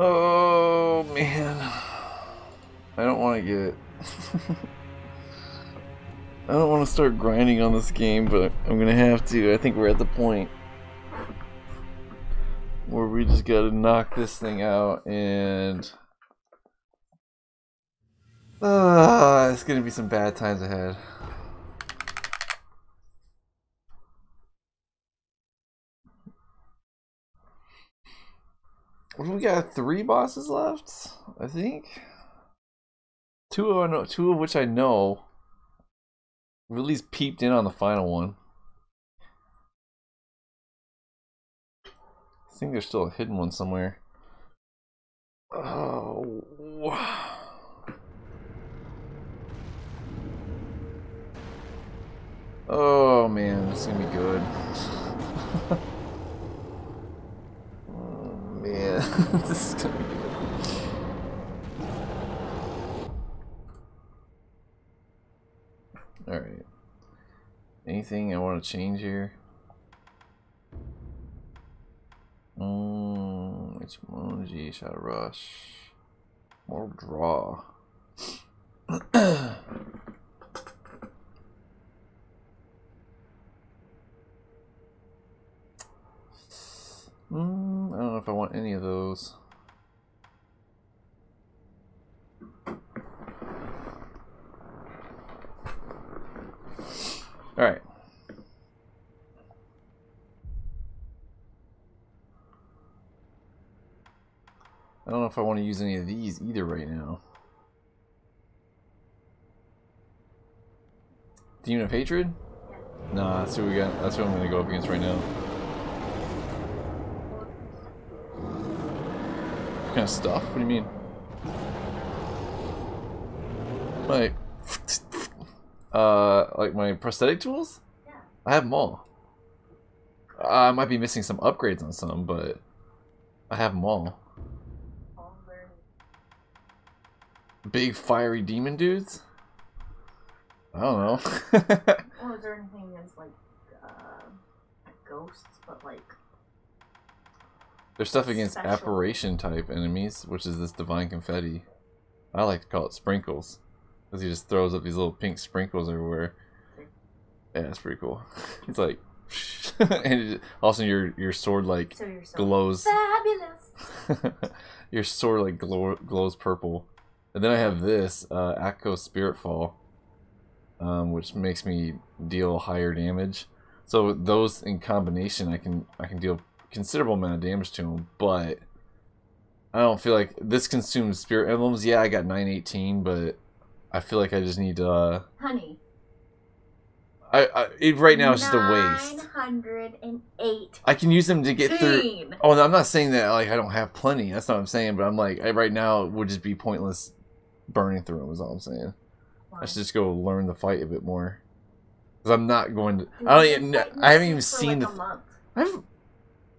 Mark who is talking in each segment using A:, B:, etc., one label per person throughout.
A: Oh man. I don't want to get. I don't want to start grinding on this game, but I'm gonna have to. I think we're at the point where we just gotta knock this thing out and. Ah, it's gonna be some bad times ahead. What do we got? Three bosses left, I think. Two of know, two of which I know. At least peeped in on the final one. I think there's still a hidden one somewhere. Oh. Oh man, it's gonna be good. Man. this is gonna be good. Alright. Anything I want to change here? Mmm, it's Monji, Shadow Rush. Mortal Draw. Mm, I don't know if I want any of those. Alright. I don't know if I want to use any of these either right now. Demon of Hatred? Nah, that's what we got. That's what I'm gonna go up against right now. Kind of stuff? What do you mean? Like, uh, like my prosthetic tools?
B: Yeah.
A: I have them all. I might be missing some upgrades on some, but I have them all. Big fiery demon dudes? I don't know.
B: or is there anything that's like uh, ghosts, but like
A: there's stuff against
B: Special.
A: apparition type enemies, which is this divine confetti. I like to call it sprinkles. Because he just throws up these little pink sprinkles everywhere. Yeah, it's pretty cool. It's like, and it, also your your sword like
B: so you're so
A: glows.
B: fabulous.
A: your sword like glow, glows purple. And then I have this uh, Ako Spiritfall, um, which makes me deal higher damage. So those in combination, I can I can deal considerable amount of damage to him, but I don't feel like this consumes spirit emblems. Yeah, I got 918, but I feel like I just need to. Uh,
B: Honey.
A: I, I it, right now it's just a waste.
B: 908.
A: I can use them to get through. Oh, no, I'm not saying that like I don't have plenty. That's not what I'm saying. But I'm like I, right now it would just be pointless burning through them. Is all I'm saying. I should just go learn the fight a bit more. Because I'm not going to. I don't even. I haven't even seen
B: like
A: the. I've.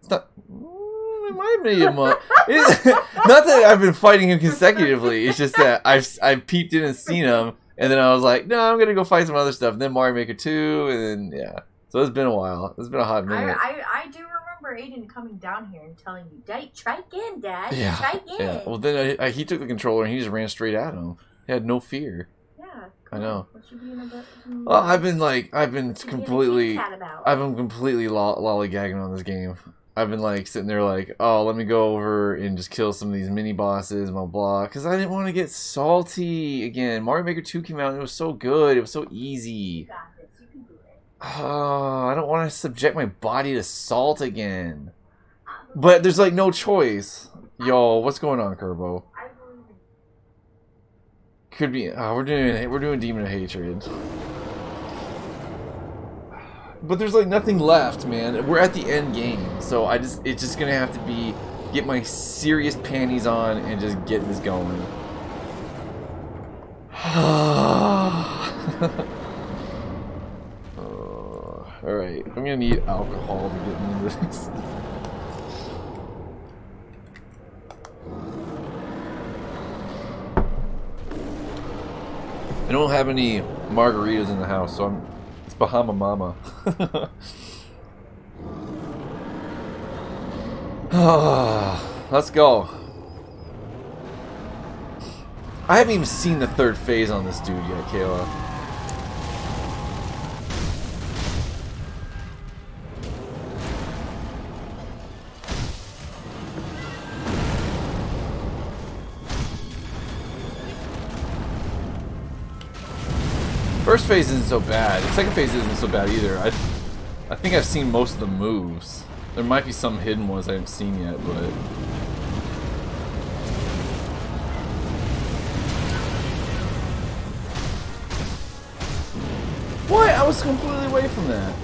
A: Not. mm, It might be a month. It- not that I've been fighting him consecutively. It's just that I've I've peeped in and seen him, and then I was like, no, I'm gonna go fight some other stuff. And then Mario Maker two, and then yeah. So it's been a while. It's been a hot
B: I,
A: minute.
B: I, I do remember Aiden coming down here and telling you, Dad, try again, Dad.
A: Yeah,
B: Try again.
A: yeah. Well, then I, I, he took the controller and he just ran straight at him. He had no fear.
B: Yeah,
A: I know.
B: on. What you being about?
A: Well, I've been like, I've been
B: what you being a
A: completely. I've been completely lo- lollygagging on this game. I've been like sitting there like, oh, let me go over and just kill some of these mini bosses, blah blah, because I didn't want to get salty again. Mario Maker 2 came out and it was so good, it was so easy. Oh, I don't want to subject my body to salt again. But there's like no choice. Yo, what's going on, Kerbo? Could be. Oh, we're doing we're doing Demon of Hatred. But there's like nothing left, man. We're at the end game, so I just it's just gonna have to be get my serious panties on and just get this going. Oh, all right, I'm gonna need alcohol to get into this. I don't have any margaritas in the house, so I'm. Bahama Mama. Ah, let's go. I haven't even seen the third phase on this dude yet, Kayla. First phase isn't so bad. The second phase isn't so bad either. I, I think I've seen most of the moves. There might be some hidden ones I haven't seen yet, but... What? I was completely away from that.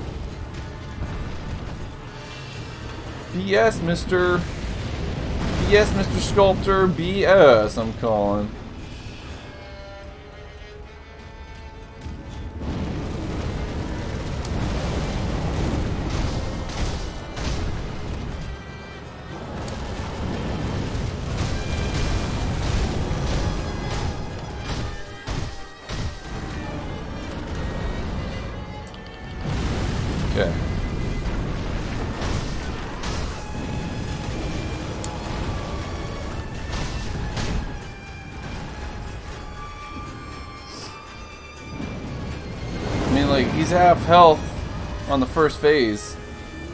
A: BS, Mr. BS, Mr. Sculptor. BS, I'm calling. He's half health on the first phase.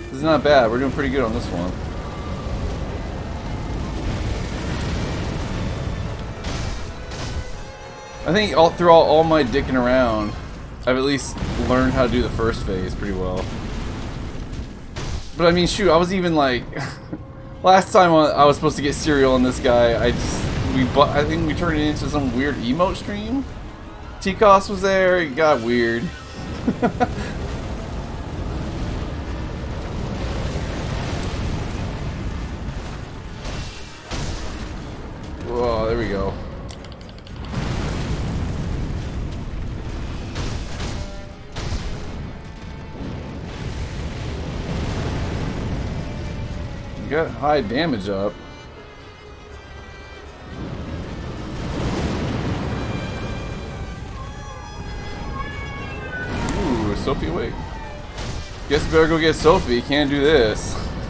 A: This is not bad. We're doing pretty good on this one. I think all throughout all my dicking around, I've at least learned how to do the first phase pretty well. But I mean, shoot, I was even like, last time I was supposed to get cereal on this guy, I just we bu I think we turned it into some weird emote stream. T-Cos was there, it got weird. Whoa, there we go. You got high damage up. Sophie awake. Guess better go get Sophie. Can't do this.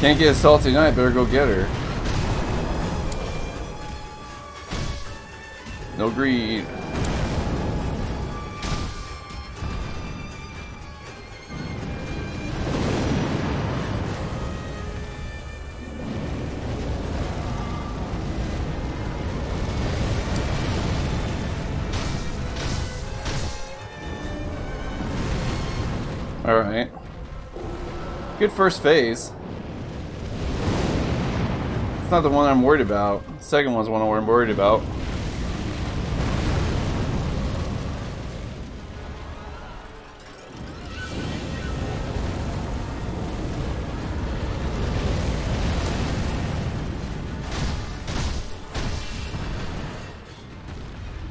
A: Can't get a salty night. Better go get her. No greed. Good first phase. It's not the one I'm worried about. The second one's the one I'm worried about.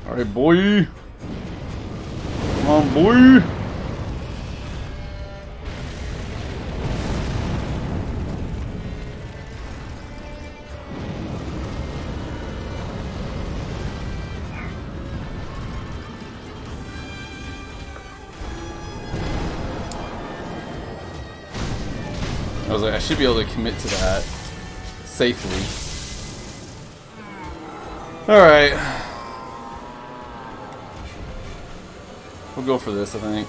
A: Alright, boy. Come on, boy. Should be able to commit to that safely. Alright. We'll go for this, I think.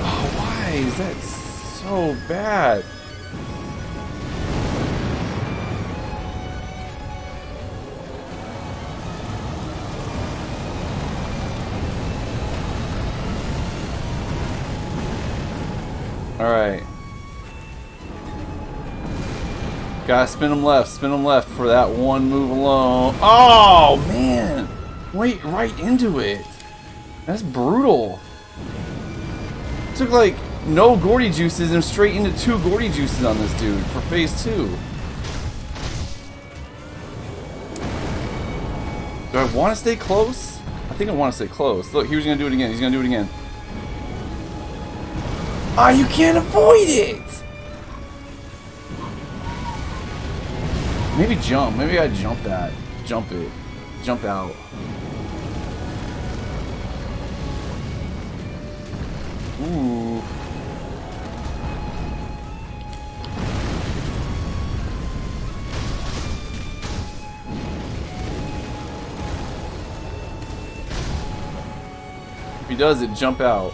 A: Oh, why is that so bad? Alright. Gotta spin them left, spin them left for that one move alone. Oh, man! Wait, right into it. That's brutal. Took like no Gordy juices and straight into two Gordy juices on this dude for phase two. Do I want to stay close? I think I want to stay close. Look, he was going to do it again. He's going to do it again. Ah, oh, you can't avoid it! Maybe jump. Maybe I jump that. Jump it. Jump out. Ooh. If he does it, jump out.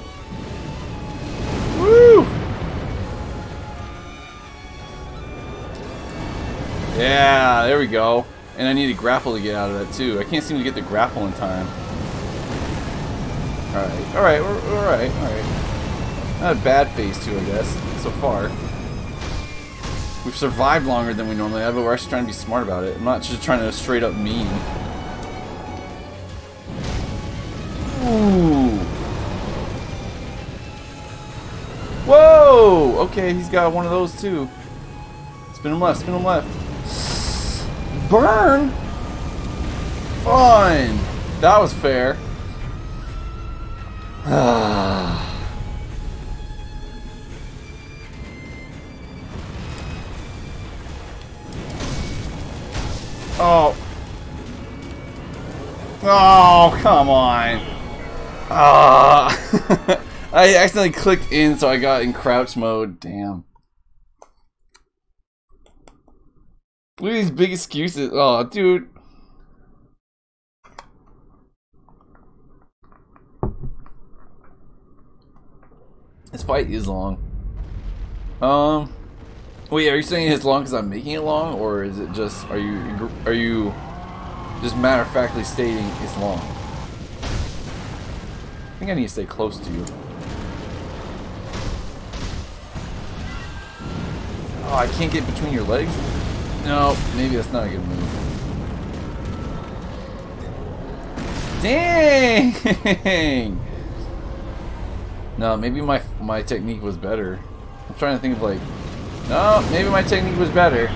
A: Yeah, there we go. And I need a grapple to get out of that too. I can't seem to get the grapple in time. Alright, alright, alright, alright. Not a bad phase two, I guess, so far. We've survived longer than we normally have, but we're actually trying to be smart about it. I'm not just trying to straight up mean. Ooh. Whoa! Okay, he's got one of those too. Spin him left, spin him left. Burn! Fine. That was fair. oh. Oh, come on. Ah. I accidentally clicked in, so I got in crouch mode. Damn. Look at these big excuses. Oh, dude. This fight is long. Um, wait, are you saying it's long because I'm making it long, or is it just are you are you just matter of factly stating it's long? I think I need to stay close to you. Oh, I can't get between your legs? No, maybe that's not a good move. Dang! No, maybe my my technique was better. I'm trying to think of like, no, maybe my technique was better.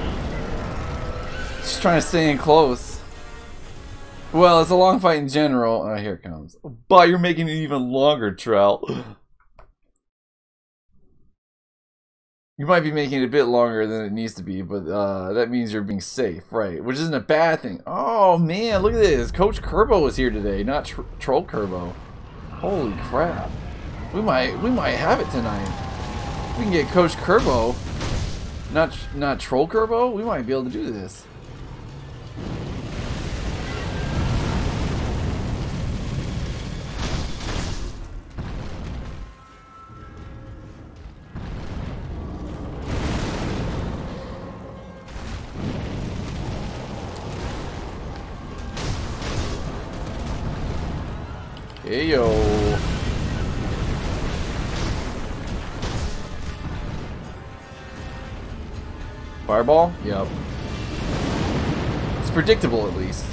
A: Just trying to stay in close. Well, it's a long fight in general. Oh, here it comes. But you're making it even longer, Trell. You might be making it a bit longer than it needs to be, but uh, that means you're being safe, right? Which isn't a bad thing. Oh man, look at this! Coach Kerbo is here today, not tr Troll Kerbo. Holy crap! We might we might have it tonight. We can get Coach Kerbo, not not Troll Kerbo, we might be able to do this. Fireball? Yep. It's predictable at least.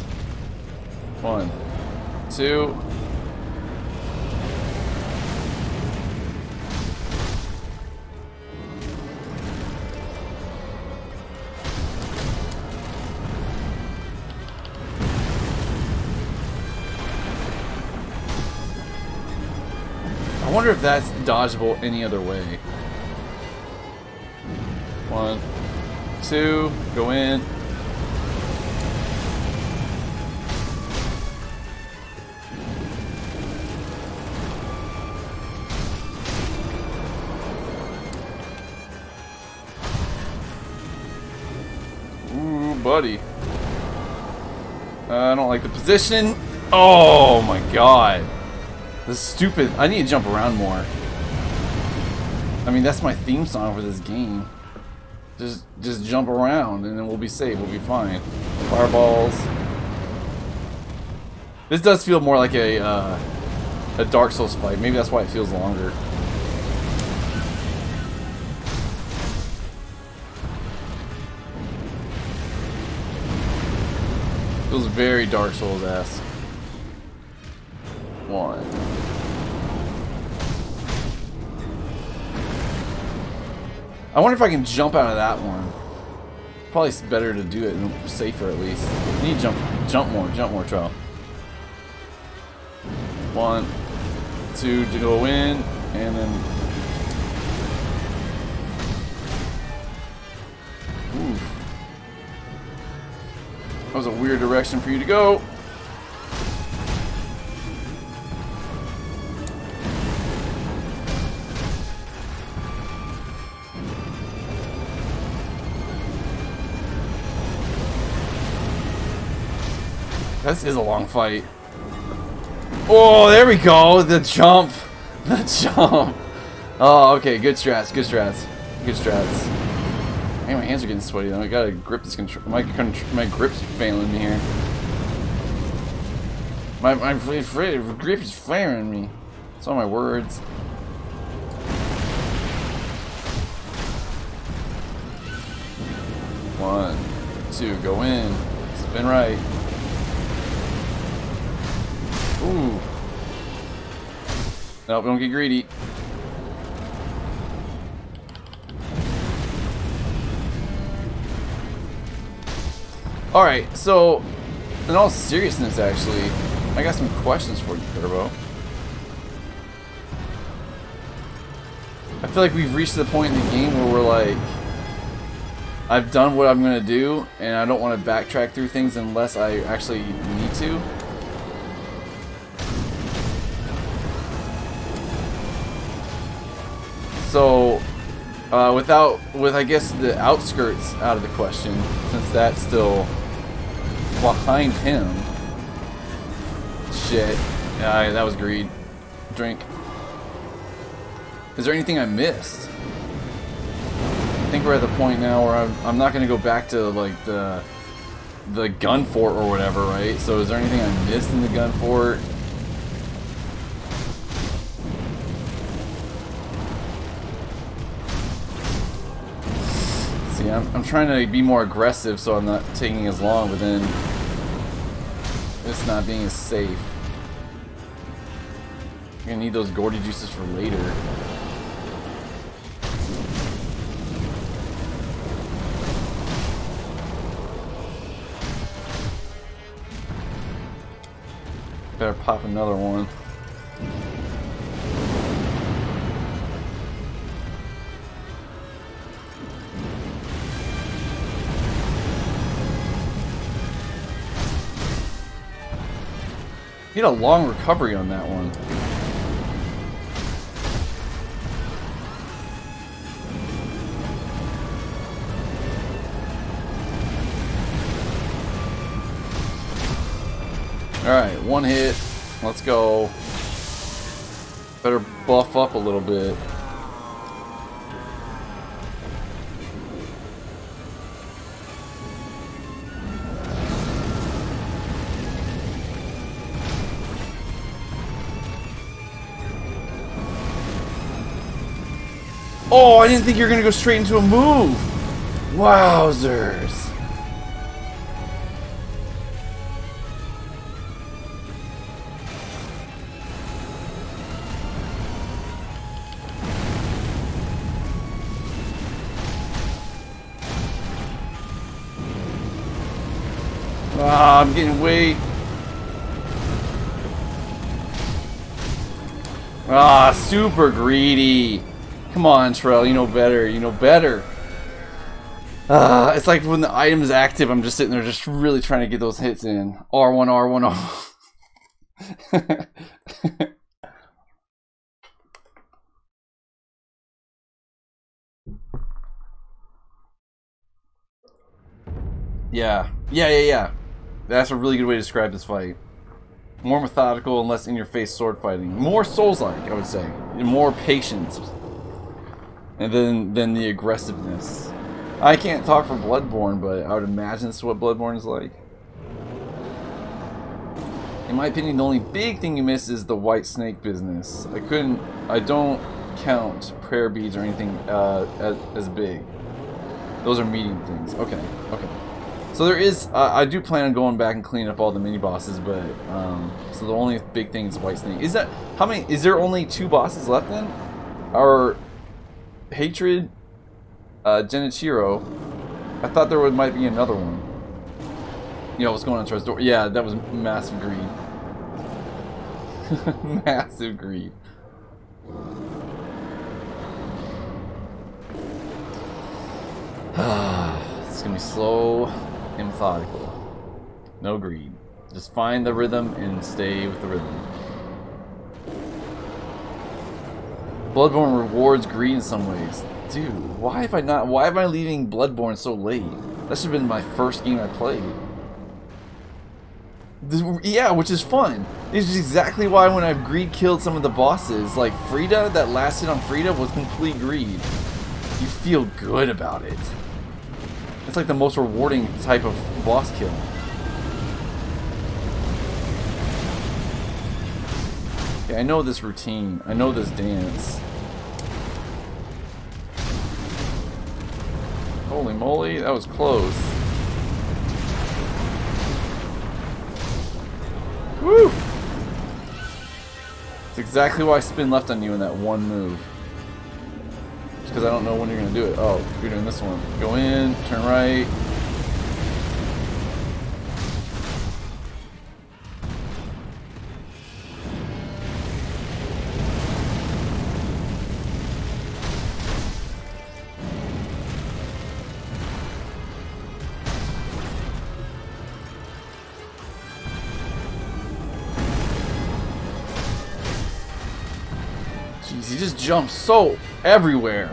A: One. Two. I wonder if that's dodgeable any other way. One, two, go in. Ooh, buddy. Uh, I don't like the position. Oh my god. This is stupid. I need to jump around more. I mean, that's my theme song for this game. Just, just jump around, and then we'll be safe. We'll be fine. Fireballs. This does feel more like a, uh, a Dark Souls fight. Maybe that's why it feels longer. Feels very Dark Souls-esque. One. I wonder if I can jump out of that one. Probably better to do it safer at least. I need jump, jump more, jump more, trial. One, two to go in, and then. Ooh. That was a weird direction for you to go. This is a long fight. Oh, there we go. The jump. The jump. Oh, okay. Good strats. Good strats. Good strats. Man, my hands are getting sweaty though. I gotta grip this control. My, my grip's failing me here. My, my grip is failing me. It's all my words. One, two, go in. Spin right. Ooh. Nope, don't get greedy. Alright, so, in all seriousness, actually, I got some questions for you, Turbo. I feel like we've reached the point in the game where we're like, I've done what I'm going to do, and I don't want to backtrack through things unless I actually need to. So, uh, without, with I guess the outskirts out of the question, since that's still behind him. Shit. Yeah, that was greed. Drink. Is there anything I missed? I think we're at the point now where I'm, I'm not going to go back to like the the gun fort or whatever, right? So is there anything I missed in the gun fort? See, I'm, I'm trying to be more aggressive so I'm not taking as long, but then it's not being as safe. I'm gonna need those Gordy juices for later. Better pop another one. Get a long recovery on that one. Alright, one hit. Let's go. Better buff up a little bit. Oh, I didn't think you were going to go straight into a move. Wowzers. Ah, I'm getting weight. Ah, super greedy. Come on, Trell, you know better, you know better. Uh, it's like when the item is active, I'm just sitting there just really trying to get those hits in. R1, R1, R1. yeah. Yeah, yeah, yeah. That's a really good way to describe this fight. More methodical and less in-your-face sword fighting. More Souls-like, I would say. More patience and then then the aggressiveness. I can't talk for Bloodborne, but I would imagine this is what Bloodborne is like. In my opinion, the only big thing you miss is the white snake business. I couldn't, I don't count prayer beads or anything uh, as, as big. Those are medium things. Okay, okay. So there is, uh, I do plan on going back and cleaning up all the mini bosses, but um, so the only big thing is white snake. Is that how many? Is there only two bosses left then, or Hatred, uh, Genichiro. I thought there would, might be another one. You know, what's going on Trev's door? Yeah, that was massive greed. massive greed. it's gonna be slow and methodical. No greed. Just find the rhythm and stay with the rhythm. Bloodborne rewards greed in some ways. Dude, why have I not- why am I leaving Bloodborne so late? That should have been my first game I played. This- Yeah, which is fun. It's exactly why when I've greed killed some of the bosses, like Friede, that last hit on Friede was complete greed. You feel good about it. It's like the most rewarding type of boss kill. Okay, I know this routine. I know this dance. Holy moly, that was close. Woo! It's exactly why I spin left on you in that one move. Just because I don't know when you're going to do it. Oh, you're doing this one. Go in, turn right. Jumps so everywhere.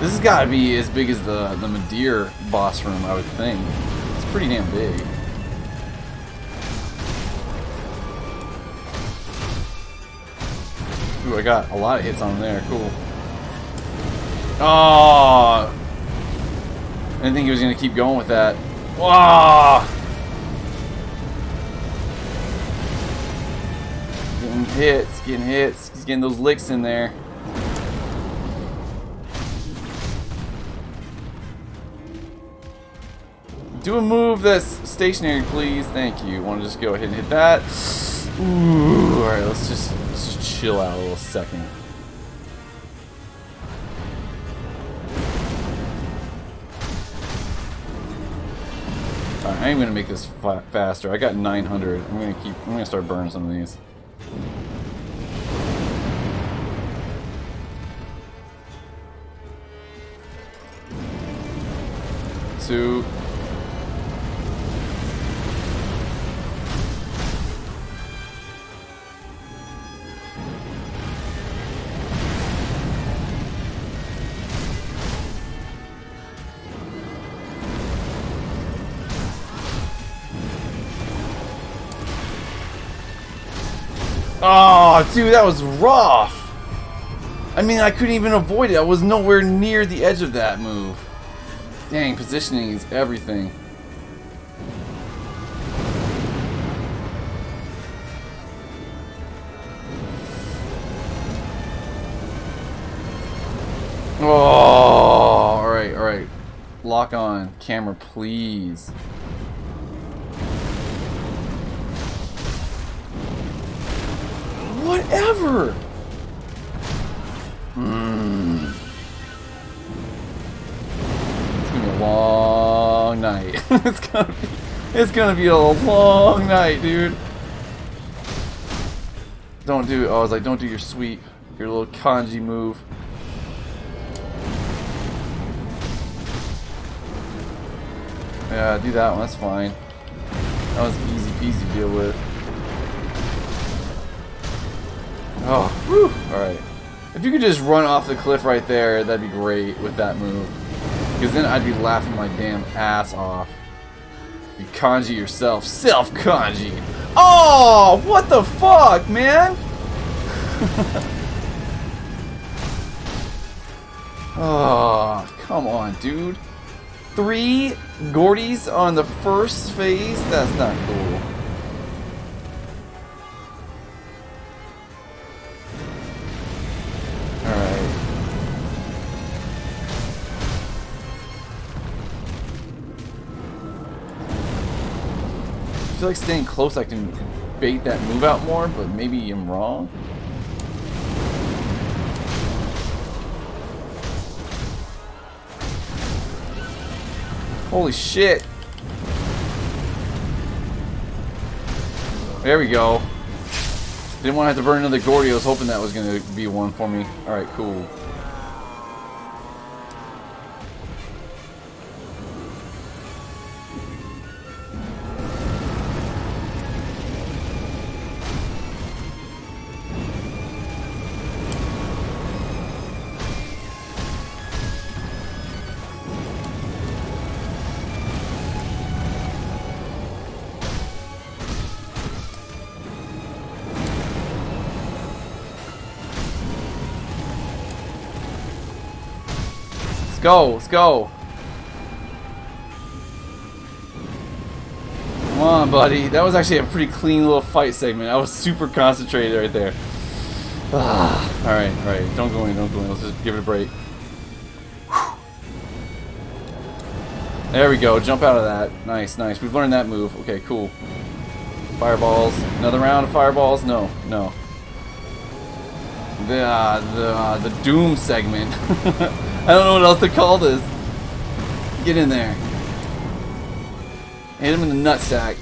A: This has got to be as big as the the Midir boss room, I would think. It's pretty damn big. Ooh, I got a lot of hits on there. Cool. Oh! I didn't think he was gonna keep going with that. Wow! Getting hits, getting hits. He's getting those licks in there. Do a move that's stationary, please. Thank you. Want to just go ahead and hit that? Ooh, all right. Let's just let's just chill out a little second. All right, I'm gonna make this fa faster. I got 900. I'm gonna keep. I'm gonna start burning some of these. Two. Oh, dude, that was rough. I mean, I couldn't even avoid it. I was nowhere near the edge of that move. Dang, positioning is everything. Oh, alright, alright. Lock on. Camera, please. Whatever! Hmm. It's gonna be a long night. it's gonna be it's gonna be a long night, dude. Don't do oh I was like, don't do your sweep. Your little kanji move. Yeah, do that one, that's fine. That was easy peasy to deal with. Oh, whew. Alright. If you could just run off the cliff right there, that'd be great with that move. Because then I'd be laughing my damn ass off. You kanji yourself. Self-kanji. Oh, what the fuck, man? oh, come on, dude. Three Gordies on the first phase? That's not cool. Feel like staying close I can bait that move out more, but maybe I'm wrong. Holy shit. There we go. Didn't want to have to burn another Gordy. I was hoping that was going to be one for me. Alright, cool. Go. Let's go. Come on, buddy. That was actually a pretty clean little fight segment. I was super concentrated right there. All right, all right. Don't go in. Don't go in. Let's just give it a break. There we go. Jump out of that. Nice, nice. We've learned that move. Okay, cool. Fireballs. Another round of fireballs? No, no. The uh, the uh, the Doom segment. I don't know what else to call this. Get in there. Hit him in the nutsack.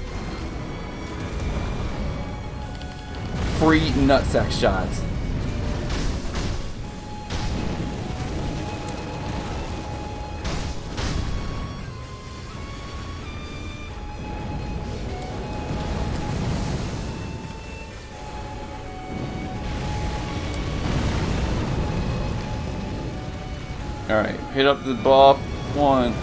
A: Free nutsack shots. Hit up the ball. One.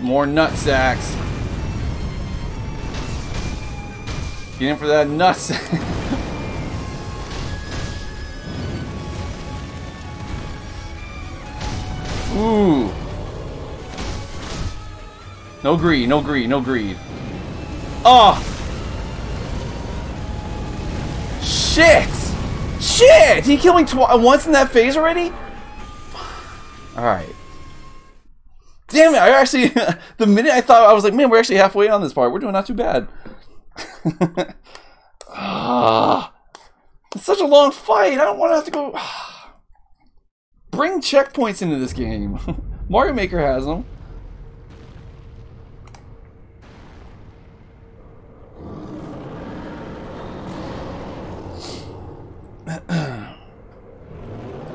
A: More nut sacks. Get in for that nut sack. Ooh. No greed, no greed, no greed. Oh! Shit! Shit! He killed me twice once in that phase already? Alright. Damn it, I actually, the minute I thought, I was like, man, we're actually halfway on this part. We're doing not too bad. ah, it's such a long fight. I don't want to have to go. Bring checkpoints into this game. Mario Maker has them.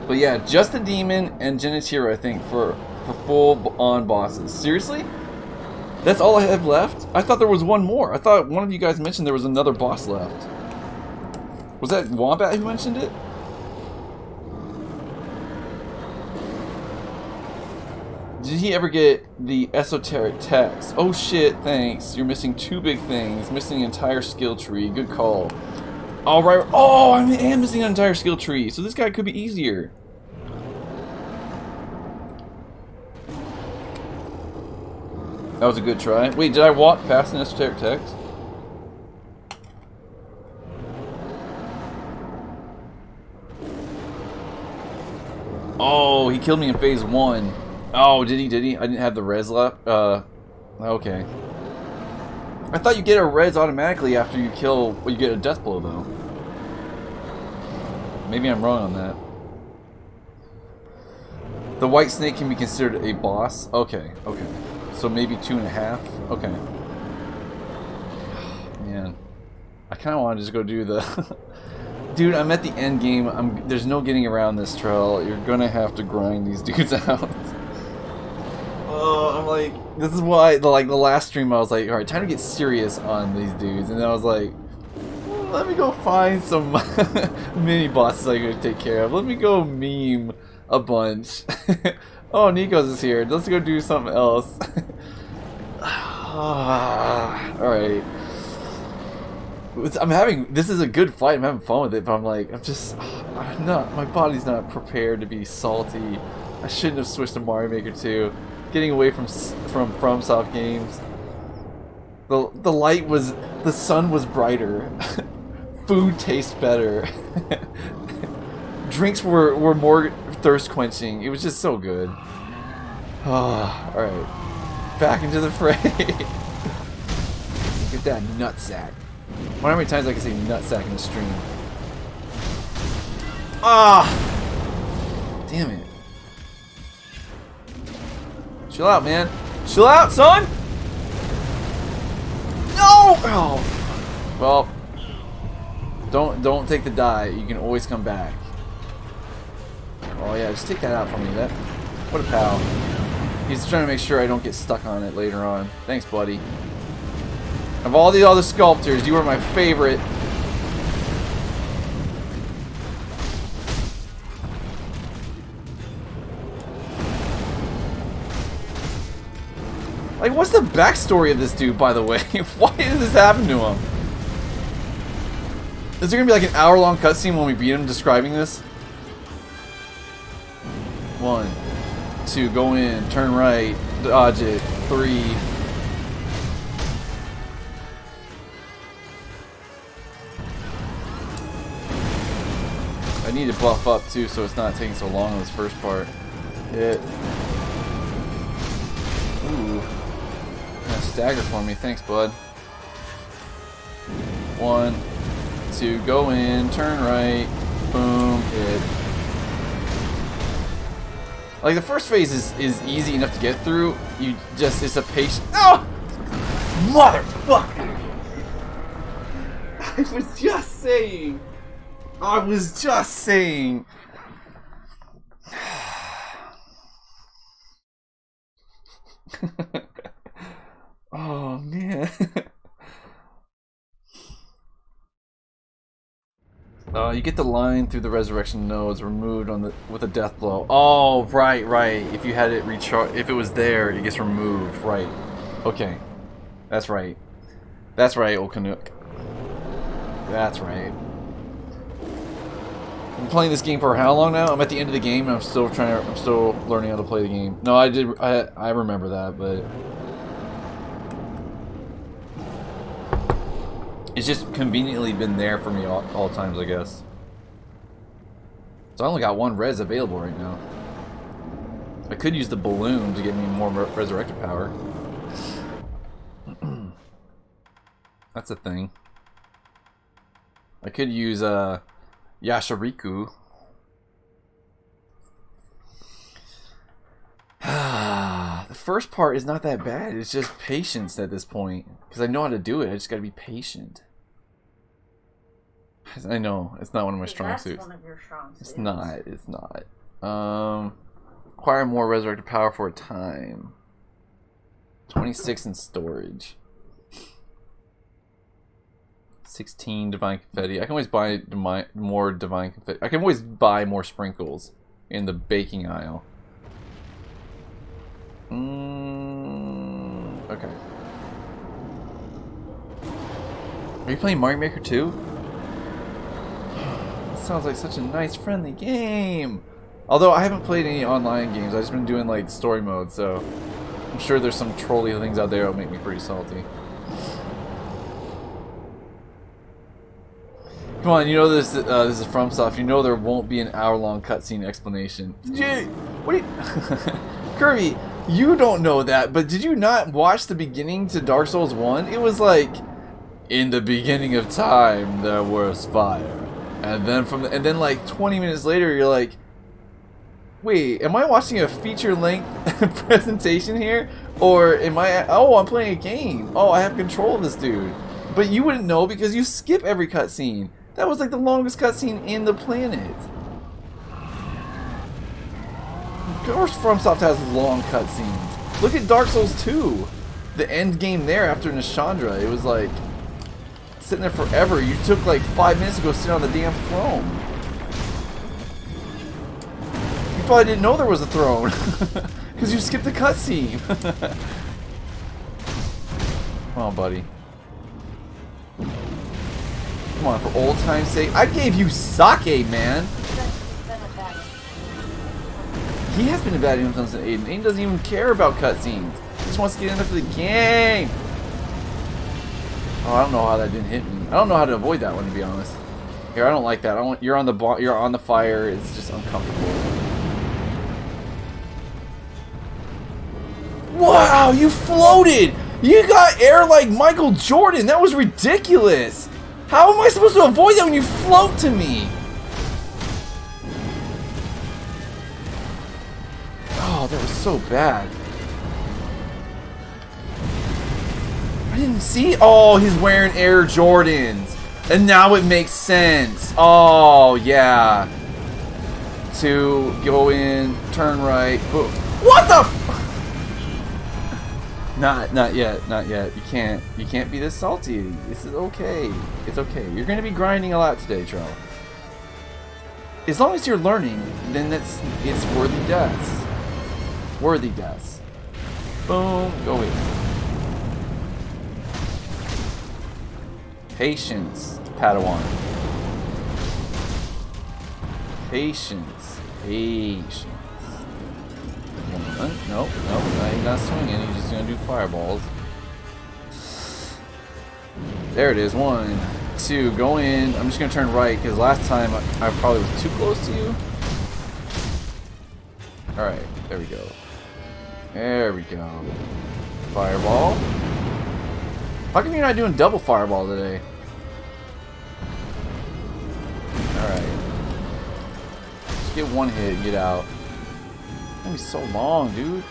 A: But yeah, just the demon and Genichiro, I think, for for full-on bosses. Seriously? That's all I have left? I thought there was one more. I thought one of you guys mentioned there was another boss left. Was that Wombat who mentioned it? Did he ever get the esoteric text? Oh shit, thanks. You're missing two big things. Missing entire skill tree. Good call. Alright. Oh, I am missing an entire skill tree. So this guy could be easier. That was a good try. Wait, did I walk past an esoteric text? Oh, he killed me in phase one. Oh, did he? Did he? I didn't have the res left. Uh, okay. I thought you get a res automatically after you kill. Well, you get a death blow though. Maybe I'm wrong on that. The white snake can be considered a boss. Okay, okay. So maybe two and a half? Okay. Man. I kind of want to just go do the... Dude, I'm at the end game. I'm, there's no getting around this trail. You're gonna have to grind these dudes out. Oh, I'm like... This is why, the, like, the last stream I was like, alright, time to get serious on these dudes. And then I was like, let me go find some mini bosses I can take care of. Let me go meme a bunch. Oh, Nikos is here. Let's go do something else. Alright. I'm having, this is a good fight, I'm having fun with it, but I'm like, I'm just, I'm not, my body's not prepared to be salty. I shouldn't have switched to Mario Maker 2. Getting away from, from FromSoft games. The, the light was, the sun was brighter. Food tastes better. Drinks were, were more thirst quenching. It was just so good. Oh, alright. Back into the fray. Get that nutsack. Wonder how many times I can say nutsack in the stream. Ah! Damn it. Chill out, man. Chill out, son! No! Oh. Well, don't don't take the die. You can always come back. Oh yeah, just take that out for me. That what a pal. He's trying to make sure I don't get stuck on it later on. Thanks, buddy. Of all the other sculptors, you are my favorite. Like, what's the backstory of this dude, by the way? Why did this happen to him? Is there gonna be like an hour long cutscene when we beat him describing this? One, two, go in, turn right, dodge it, three. I need to buff up too so it's not taking so long on this first part. Hit. Ooh. Stagger for me, thanks bud. One, two, go in, turn right, boom, hit. Like the first phase is, is easy enough to get through. You just it's a patient. Oh, motherfucker! I was just saying. I was just saying. oh man. Uh, you get the line through the resurrection nodes removed on the with a death blow. Oh, right, right. If you had it recharge, if it was there, it gets removed. Right. Okay. That's right. That's right, old Canuck. That's right. I'm playing this game for how long now? I'm at the end of the game and I'm still trying to, I'm still learning how to play the game. No, I did, I, I remember that, but... It's just conveniently been there for me all, all times, I guess. So I only got one res available right now. I could use the balloon to get me more re resurrected power. That's a thing. I could use uh, Yashariku. the first part is not that bad. It's just patience at this point. Because I know how to do it. I just gotta be patient. I know. It's not one of my strong suits.
B: one of your strong suits.
A: It's not. It's not. Um, acquire more resurrected power for a time. 26 in storage. 16 divine confetti. I can always buy more divine confetti. I can always buy more sprinkles in the baking aisle. Mm, okay. Are you playing Mario Maker 2? Sounds like such a nice, friendly game. Although I haven't played any online games, I've just been doing like story mode, so I'm sure there's some trolly things out there that'll make me pretty salty. Come on, you know this. Uh, this is from stuff. You know there won't be an hour-long cutscene explanation. You? What? You, Kirby, you don't know that, but did you not watch the beginning to Dark Souls One? It was like, in the beginning of time there was fire. And then from the, and then like 20 minutes later, you're like, wait, am I watching a feature-length presentation here, or am I? Oh, I'm playing a game. Oh, I have control of this dude. But you wouldn't know because you skip every cutscene. That was like the longest cutscene in the planet. Of course, FromSoft has long cutscenes. Look at Dark Souls 2. The end game there after Nashandra, it was like sitting there forever. You took like five minutes to go sit on the damn throne. You probably didn't know there was a throne. Because you skipped the cutscene. Come on, buddy. Come on, for old time's sake. I gave you sake, man. He has been a bad influence in Aiden. Aiden doesn't even care about cutscenes. He just wants to get in there for the game. Oh, I don't know how that didn't hit me. I don't know how to avoid that one, to be honest. Here, I don't like that. I want you're on the you're on the fire. It's just uncomfortable. Wow, you floated! You got air like Michael Jordan. That was ridiculous. How am I supposed to avoid that when you float to me? Oh, that was so bad. I didn't see. Oh, he's wearing Air Jordans. And now it makes sense. Oh, yeah. To go in, turn right. Boom. What the? not, not yet, not yet. You can't, you can't be this salty. This is okay. It's okay. You're gonna be grinding a lot today, Tro. As long as you're learning, then that's it's worthy deaths. Worthy deaths. Boom. Go in. Patience, Padawan. Patience. Patience. Nope, nope. He's not swinging. He's just gonna do fireballs. There it is. One, two. Go in. I'm just gonna turn right because last time I, I probably was too close to you. All right. There we go. There we go. Fireball. How come you're not doing double fireball today? Alright. Just get one hit and get out. It's gonna be so long, dude.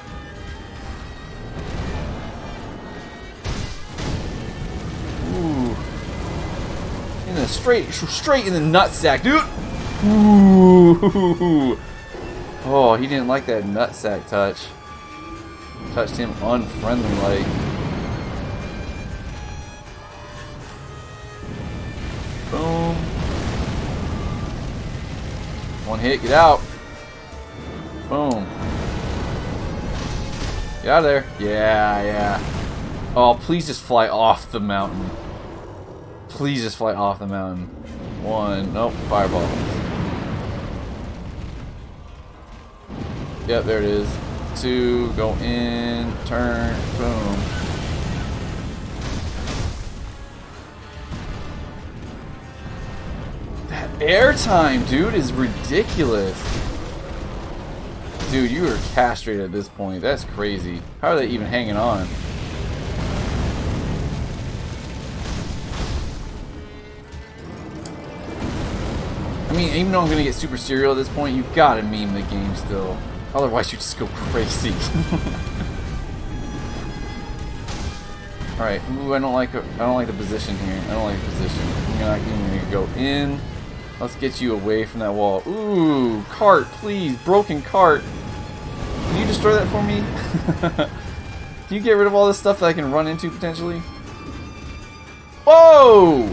A: Ooh. In the straight straight in the nutsack, dude! Ooh. Oh, he didn't like that nutsack touch. Touched him unfriendly like. Boom. One hit, get out. Boom. Get out of there. Yeah, yeah. Oh, please just fly off the mountain. Please just fly off the mountain. One. Nope, fireball. Yep, there it is. Two, go in, turn, boom. That airtime, dude, is ridiculous. Dude, you are castrated at this point. That's crazy. How are they even hanging on? I mean, even though I'm gonna get super serial at this point, you gotta meme the game still. Otherwise, you just go crazy. Alright, ooh, I don't like I don't like the position here. I don't like the position. I'm gonna, I'm gonna go in. Let's get you away from that wall. Ooh, cart, please, broken cart. Can you destroy that for me? can you get rid of all this stuff that I can run into potentially? Whoa!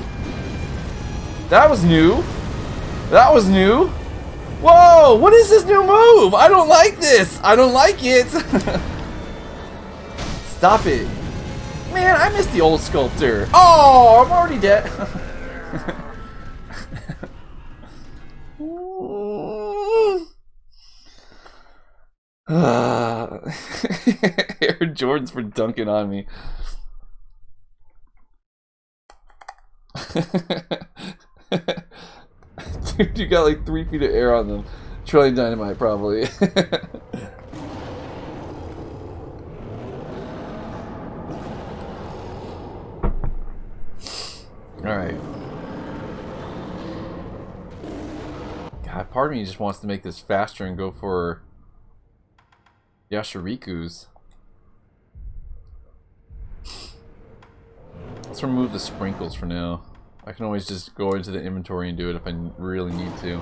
A: That was new. That was new. Whoa! What is this new move? I don't like this. I don't like it. Stop it. Man, I miss the old sculptor. Oh, I'm already dead. Air Jordans for dunking on me. Dude, you got like three feet of air on them. Trillion dynamite, probably. Alright. God, part of me just wants to make this faster and go for Yashariku's. Let's remove the sprinkles for now. I can always just go into the inventory and do it if I really need to.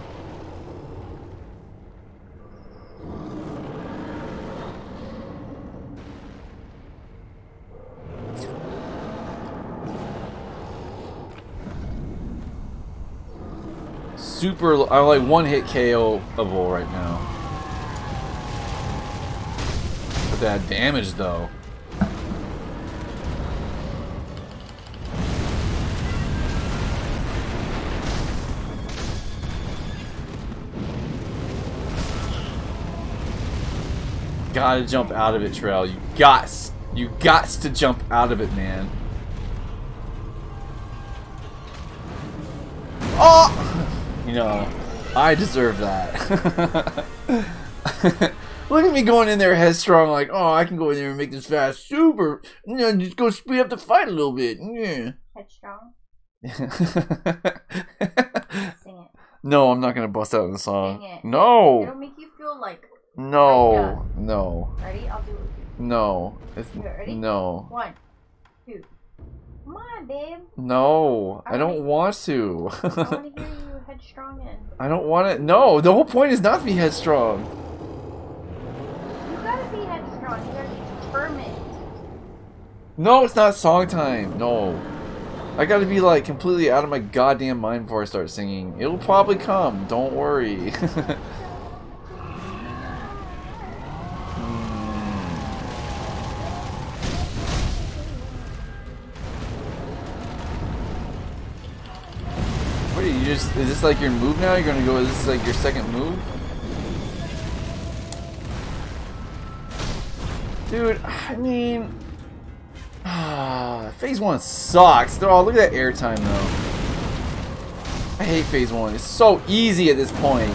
A: Super, I like one hit KO able right now. But that damage though. gotta jump out of it, Trail. You gots. You gots to jump out of it, man. You know, I deserve that. Look at me going in there headstrong, like, oh, I can go in there and make this fast super. You know, just go speed up the fight a little bit. Yeah.
B: Headstrong. Sing it.
A: No, I'm not gonna bust out in the song.
B: It.
A: No.
B: It'll make you feel like.
A: No, no,
B: Ready? I'll do it with you.
A: no. It's
B: You ready?
A: no,
B: One, two. Come on, babe.
A: no. I don't want to.
B: I want to hear you headstrong in.
A: I don't want it. No, the whole point is not to be headstrong.
B: You gotta be headstrong. You gotta be determined.
A: No, it's not song time. No. I gotta be like completely out of my goddamn mind before I start singing. It'll probably come. Don't worry. just is this like your move now? You're gonna go. Is this like your second move? Dude, I mean, phase one sucks. Oh, look at that airtime though. I hate phase one. It's so easy at this point.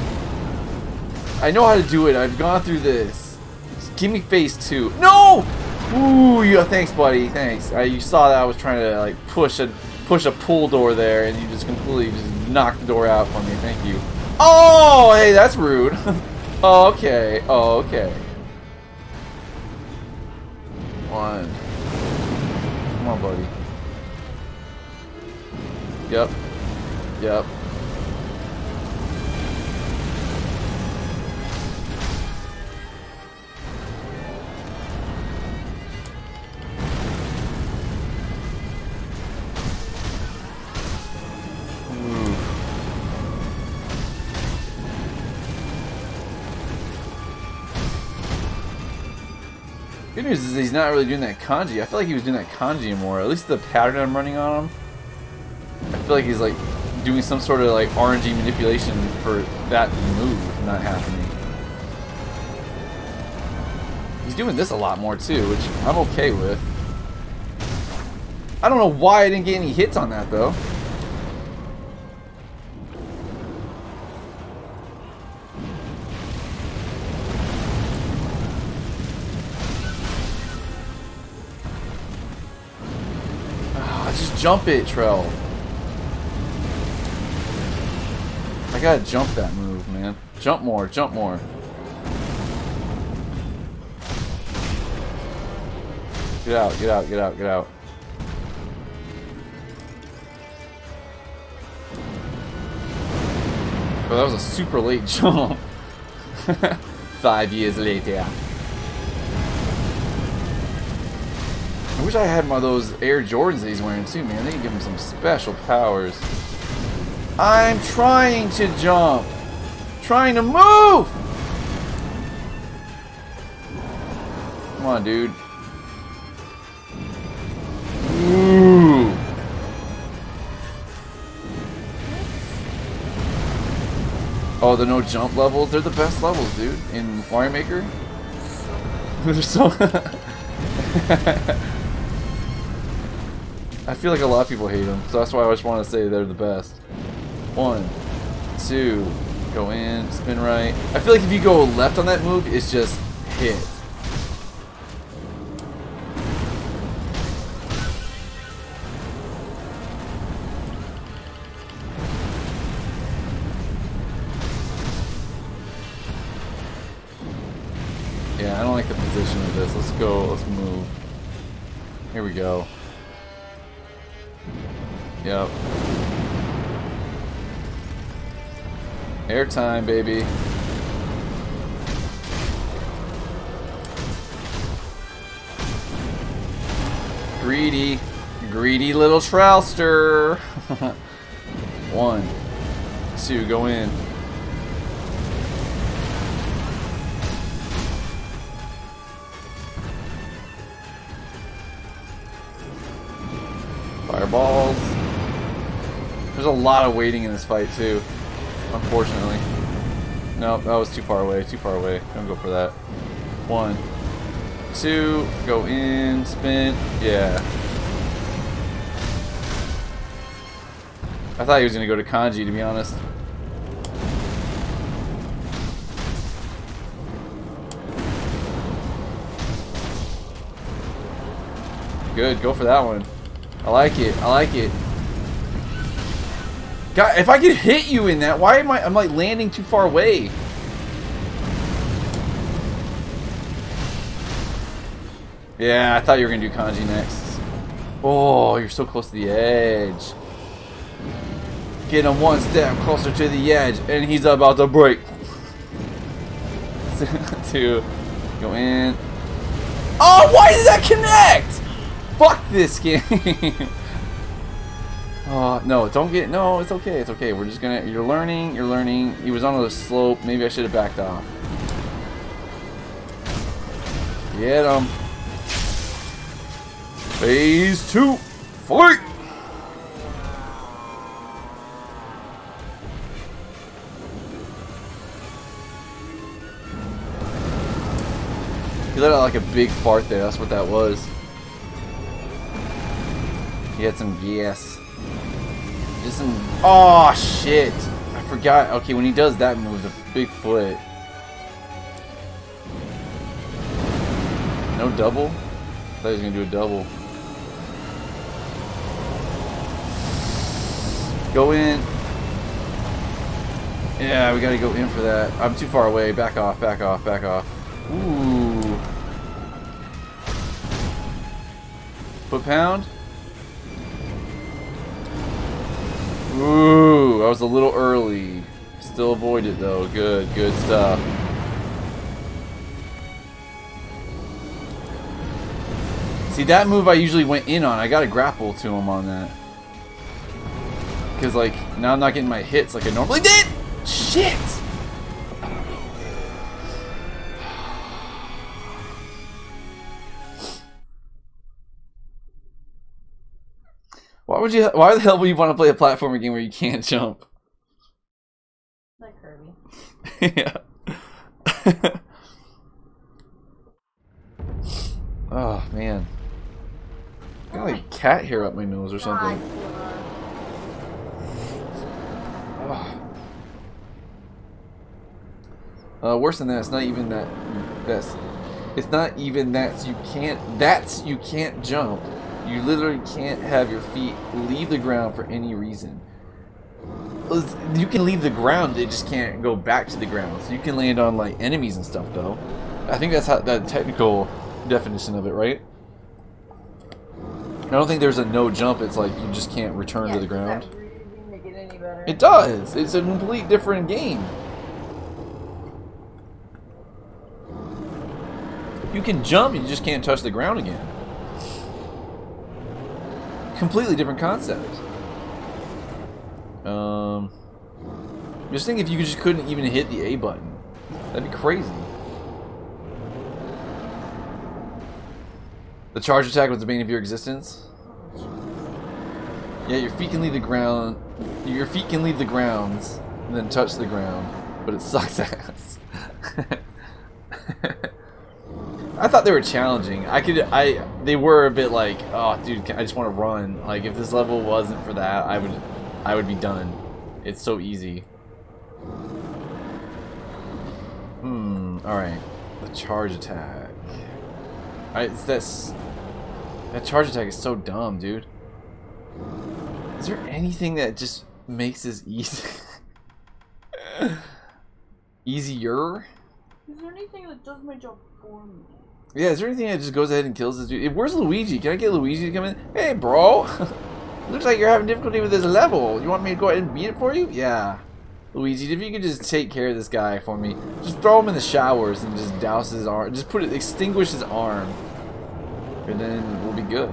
A: I know how to do it. I've gone through this. Just give me phase two. No! Ooh, yeah, thanks, buddy. Thanks. I, you saw that I was trying to like push a push a pull door there, and you just completely just knocked the door out for me. Thank you. Oh, hey, that's rude. okay. Okay. One. Come on, buddy. Yep. Yep. Good news is he's not really doing that kanji. I feel like he was doing that kanji more. At least the pattern I'm running on him. I feel like he's like doing some sort of like RNG manipulation for that move not happening. He's doing this a lot more too, which I'm okay with. I don't know why I didn't get any hits on that though. Jump it, Trell. I gotta jump that move, man. Jump more, jump more. Get out, get out, get out, get out. Oh, that was a super late jump. Five years later. I wish I had one of those Air Jordans that he's wearing too, man. They can give him some special powers. I'm trying to jump. Trying to move! Come on, dude. Ooh. Oh, the no jump levels? They're the best levels, dude, in Mario Maker. They're so... I feel like a lot of people hate them, so that's why I just want to say they're the best. One, two, go in, spin right. I feel like if you go left on that move, it's just hit. Airtime, baby. Greedy. Greedy little trouster. One. Two, go in. Fireballs. There's a lot of waiting in this fight too, unfortunately. No, that was too far away, too far away. Don't go for that. One, two, go in, spin, yeah. I thought he was going to go to Kanji, to be honest. Good, go for that one. I like it, I like it. God, if I could hit you in that, why am I, I'm like landing too far away? Yeah, I thought you were gonna do kanji next. Oh, you're so close to the edge. Get him one step closer to the edge, and he's about to break. Two, go in. Oh, why does that connect? Fuck this game. Uh, no, don't get, no, it's okay, it's okay. We're just gonna, you're learning, you're learning. He was on the slope, maybe I should have backed off. Get him. Phase two, fight! He let out like a big fart there, that's what that was. He had some gas. Some. Oh shit! I forgot. Okay, when he does that move, the big foot. No double? I thought he was gonna do a double. Go in. Yeah, we gotta go in for that. I'm too far away. Back off, back off, back off. Ooh. Foot pound? Ooh, I was a little early. Still avoided though. Good, good stuff. See, that move I usually went in on. I got a grapple to him on that. Because, like, now I'm not getting my hits like I normally did! Shit! Would you? Why the hell would you want to play a platformer game where you can't jump?
B: Like Kirby.
A: yeah. oh man. Got like cat hair up my nose or something. Uh, worse than that, it's not even that. That's. It's not even that you can't. That's you can't jump. You literally can't have your feet leave the ground for any reason. You can leave the ground, it just can't go back to the ground. So you can land on like enemies and stuff, though. I think that's how the technical definition of it, right? I don't think there's a no jump. It's like you just can't return
B: yeah,
A: to the ground.
B: it?
A: It does. It's a complete different game. You can jump, you just can't touch the ground again. Completely different concept. Um, just think if you just couldn't even hit the A button, that'd be crazy. The charge attack was the bane of your existence. Yeah, your feet can leave the ground. Your feet can leave the grounds and then touch the ground, but it sucks ass. I thought they were challenging. I could, I, they were a bit like, oh, dude, I just want to run. Like, if this level wasn't for that, I would, I would be done. It's so easy. Hmm. All right. The charge attack. I, it's this. That charge attack is so dumb, dude. Is there anything that just makes this easy? Easier?
B: Is there anything that does my job for me?
A: Yeah, is there anything that just goes ahead and kills this dude? Where's Luigi? Can I get Luigi to come in? Hey, bro! Looks like you're having difficulty with this level. You want me to go ahead and beat it for you? Yeah. Luigi, if you could just take care of this guy for me. Just throw him in the showers and just douse his arm. Just put it, extinguish his arm. And then we'll be good.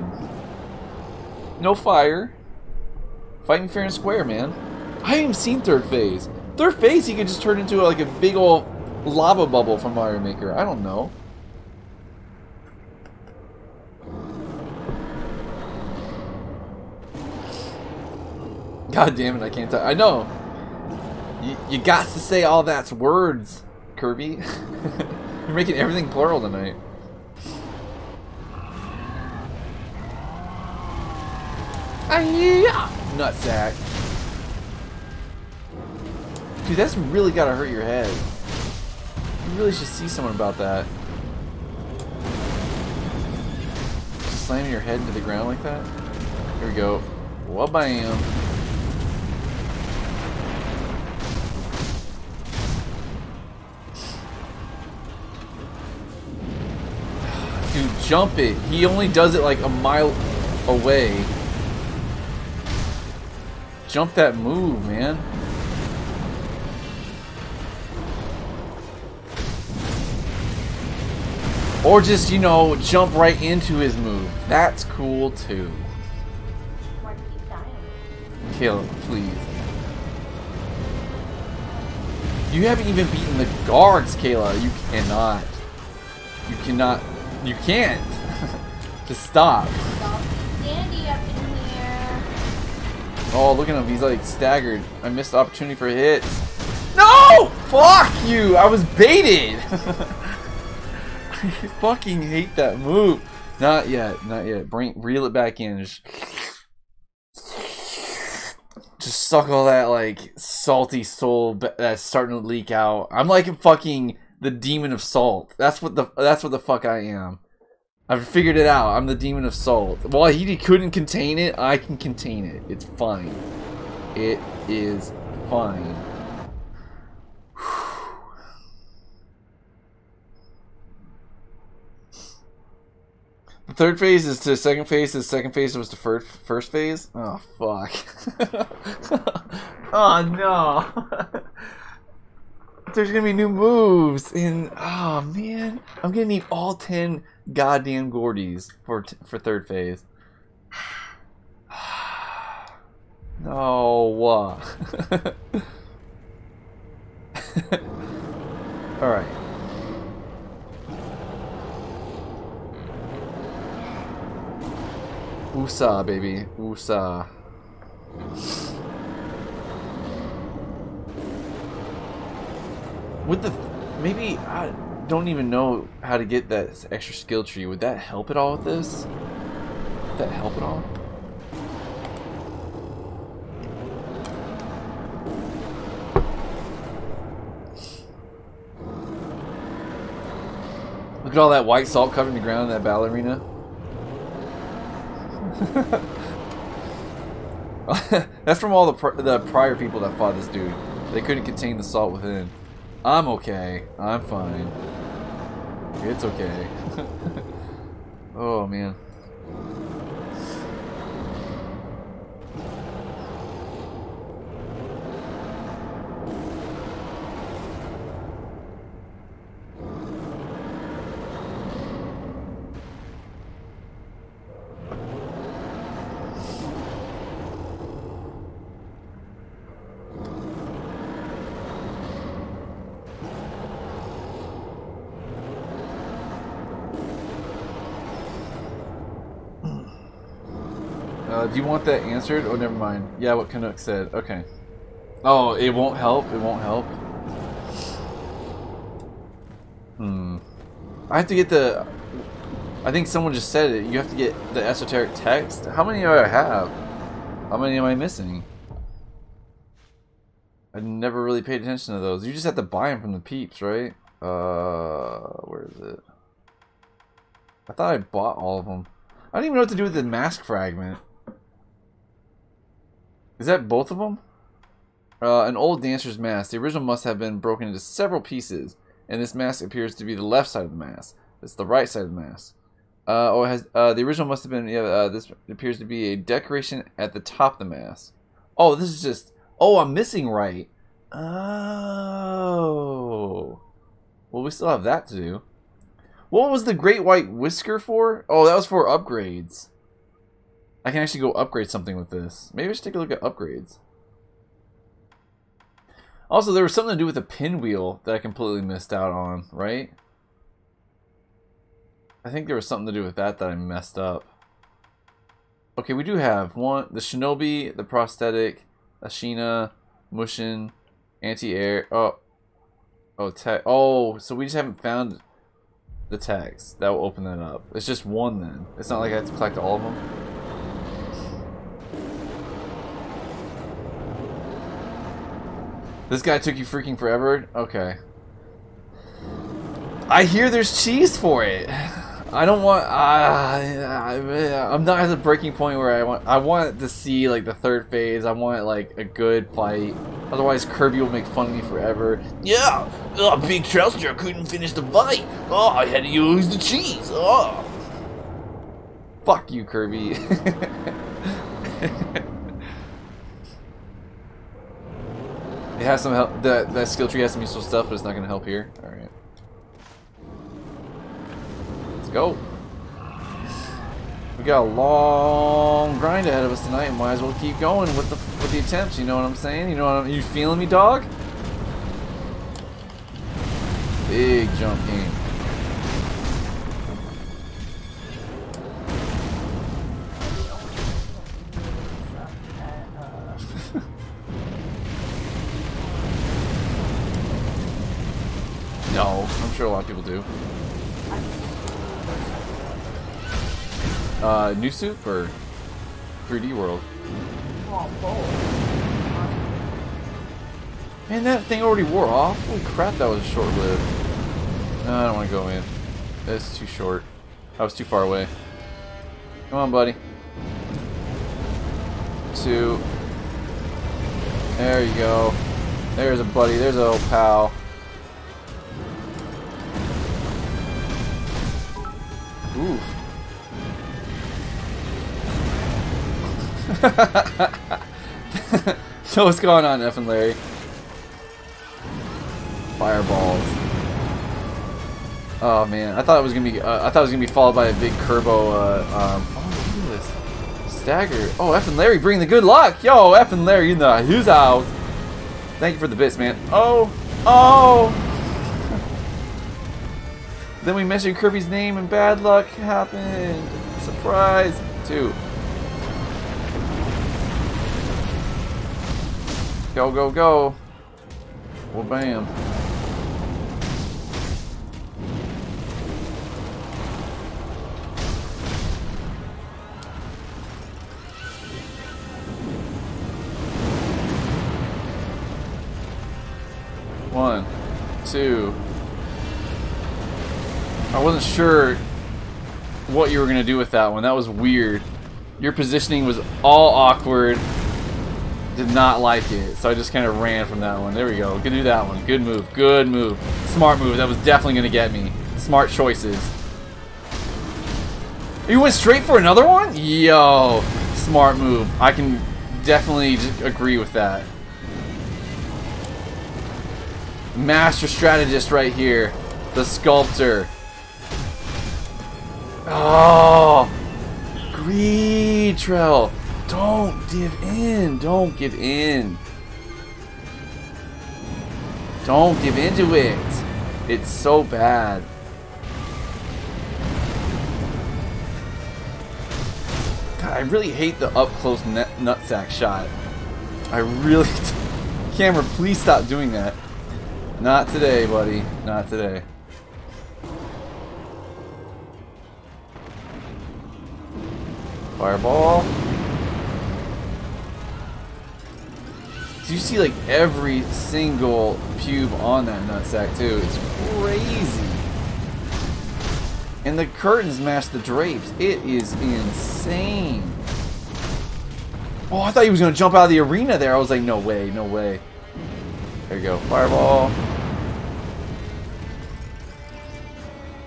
A: No fire. Fighting fair and square, man. I haven't even seen third phase. Third phase, he could just turn into like a big old lava bubble from Mario Maker. I don't know. God damn it, I can't talk. I know. You, you got to say all that's words, Kirby. You're making everything plural tonight. Nutsack. Dude, that's really gotta hurt your head. You really should see someone about that. Slamming your head into the ground like that? Here we go. Wabam. Dude, jump it. He only does it like a mile away. Jump that move, man. Or just, you know, jump right into his move. That's cool too. Caleb, please. You haven't even beaten the guards, Kayla. You cannot. You cannot. You can't. Just stop.
B: Salty Sandy up in here.
A: Oh, look at him. He's like staggered. I missed the opportunity for hits. No! Fuck you! I was baited! I fucking hate that move. Not yet, not yet. Bring reel it back in. Just, just suck all that like salty soul that's starting to leak out. I'm like fucking the demon of salt. That's what the that's what the fuck I am. I've figured it out. I'm the demon of salt. While he couldn't contain it, I can contain it. It's fine. It is fine. The third phase is to second phase. The second phase was to first first phase. Oh fuck! oh no! There's gonna be new moves, and oh man, I'm gonna need all ten goddamn Gordies for for third phase. no. all right. USA, baby. USA. Would the... Maybe... I don't even know how to get that extra skill tree. Would that help at all with this? Would that help at all? Look at all that white salt covering the ground in that ballerina. That's from all the pr the prior people that fought this dude. They couldn't contain the salt within. I'm okay. I'm fine. It's okay. oh man. Do you want that answered? Oh, never mind. Yeah, what Canuck said. Okay. Oh, it won't help? It won't help? Hmm. I have to get the... I think someone just said it. You have to get the esoteric text. How many do I have? How many am I missing? I never really paid attention to those. You just have to buy them from the peeps, right? Uh, where is it? I thought I bought all of them. I don't even know what to do with the mask fragment. Is that both of them? Uh, an old dancer's mask. The original must have been broken into several pieces, and this mask appears to be the left side of the mask. It's the right side of the mask. Uh, oh, has uh, the original must have been. Yeah, uh, this appears to be a decoration at the top of the mask. Oh, this is just. Oh, I'm missing right. Oh. Well, we still have that to do. What was the Great White Whisker for? Oh, that was for upgrades. I can actually go upgrade something with this. Maybe I should take a look at upgrades. Also, there was something to do with the pinwheel that I completely missed out on, right? I think there was something to do with that that I messed up. Okay, we do have one, the Shinobi, the prosthetic, Ashina, Mushin, anti-air. Oh, oh, tech. Oh, so we just haven't found the tags that will open that up. It's just one then. It's not like I have to collect all of them. This guy took you freaking forever? Okay. I hear there's cheese for it. I don't want. Uh, I'm not at the breaking point where I want. I want to see like the third phase. I want like a good fight. Otherwise, Kirby will make fun of me forever. Yeah, oh, Big Trelster couldn't finish the fight. Oh, I had to use the cheese. Oh, fuck you, Kirby. It has some help. That that skill tree has some useful stuff, but it's not going to help here. All right. Let's go. We got a long grind ahead of us tonight, and might as well keep going with the with the attempts. You know what I'm saying? You know what I'm, you feeling me, dog? Big jump game. sure a lot of people do. Uh, New Soup or 3D World? Man, that thing already wore off. Holy crap, that was short-lived. No, I don't want to go in. That's too short. I was too far away. Come on, buddy. Two. There you go. There's a buddy. There's a old pal. Oof. so what's going on, F and Larry? Fireballs. Oh man, I thought it was gonna be. Uh, I thought it was gonna be followed by a big Kerbo. Uh, um, oh, look at this stagger. Oh, F and Larry bring the good luck. Yo, F and Larry in the who's out. Thank you for the bits, man. Oh, oh. Then we mentioned Kirby's name and bad luck happened. Surprise. Two. Go, go, go. Well, bam. One, two. I wasn't sure what you were going to do with that one. That was weird. Your positioning was all awkward. Did not like it. So I just kind of ran from that one. There we go. Good do that one. Good move. Good move. Smart move. That was definitely going to get me. Smart choices. You went straight for another one? Yo. Smart move. I can definitely agree with that. Master strategist right here. The sculptor. Ah, oh! Greedtrell! Don't give in! Don't give in! Don't give into it! It's so bad. God, I really hate the up-close nutsack shot. I really... Camera, please stop doing that. Not today, buddy. Not today. Fireball. Do you see like every single pube on that nutsack too? It's crazy. And the curtains match the drapes. It is insane. Oh, I thought he was going to jump out of the arena there. I was like, no way, no way. There you go. Fireball.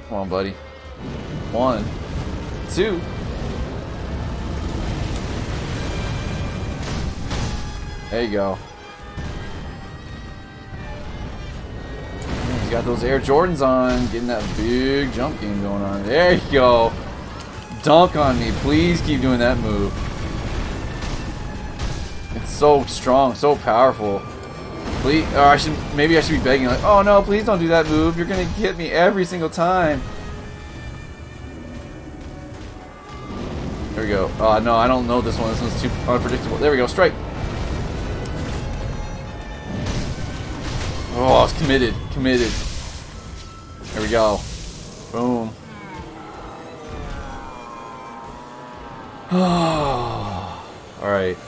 A: Come on, buddy. One. Two. There you go. He's got those Air Jordans on, getting that big jump game going on. There you go. Dunk on me. Please keep doing that move. It's so strong, so powerful. Please, or I should, maybe I should be begging like, oh no, please don't do that move. You're gonna get me every single time. There we go. Oh no, I don't know this one. This one's too unpredictable. There we go. Strike. Committed. Committed. There we go. Boom. Alright.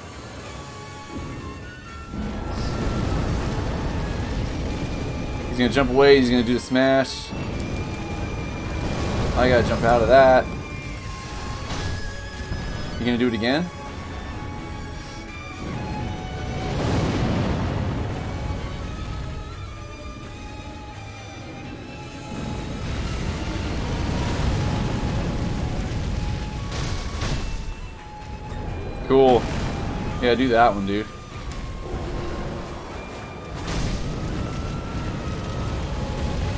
A: He's gonna jump away, he's gonna do the smash. I gotta jump out of that. You gonna do it again? Yeah, do that one, dude.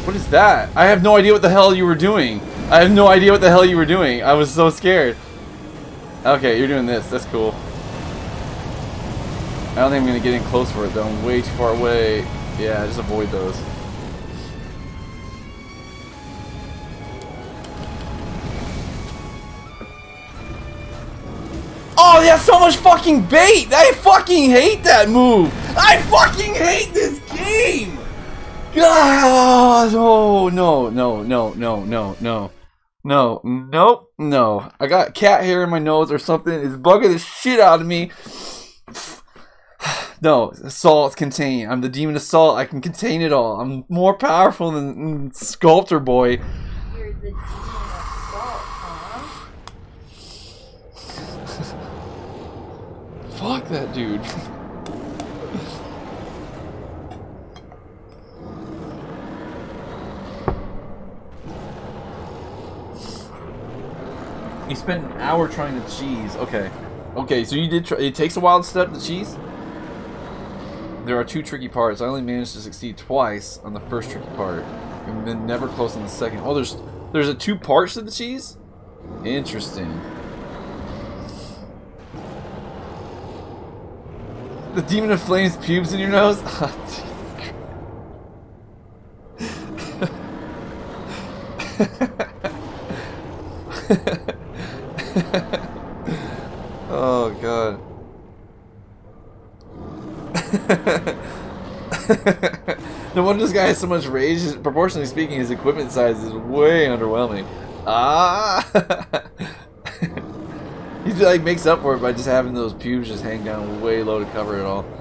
A: What is that? I have no idea what the hell you were doing. I have no idea what the hell you were doing. I was so scared. Okay, you're doing this. That's cool. I don't think I'm going to get in close for it, though. I'm way too far away. Yeah, just avoid those. Oh, that's so much fucking bait! I fucking hate that move! I fucking hate this game! God, oh, no, no, no, no, no, no. No, nope, no. I got cat hair in my nose or something. It's bugging the shit out of me. No, salt contain. I'm the demon of salt. I can contain it all. I'm more powerful than Sculptor Boy.
B: You're the demon of salt, huh?
A: Fuck that dude. You spent an hour trying the cheese. Okay. Okay, so you did try. It takes a while to step the cheese? There are two tricky parts. I only managed to succeed twice on the first tricky part. And then never close on the second. Oh, there's there's a two parts to the cheese? Interesting. The demon of flames pubes in your nose? oh god. no wonder this guy has so much rage. Proportionally speaking, his equipment size is way underwhelming. Ah! He like makes up for it by just having those pubes just hang down way low to cover it all.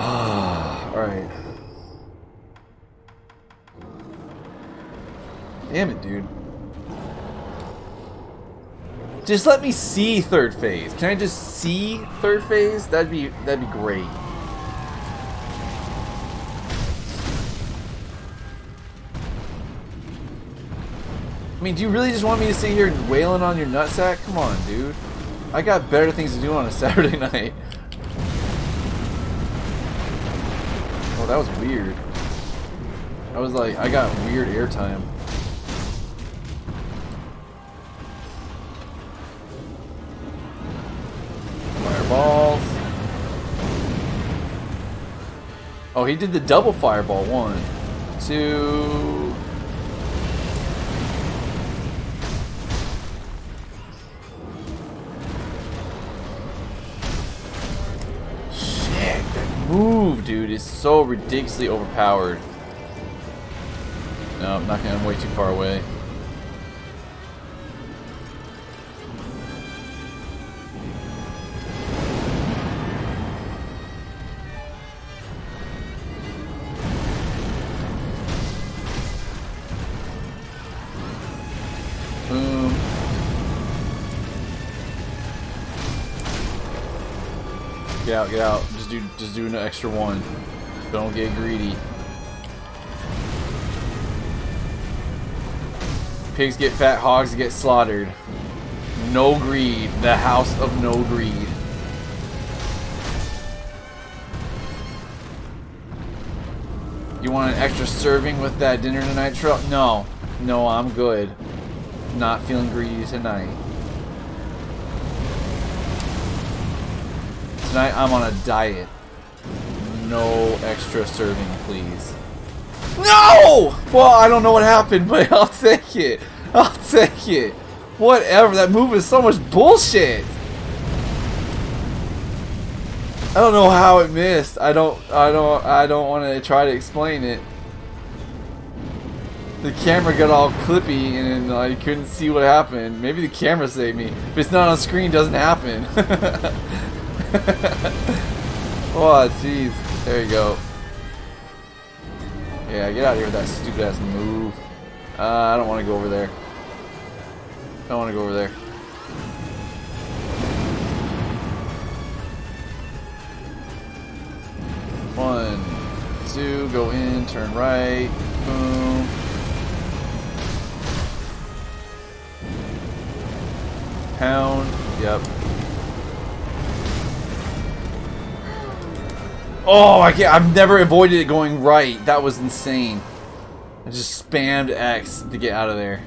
A: Ah, alright. Damn it, dude. Just let me see third phase. Can I just see third phase? That'd be that'd be great. I mean, do you really just want me to sit here wailing on your nutsack? Come on, dude. I got better things to do on a Saturday night. Oh, that was weird. I was like, I got weird airtime. Fireballs. Oh, he did the double fireball. One, two. Move, dude, is so ridiculously overpowered. No, I'm not gonna, I'm way too far away. Get out, get out. Just do just do an extra one. Don't get greedy. Pigs get fat, hogs get slaughtered. No greed. The house of no greed. You want an extra serving with that dinner tonight, truck? No. No, I'm good. Not feeling greedy tonight. Tonight I'm on a diet. No extra serving, please. No! Well, I don't know what happened, but I'll take it. I'll take it. Whatever. That move is so much bullshit. I don't know how it missed. I don't. I don't. I don't want to try to explain it. The camera got all clippy and uh, I couldn't see what happened. Maybe the camera saved me. If it's not on screen, doesn't happen. oh, jeez. There you go. Yeah, get out of here with that stupid ass move. Uh, I don't want to go over there. I don't want to go over there. One, two, go in, turn right, boom. Pound, yep. Oh, I can't. I've never avoided it going right. That was insane. I just spammed X to get out of there.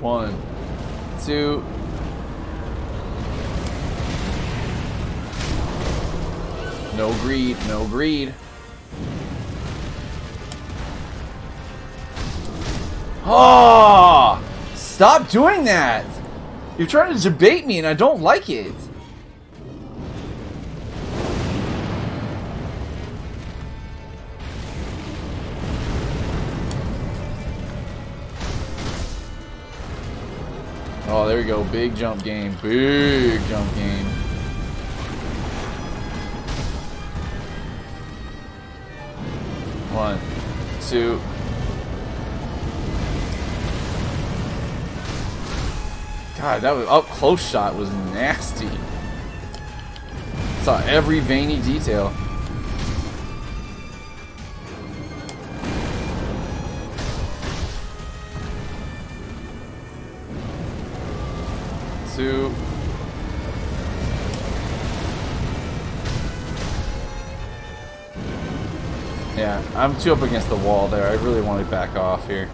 A: One, two. No greed, no greed. Oh! Stop doing that! You're trying to debate me and I don't like it. Oh, there we go. Big jump game. Big jump game. One, two, God, that was up close shot was nasty. Saw every veiny detail. Two. Yeah, I'm too up against the wall there. I really want to back off here.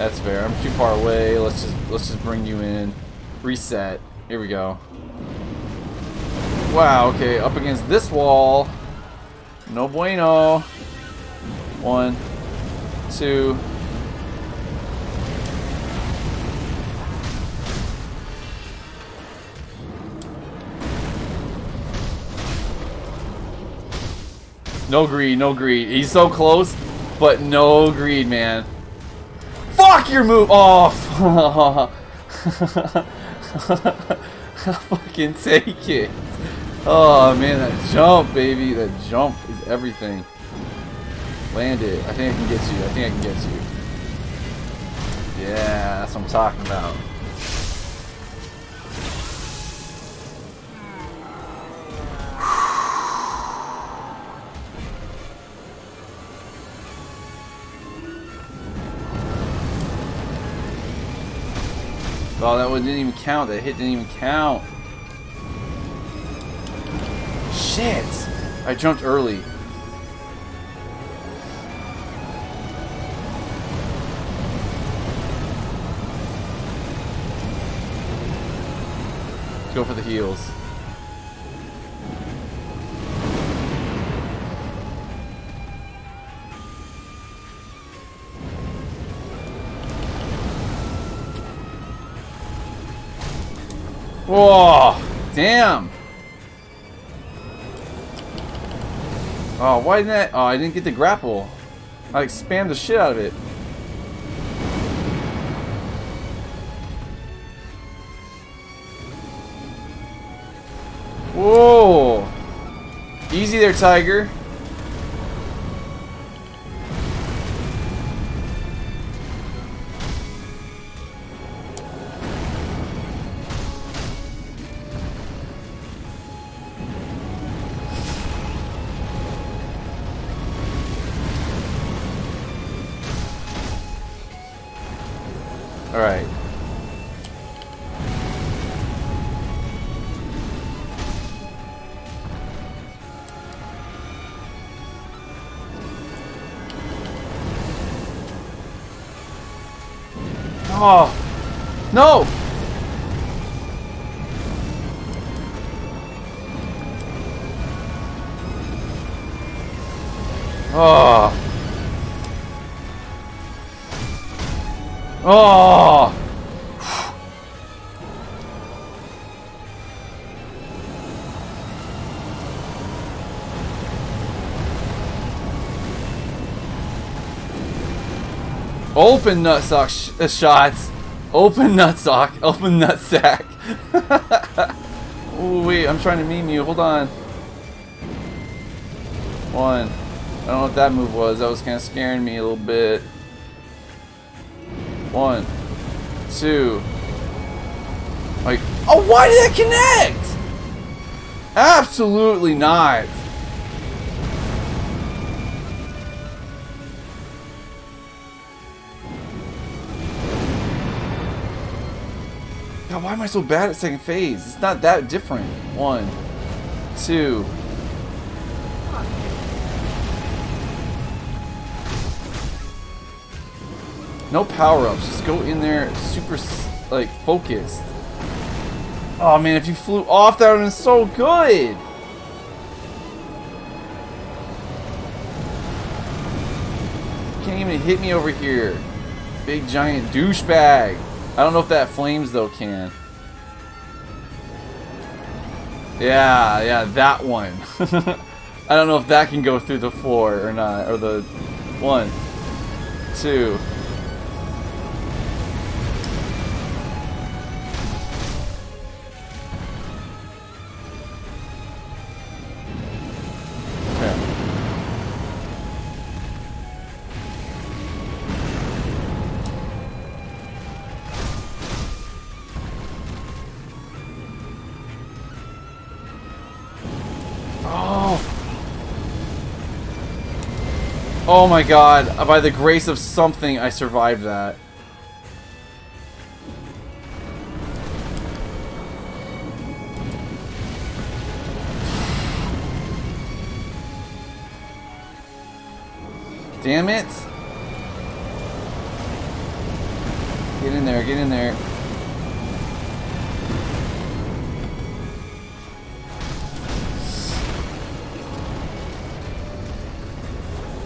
A: That's fair. I'm too far away. Let's just let's just bring you in. Reset. Here we go. Wow, okay, up against this wall. No bueno. One, two. No greed, no greed. He's so close, but no greed, man. Fuck your move! Oh, fucking take it. Oh man, that jump, baby. That jump is everything. Land it. I think I can get you. I think I can get you. Yeah, that's what I'm talking about. Oh, that one didn't even count. That hit didn't even count. Shit! I jumped early. Let's go for the heels. Whoa! Damn! Oh, why didn't that? Oh, I didn't get the grapple. I like spammed the shit out of it. Whoa! Easy there, Tiger. Open nutsock sh uh, shots. Open nut nutsock. Open nutsack. oh wait, I'm trying to meme you. Hold on. One. I don't know what that move was. That was kind of scaring me a little bit. One, two. Like, oh, why did that connect? Absolutely not. God, why am I so bad at second phase? It's not that different. One, two. No power-ups. Just go in there super, like, focused. Oh, man, if you flew off, that would have been so good! Can't even hit me over here. Big, giant douchebag. I don't know if that flames, though, can. Yeah, yeah, that one. I don't know if that can go through the floor or not. Or the... One. Two. My god, by the grace of something, I survived that. Damn it! Get in there, get in there.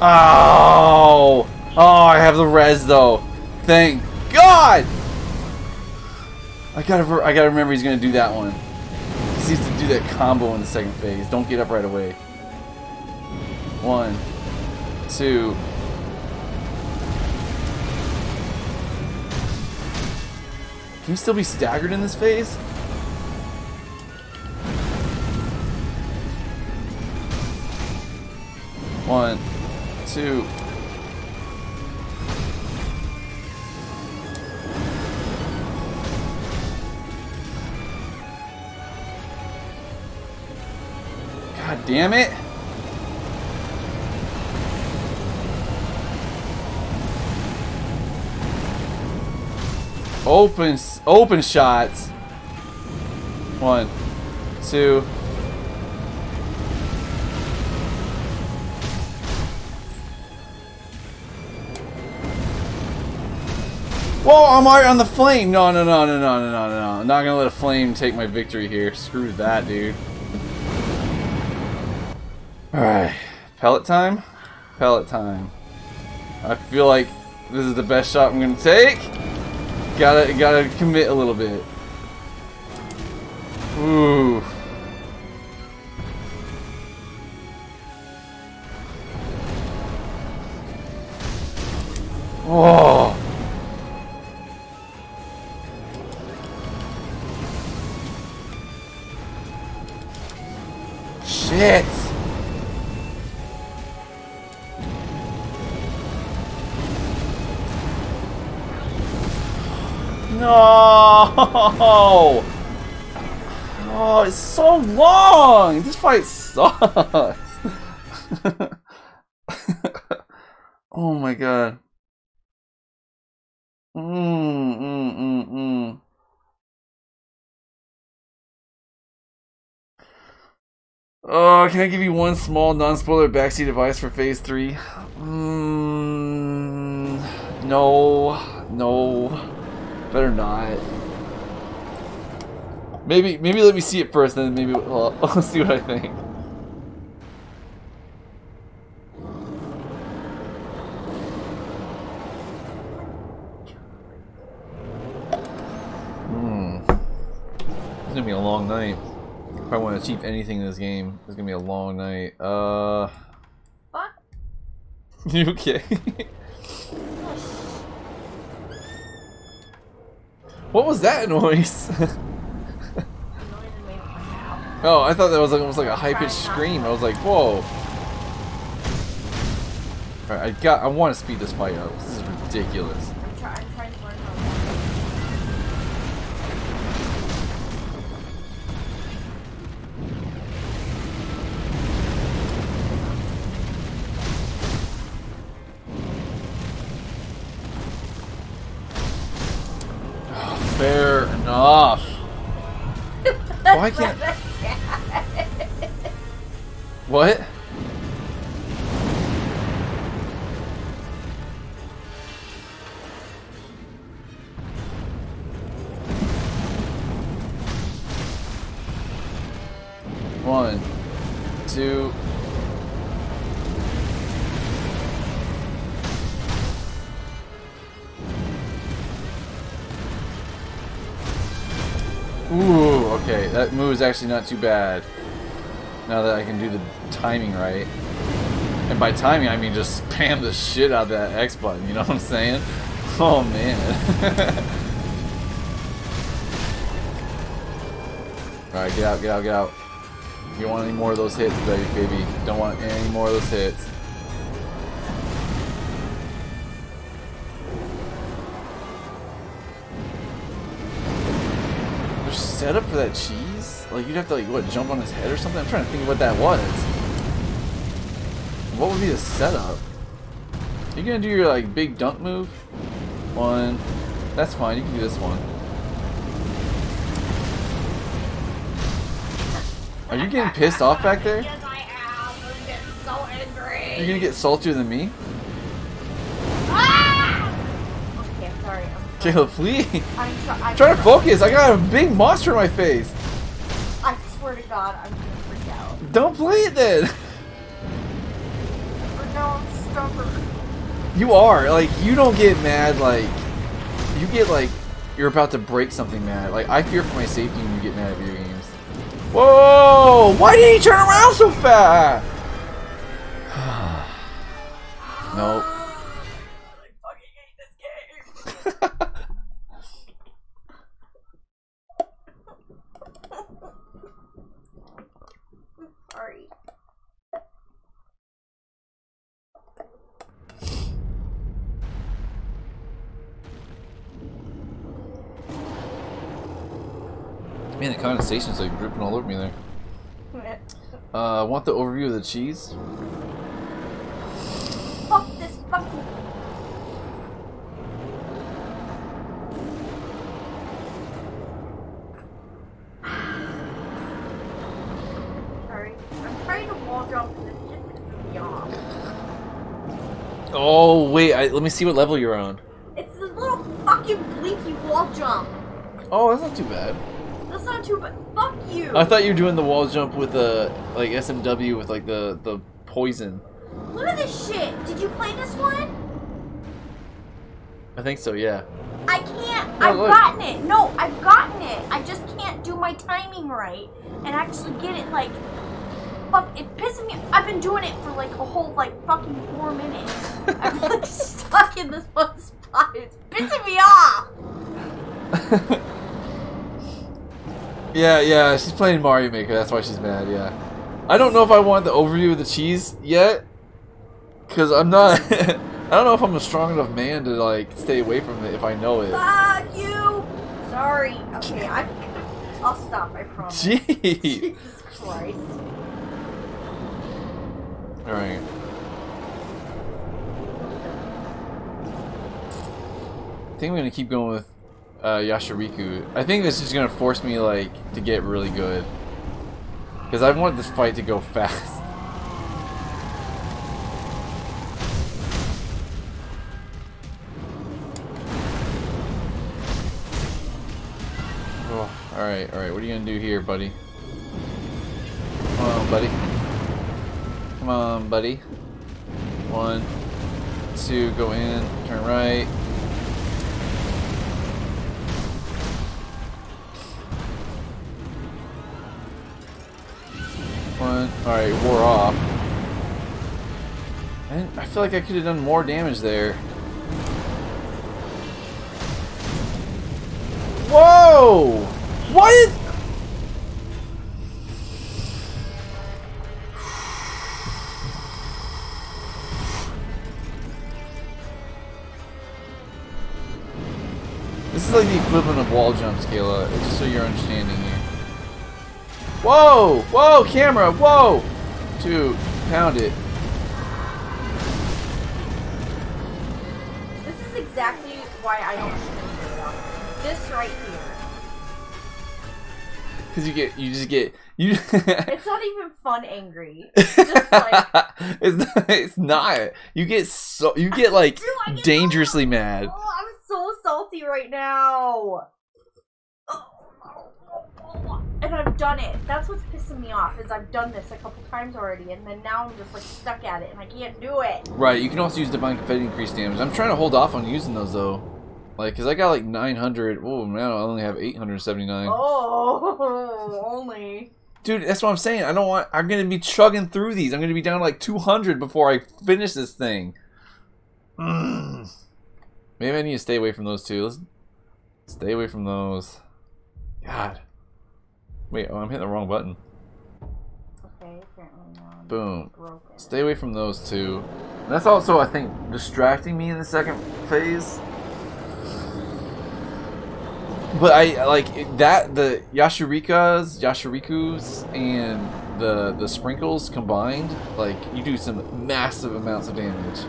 A: Oh! Have the res though. Thank God! I gotta, I gotta remember he's gonna do that one. He needs to do that combo in the second phase. Don't get up right away. One, two. Can you still be staggered in this phase? One, two. Damn it! Open, open shots. One, two. Whoa, I'm already on the flame. No, no, no, no, no, no, no, no. I'm not gonna let a flame take my victory here. Screw that, dude. Alright. Pellet time? Pellet time. I feel like this is the best shot I'm gonna take. Gotta, gotta commit a little bit. Ooh. Sucks! oh my god. Mmm, mmm, mmm, mmm. Oh, can I give you one small non-spoiler backseat advice for Phase 3? Mmm... No. No. Better not. Maybe, maybe let me see it first, and then maybe we'll, I'll see what I think. Hmm. It's gonna be a long night. If I want to achieve anything in this game, it's gonna be a long night. Uh.
B: What?
A: You okay? What was that noise? oh, I thought that was like almost like a high pitched scream. I was like, whoa. Alright, I got. I want to speed this fight up. This is ridiculous. Actually not too bad. Now that I can do the timing right. And by timing, I mean just spam the shit out of that X button, you know what I'm saying? Oh, man. Alright, get out, get out, get out. You don't want any more of those hits, baby, baby. Don't want any more of those hits. Setup for that cheese? Like, you'd have to, like, what, jump on his head or something? I'm trying to think of what that was. What would be the setup? You gonna do your like big dunk move? One. That's fine. You can do this one. Are you getting pissed off back there?
B: Yes, I am. I'm getting so angry.
A: You're gonna get saltier than me? Caleb, please.
B: I'm, try- I'm
A: Try to focus. I got a big monster in my face.
B: I swear to God, I'm gonna freak out.
A: Don't play it then.
B: Now I'm stubborn.
A: You are like you don't get mad like you get like you're about to break something mad. Like I fear for my safety when you get mad at video games. Whoa! Why did he turn around so fast? Condensation's like dripping all over me there. Uh, want the overview of the cheese?
B: Fuck this fucking. Sorry. I'm trying to wall jump and this shit pisses me off.
A: Oh wait, I, let me see what level you're on.
B: It's a little fucking blinky wall jump.
A: Oh, that's not too bad.
B: Not too bad. Fuck you.
A: I thought you were doing the wall jump with the like SMW with like the the poison.
B: Look at this shit. Did you play this one?
A: I think so, yeah.
B: I can't.
A: No,
B: I've
A: look.
B: gotten it. No, I've gotten it. I just can't do my timing right and actually get it like. Fuck! It pisses me. I've been doing it for like a whole like fucking four minutes. I'm like stuck in this one spot. It's pissing me off.
A: Yeah, yeah, she's playing Mario Maker. That's why she's mad. Yeah, I don't know if I want the overview of the cheese yet, cause I'm not. I don't know if I'm a strong enough man to like stay away from it if I know it.
B: Fuck you. Sorry. Okay, I. I'll stop. I promise.
A: Jeez.
B: Jesus Christ.
A: All right. I think I'm gonna keep going with uh, Yashariku. I think this is gonna force me like to get really good, because I want this fight to go fast. Oh, all right, all right. What are you gonna do here, buddy? Come on, buddy. Come on, buddy. One, two, go in, turn right. One, alright, wore off. I, I feel like I could have done more damage there. Whoa! What? This is like the equivalent of wall jumps, Kayla, just so you're understanding. Whoa! Whoa, camera! Whoa! Two, pound it.
B: This is exactly why I don't shoot. This right here.
A: Cause you get, you just get, you.
B: It's not even fun angry. It's just like
A: it's not, it's not. You get so you get like
B: Dude, get
A: dangerously mad.
B: Oh, I'm so salty right now. And I've done it. That's what's pissing me off. Is I've done this a couple times already, and then now I'm just like stuck at it, and I can't do it.
A: Right. You can also use divine confetti increase damage. I'm trying to hold off on using those though, like cause I got like 900. Oh man, I only have 879.
B: Oh, only.
A: Dude, that's what I'm saying. I don't want. I'm gonna be chugging through these. I'm gonna be down to like 200 before I finish this thing. Mm. Maybe I need to stay away from those two. Let's stay away from those. God. Wait, oh, I'm hitting the wrong button.
B: Okay, apparently I'm
A: Boom.
B: broken.
A: Stay away from those two. And that's also, I think, distracting me in the second phase. But I like that the Yashirikas, Yasharikus, and the the sprinkles combined, like you do some massive amounts of damage.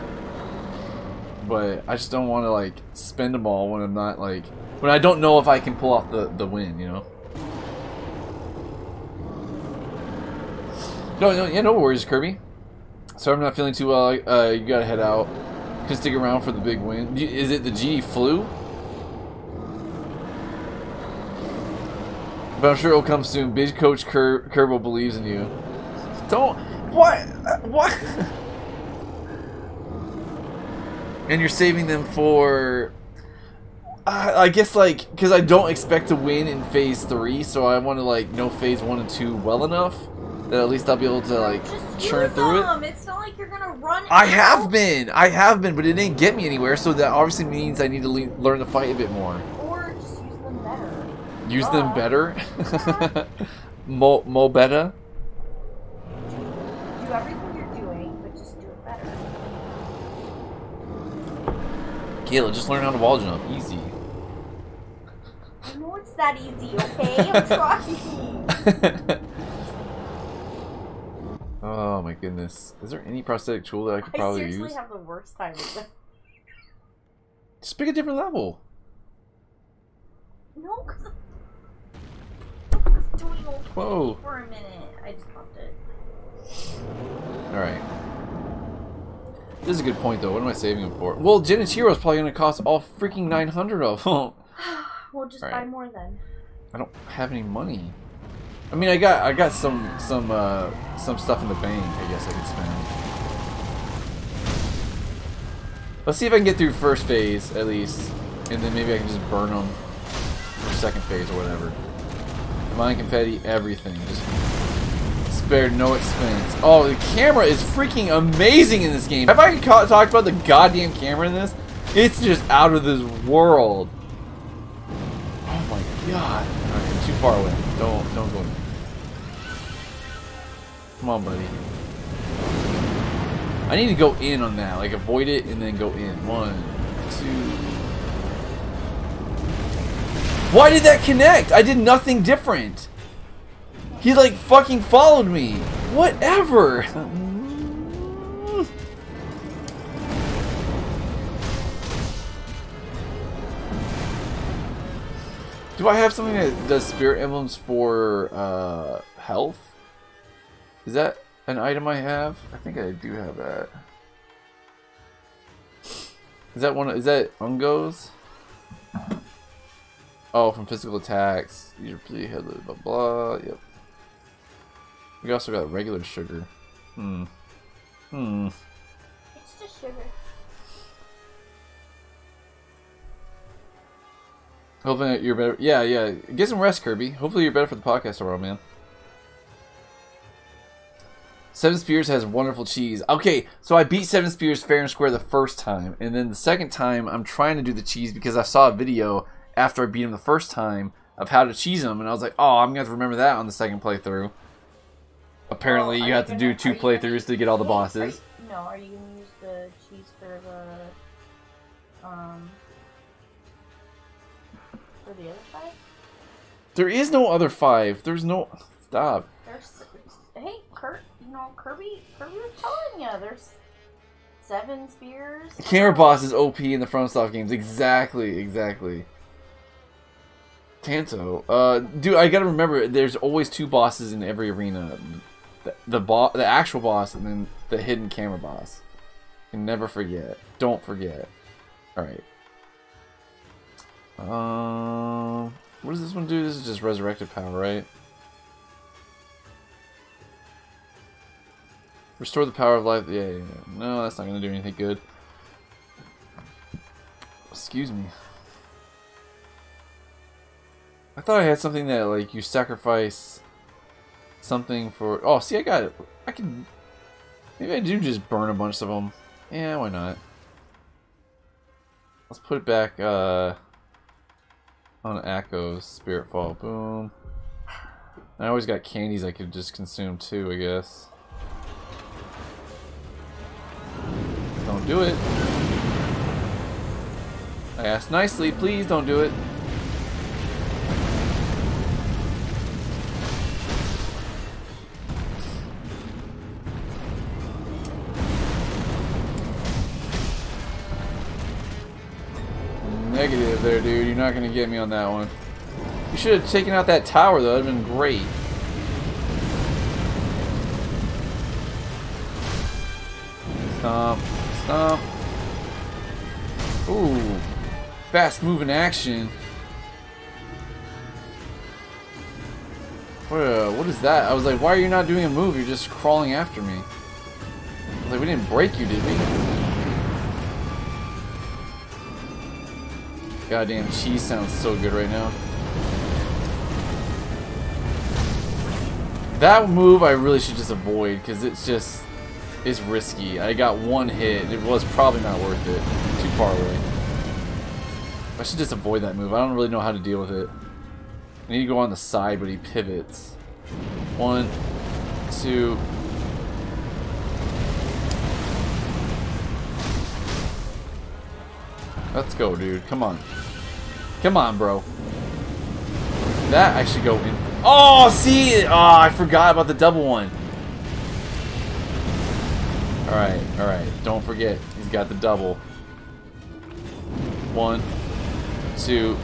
A: but I just don't want to like spend them all when I'm not like when I don't know if I can pull off the the win, you know. No, no, yeah, no worries, Kirby. Sorry, I'm not feeling too well. Uh, you gotta head out. Can stick around for the big win. Is it the GD flu? But I'm sure it'll come soon. Big Coach Ker Kerbal believes in you. Don't. What? What? and you're saving them for. Uh, I guess like because I don't expect to win in Phase Three, so I want to like know Phase One and Two well enough that at least I'll be able to like churn through
B: them.
A: it.
B: Um, it's not like you're gonna run.
A: I
B: out.
A: have been, I have been, but it didn't get me anywhere. So that obviously means I need to le learn to fight a bit more.
B: Or just use them better.
A: Use them better. mo mo better.
B: Do everything you're doing, but just do it better.
A: Kayla, just learn how to wall jump. Easy.
B: I know it's that easy, okay? I'm trying.
A: oh my goodness. Is there any prosthetic tool that I could
B: I
A: probably use?
B: I seriously have the worst time with it.
A: Just pick a different level.
B: No, because I was doing okay
A: Whoa.
B: for a minute. I just it.
A: Alright. This is a good point though. What am I saving them for? Well, Genichiro's probably going to cost all freaking 900 of them.
B: We'll just buy more then.
A: I don't have any money. I mean, I got I got some some uh, some stuff in the bank. I guess I could spend. Let's see if I can get through first phase at least, and then maybe I can just burn them for second phase or whatever. Mine confetti, everything, just spared no expense. Oh, the camera is freaking amazing in this game. Have I talked about the goddamn camera in this? It's just out of this world. Oh my god. I'm too far away. Don't don't go. Come on, buddy. I need to go in on that. Like avoid it and then go in. One, two. Why did that connect? I did nothing different. He like fucking followed me. Whatever. Do I have something that does spirit emblems for uh, health? Is that an item I have? I think I do have that. Is that one? Is that Ungo's? Oh, from physical attacks. You're pretty headless, blah blah. Yep. We also got regular sugar. Hmm. Hmm.
B: It's just sugar.
A: Hopefully you're better. Yeah, yeah. Get some rest, Kirby. Hopefully you're better for the podcast tomorrow, man. Seven Spears has wonderful cheese. Okay, so I beat Seven Spears fair and square the first time, and then the second time I'm trying to do the cheese because I saw a video after I beat him the first time of how to cheese him, and I was like, oh, I'm gonna have to remember that on the second playthrough. Apparently,
B: Well,
A: you have to
B: gonna-
A: do two
B: you gonna
A: playthroughs to get all the
B: Hey, are
A: bosses.
B: you- no, are you gonna use the cheese for the um for the other side?
A: There is no other five. There's no. Stop.
B: There's hey Kurt, you Kirby. Kirby was telling you there's seven spears.
A: Camera boss is OP in the front FromSoft games. Exactly, exactly. Tanto. Uh, dude, I gotta remember, there's always two bosses in every arena. The, the, bo- the actual boss and then the hidden camera boss. And never forget. Don't forget. Alright. Um, what does this one do? This is just resurrected power, right? Restore the power of life. Yeah, yeah, yeah. No, that's not gonna do anything good. Excuse me. I thought I had something that like you sacrifice something for. Oh, see, I got it. I can. Maybe I do just burn a bunch of them. Yeah, why not? Let's put it back uh, on Ako's Spirit Fall. Boom. I always got candies I could just consume too, I guess. Do it. I asked nicely, please don't do it. Negative there, dude. You're not going to get me on that one. You should have taken out that tower, though. That would have been great. Stomp. Stomp. Ooh. Fast moving action. What, uh, what is that? I was like, why are you not doing a move? You're just crawling after me. Like, we didn't break you, did we? Goddamn cheese sounds so good right now. That move I really should just avoid because it's just it's risky. I got one hit. It was probably not worth it. Too far away. I should just avoid that move. I don't really know how to deal with it. I need to go on the side, but he pivots. One, two. Let's go, dude. Come on. Come on, bro. That I should go in. Oh, see? Oh, I forgot about the double one. Alright, alright. Don't forget. He's got the double. One, two.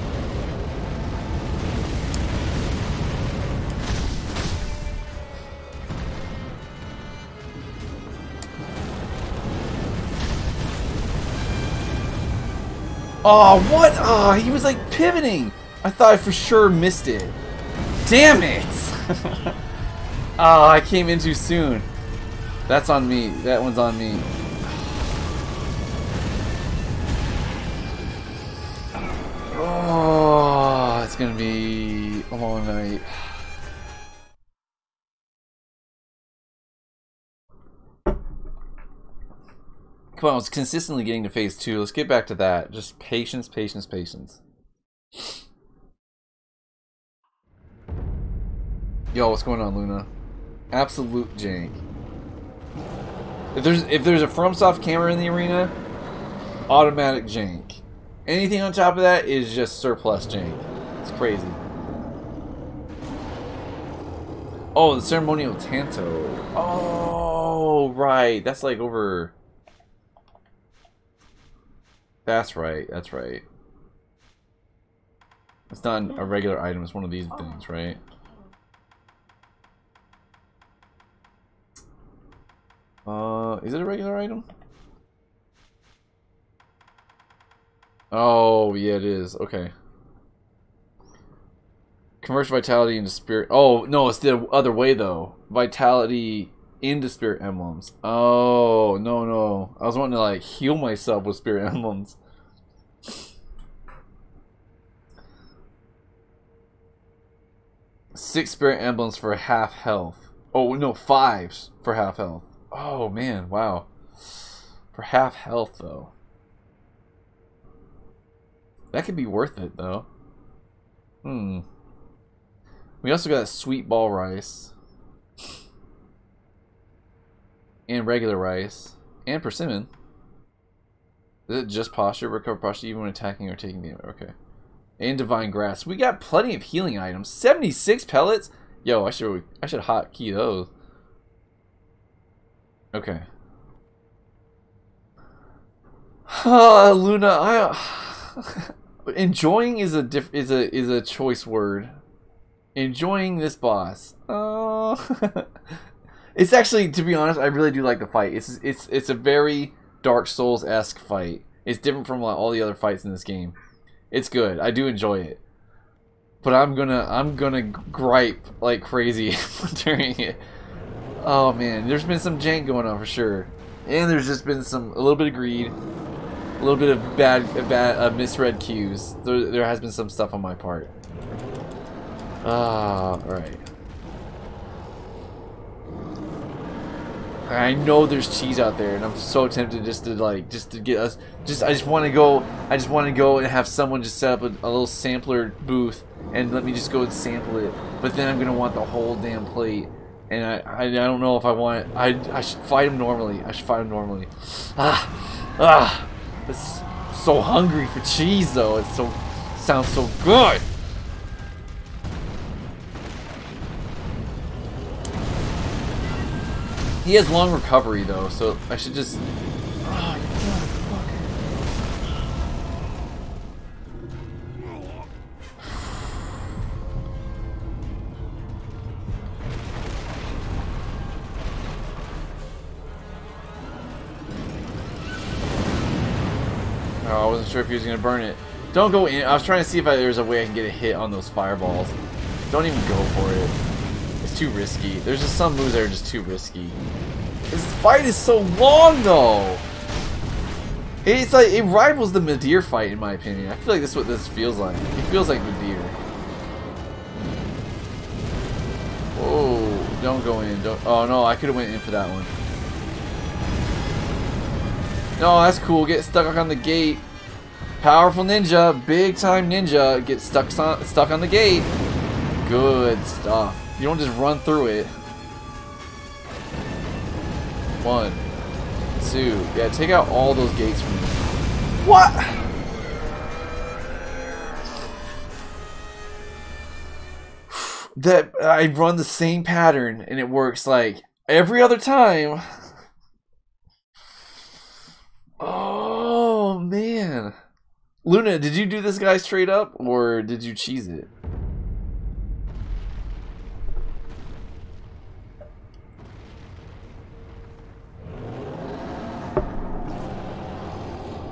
A: Oh, what? Oh, he was like pivoting. I thought I for sure missed it. Damn it! oh, I came in too soon. That's on me. That one's on me. Oh, it's gonna be a long night. Come on, I was consistently getting to phase two. Let's get back to that. Just patience, patience, patience. Yo, what's going on, Luna? Absolute jank. If there's if there's a FromSoft camera in the arena, automatic jank. Anything on top of that is just surplus jank. It's crazy. Oh, the ceremonial Tanto. Oh, right. That's like over. That's right. That's right. It's not a regular item. It's one of these things, right? Uh, is it a regular item? Oh, yeah, it is. Okay. Convert vitality into spirit. Oh, no, it's the other way, though. Vitality into spirit emblems. Oh, no, no. I was wanting to, like, heal myself with spirit emblems. Six spirit emblems for half health. Oh, no, fives for half health. Oh, man, wow. For half health, though. That could be worth it, though. Hmm. We also got sweet ball rice. And regular rice. And persimmon. Is it just posture? Recover posture even when attacking or taking damage. Okay. And divine grass. We got plenty of healing items. 76 pellets? Yo, I should I should hotkey those. Okay. Uh, Luna, I enjoying is a diff is a is a choice word. Enjoying this boss. Uh, it's actually, to be honest, I really do like the fight. It's it's it's a very Dark Souls esque fight. It's different from like, all the other fights in this game. It's good. I do enjoy it. But I'm gonna I'm gonna gripe like crazy during it. Oh man, there's been some jank going on for sure, and there's just been some a little bit of greed, a little bit of bad bad uh, misread cues. There, there has been some stuff on my part. Ah, all right. I know there's cheese out there, and I'm so tempted just to like, just to get us, just I just want to go, I just want to go and have someone just set up a, a, little sampler booth and let me just go and sample it. But then I'm gonna want the whole damn plate, and I, I, I don't know if I want. I, I should fight him normally. I should fight him normally. Ah, ah, it's so hungry for cheese though. It so sounds so good. He has long recovery though, so I should just. Oh, sure if he was gonna burn it. Don't go in. I was trying to see if I, there a way I can get a hit on those fireballs. Don't even go for it. It's too risky. There's just some moves that are just too risky. This fight is so long though. It's like it rivals the Midir fight in my opinion. I feel like this is what this feels like. It feels like Midir. Oh, don't go in. Don't. Oh no, I could have went in for that one. No, that's cool. Get stuck on the gate. Powerful ninja, big time ninja. Get stuck on, stuck on the gate. Good stuff. You don't just run through it. One, two. Yeah, take out all those gates from me. What? That I run the same pattern and it works like every other time. Oh man. Luna, did you do this guy straight up or did you cheese it?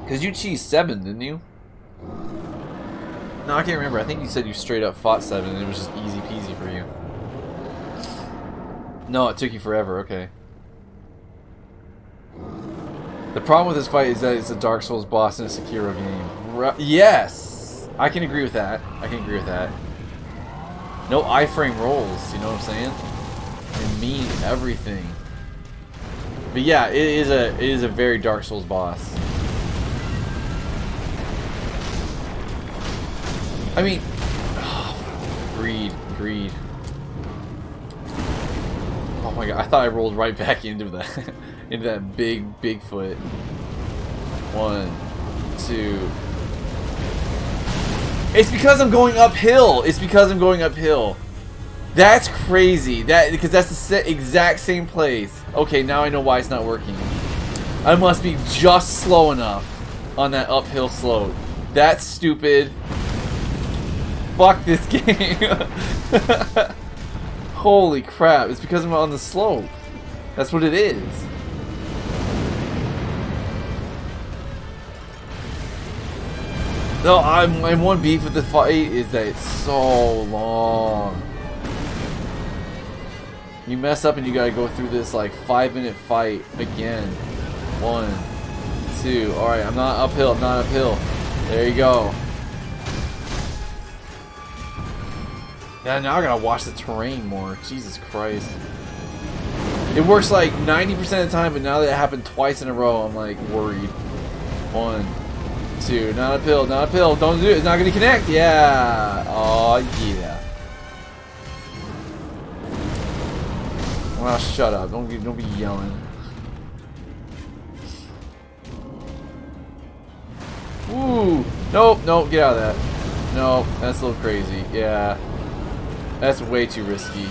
A: Because you cheesed 7, didn't you? No, I can't remember. I think you said you straight up fought 7 and it was just easy peasy for you. No, it took you forever. Okay. The problem with this fight is that it's a Dark Souls boss in a Sekiro game. Yes! I can agree with that. I can agree with that. No iframe rolls, you know what I'm saying? It mean everything. But yeah, it is a it is a very Dark Souls boss. I mean, oh, greed, greed. Oh my god, I thought I rolled right back into that, into that big Bigfoot. One, two. It's because I'm going uphill. It's because I'm going uphill. That's crazy. That because that's the exact same place. Okay, now I know why it's not working. I must be just slow enough on that uphill slope. That's stupid. Fuck this game. Holy crap, it's because I'm on the slope. That's what it is. No, I'm, I'm one beef with the fight is that it's so long. You mess up and you gotta go through this like five minute fight again. One, two, alright, I'm not uphill, I'm not uphill. There you go. Yeah, now I gotta watch the terrain more. Jesus Christ. It works like 90% of the time, but now that it happened twice in a row, I'm like worried. One, two, not a pill, not a pill. Don't do it. It's not gonna connect. Yeah. Oh yeah. Well, shut up. Don't don't be yelling. Ooh. Nope. Nope. Get out of that. Nope. That's a little crazy. Yeah. That's way too risky.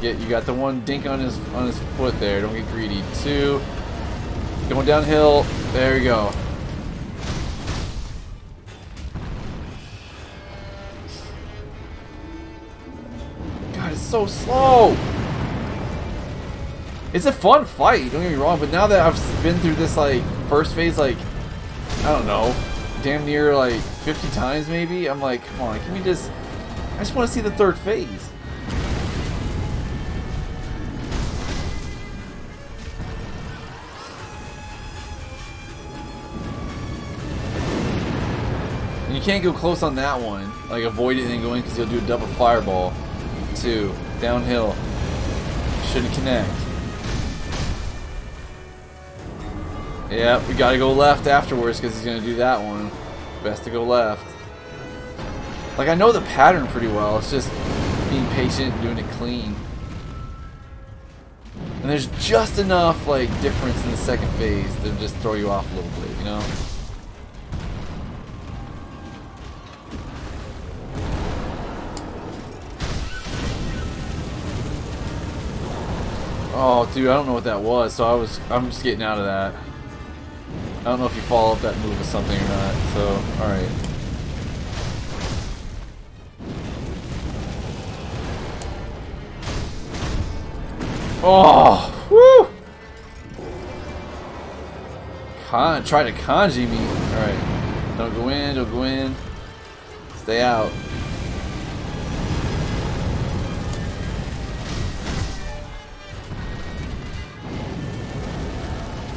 A: Get you got the one dink on his on his foot there. Don't get greedy. Two. Going downhill. There we go. God, it's so slow. It's a fun fight, don't get me wrong, but now that I've been through this like first phase like I don't know, damn near like 50 times maybe. I'm like, come on, can we just... I just want to see the third phase. Can't go close on that one. Like, avoid it and then go in because you'll do a double fireball. Two. Downhill. Shouldn't connect. Yeah, we gotta go left afterwards because he's gonna do that one. Best to go left. Like, I know the pattern pretty well. It's just being patient and doing it clean. And there's just enough, like, difference in the second phase to just throw you off a little bit, you know? Oh, dude, I don't know what that was, so I was, I'm just getting out of that. I don't know if you follow up that move with something or not, so, alright. Oh, woo! Con try to kanji me. Alright. Don't go in, don't go in. Stay out.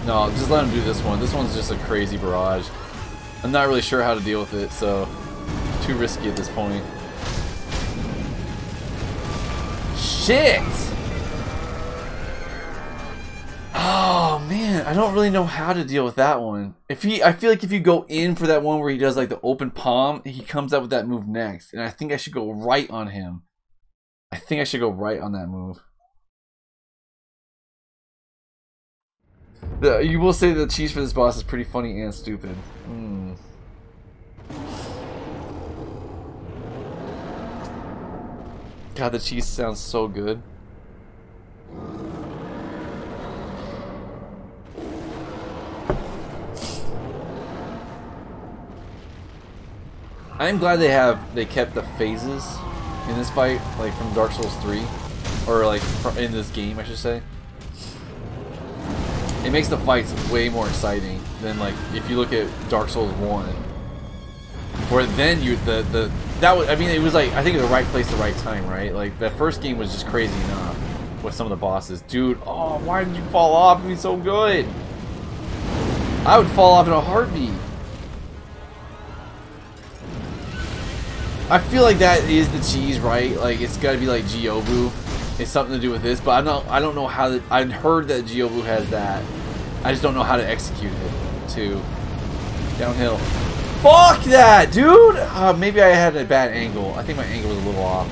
A: No, just let him do this one. This one's just a crazy barrage. I'm not really sure how to deal with it, so too risky at this point. Shit! Oh man, I don't really know how to deal with that one. If he, I feel like if you go in for that one where he does like the open palm, he comes up with that move next, and I think I should go right on him. I think I should go right on that move. The, you will say the cheese for this boss is pretty funny and stupid. Hmm. God, the cheese sounds so good. I'm glad they have they kept the phases in this fight, like from Dark Souls 3, or like in this game, I should say. It makes the fights way more exciting than like if you look at Dark Souls 1, where then you the the that was I mean it was like I think the right place, the right time, right? Like that first game was just crazy enough with some of the bosses, dude. Oh, why did you fall off? It'd be so good. I would fall off in a heartbeat. I feel like that is the cheese, right? Like it's got to be like Gyobu. It's something to do with this, but I'm not. I don't know how. I heard that Gyobu has that. I just don't know how to execute it. To downhill. Fuck that, dude. Uh, maybe I had a bad angle. I think my angle was a little off.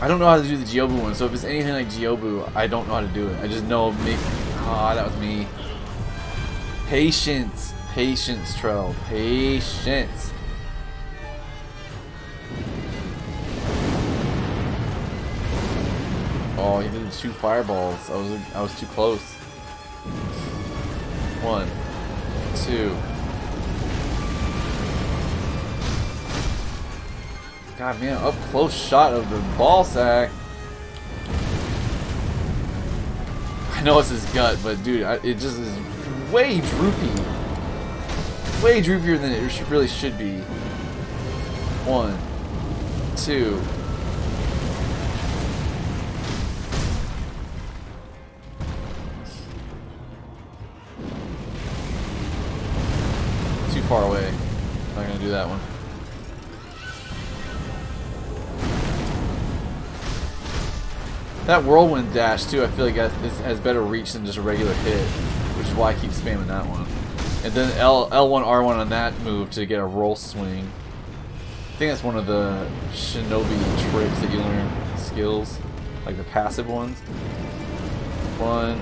A: I don't know how to do the Gyobu one, so if it's anything like Gyobu, I don't know how to do it. I just know maybe. Ah, oh, that was me. Patience. Patience, Trell. Patience. Oh, he didn't shoot fireballs. I was I was too close. One, two. God, man, up close shot of the ball sack. I know it's his gut, but dude, I, it just is way droopy way droopier than it really should be. One, two. Do that one. That whirlwind dash too, I feel like it has better reach than just a regular hit, which is why I keep spamming that one. And then L, L1, R1 on that move to get a roll swing. I think that's one of the shinobi tricks that you learn skills, like the passive ones. One,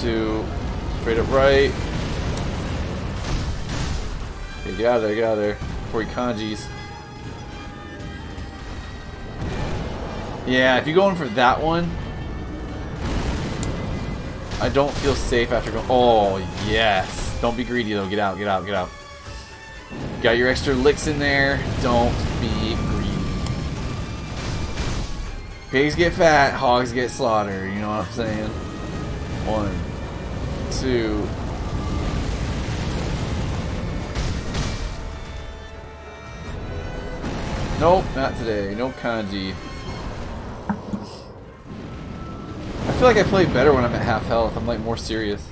A: two, straight up right. Okay, get out of there, get out of there. Before he kanjis. Yeah, if you go in for that one, I don't feel safe after going. Oh, yes. Don't be greedy though. Get out, get out, get out. Got your extra licks in there. Don't be greedy. Pigs get fat, hogs get slaughtered. You know what I'm saying? One, two. Nope, not today. No kanji. I feel like I play better when I'm at half health. I'm like more serious.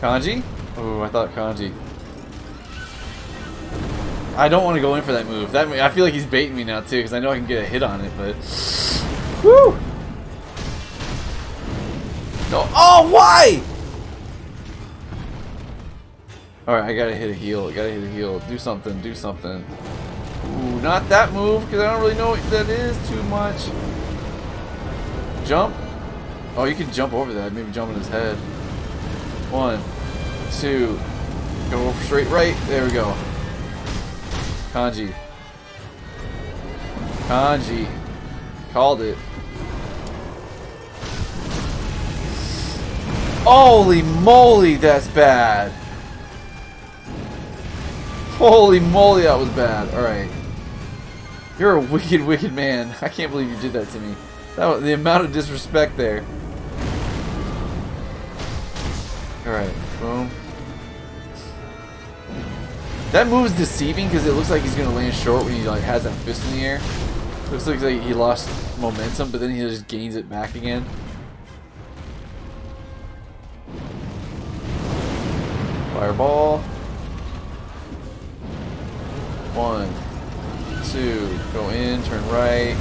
A: Kanji? Oh, I thought Kanji. I don't want to go in for that move. That I feel like he's baiting me now too, because I know I can get a hit on it, but. Woo! No. Oh, why? Alright, I gotta hit a heal. I gotta hit a heal. Do something. Do something. Ooh, not that move, because I don't really know what that is too much. Jump? Oh, you can jump over that. Maybe jump in his head. One, two, go straight right. There we go. Kanji. Kanji. Called it. Holy moly, that's bad. Holy moly, that was bad. Alright. You're a wicked, wicked man. I can't believe you did that to me. That was, the amount of disrespect there. Alright, boom. That move is deceiving because it looks like he's going to land short when he like has that fist in the air. Looks like he lost momentum, but then he just gains it back again. Fireball. One, two, go in, turn right.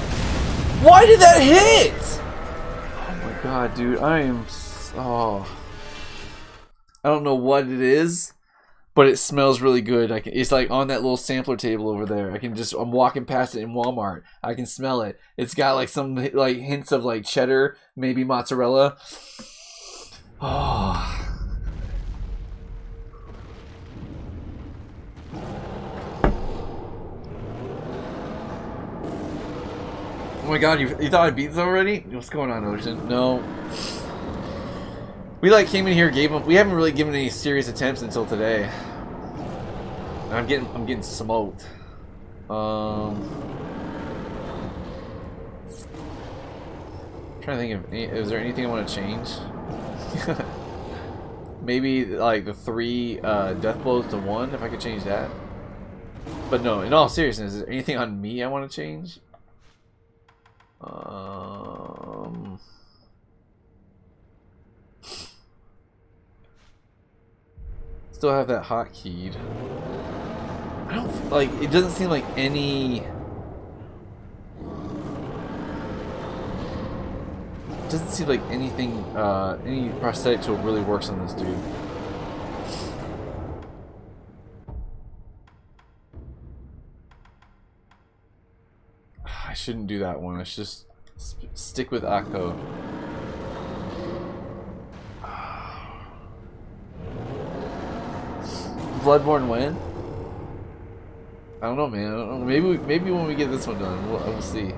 A: Why did that hit? Oh my god, dude, I am. Oh. I don't know what it is, but it smells really good. I can, it's like on that little sampler table over there. I can just I'm walking past it in Walmart. I can smell it. It's got like some like hints of like cheddar, maybe mozzarella. Oh. Oh my god, you, you thought I beat this already? What's going on, Ocean? No. We like came in here, gave them. We haven't really given any serious attempts until today. I'm getting, I'm getting smoked. Um, trying to think of, any, is there anything I want to change? Maybe like the three uh, death blows to one, if I could change that. But no, in all seriousness, is there anything on me I want to change? Um, still have that hotkeyed. I don't like. It doesn't seem like any. Doesn't seem like anything, uh, any prosthetic tool really works on this dude. Shouldn't do that one. I should just stick with Ako. Bloodborne win? I don't know, man. Don't know. Maybe maybe when we get this one done, we'll, we'll see.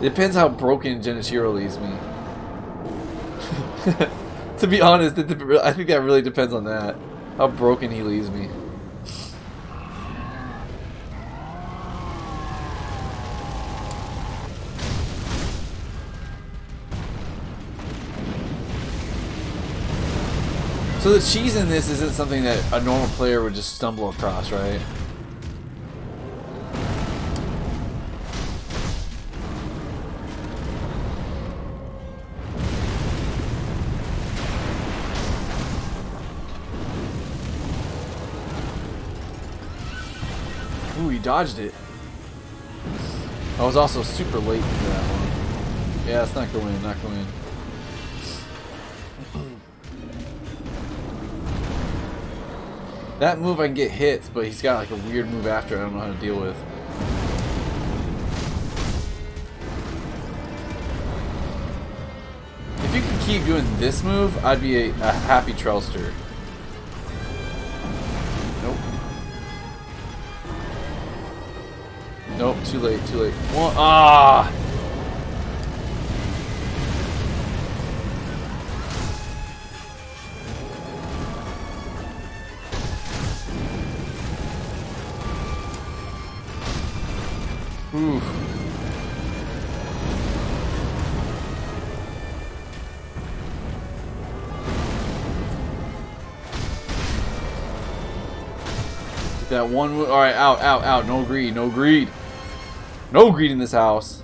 A: It depends how broken Genichiro leaves me. to be honest, I think that really depends on that. How broken he leaves me. So the cheese in this isn't something that a normal player would just stumble across, right? Ooh, he dodged it. I was also super late for that one. Yeah, it's not going in, not going in. That move I can get hits, but he's got like a weird move after I don't know how to deal with. If you could keep doing this move, I'd be a, a happy Trelster. Nope. Nope, too late, too late. Ah! Oof. Get that one. All right, out, out, out. No greed, no greed, no greed in this house.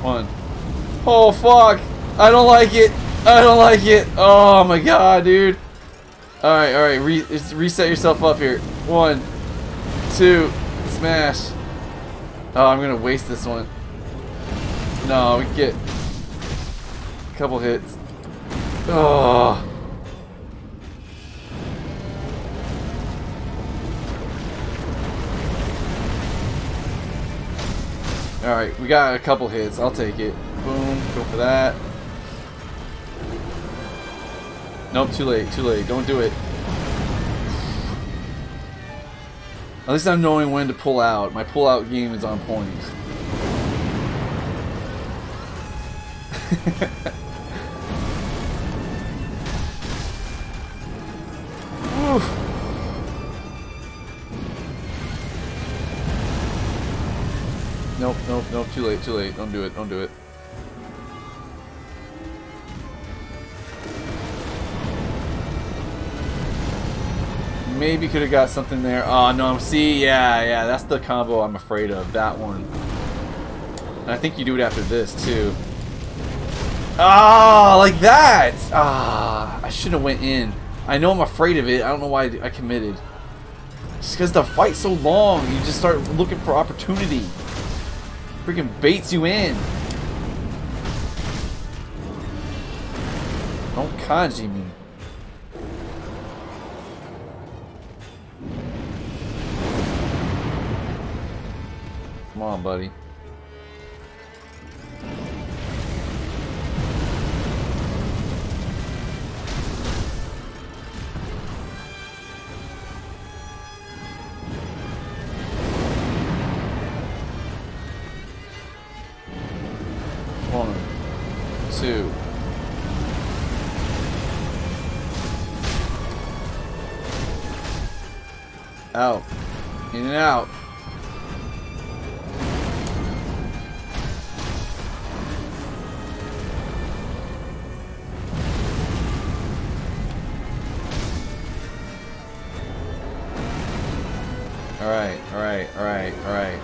A: One. Oh fuck! I don't like it. I don't like it. Oh my god, dude. Alright, alright, Re reset yourself up here. One, two, smash. Oh, I'm gonna waste this one. No, we get a couple hits. Oh. Alright, we got a couple hits. I'll take it. Boom, go for that. Nope, too late, too late. Don't do it. At least I'm knowing when to pull out. My pull out game is on point. Nope, nope, nope, too late, too late. Don't do it, don't do it. Maybe could have got something there. Oh, no, see, yeah, yeah, that's the combo I'm afraid of, that one. And I think you do it after this, too. Ah, oh, like that! Ah, I should have went in. I know I'm afraid of it. I don't know why I committed. Just because the fight's so long, you just start looking for opportunity. Freaking baits you in. Don't kanji me. Come on, buddy. One, two. Out. In and out. Alright, alright, alright.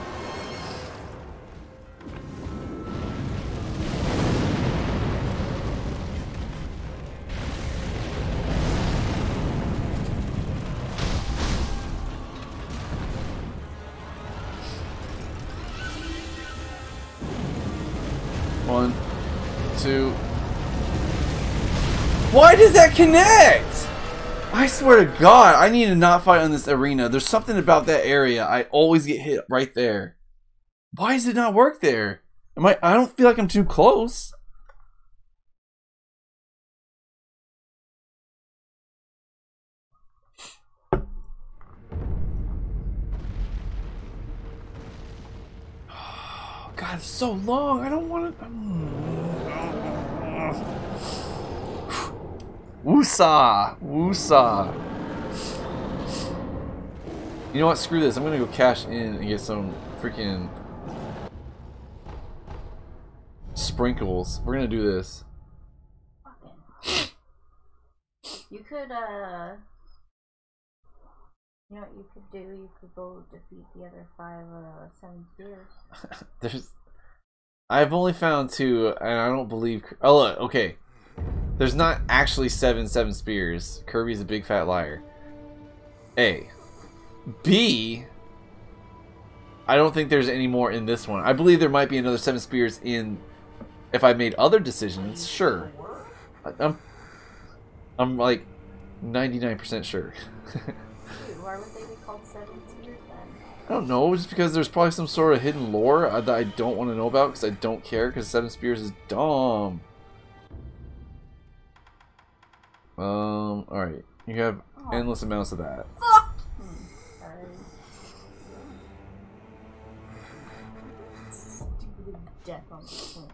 A: One, two. Why does that connect? I swear to God, I need to not fight on this arena. There's something about that area. I always get hit right there. Why does it not work there? Am I? I don't feel like I'm too close. God, it's so long. I don't want to. Woosah! Woosah! You know what? Screw this. I'm gonna go cash in and get some freaking sprinkles. We're gonna do this.
B: You could, uh. You know what you could do? You could go defeat the other five, uh, seven spears.
A: There's. I've only found two, and I don't believe. Oh, look, okay. There's not actually seven seven spears. Kirby's a big fat liar. A. B. I don't think there's any more in this one. I believe there might be another seven spears in. If I made other decisions, sure. I'm. I'm like, 99% sure.
B: They be called seven spears then?
A: I don't know, just because there's probably some sort of hidden lore that I don't want to know about because I don't care because Seven Spears is dumb. Um, alright. You have endless amounts of that.
B: Fuck! Sorry. Stupid death on the planet.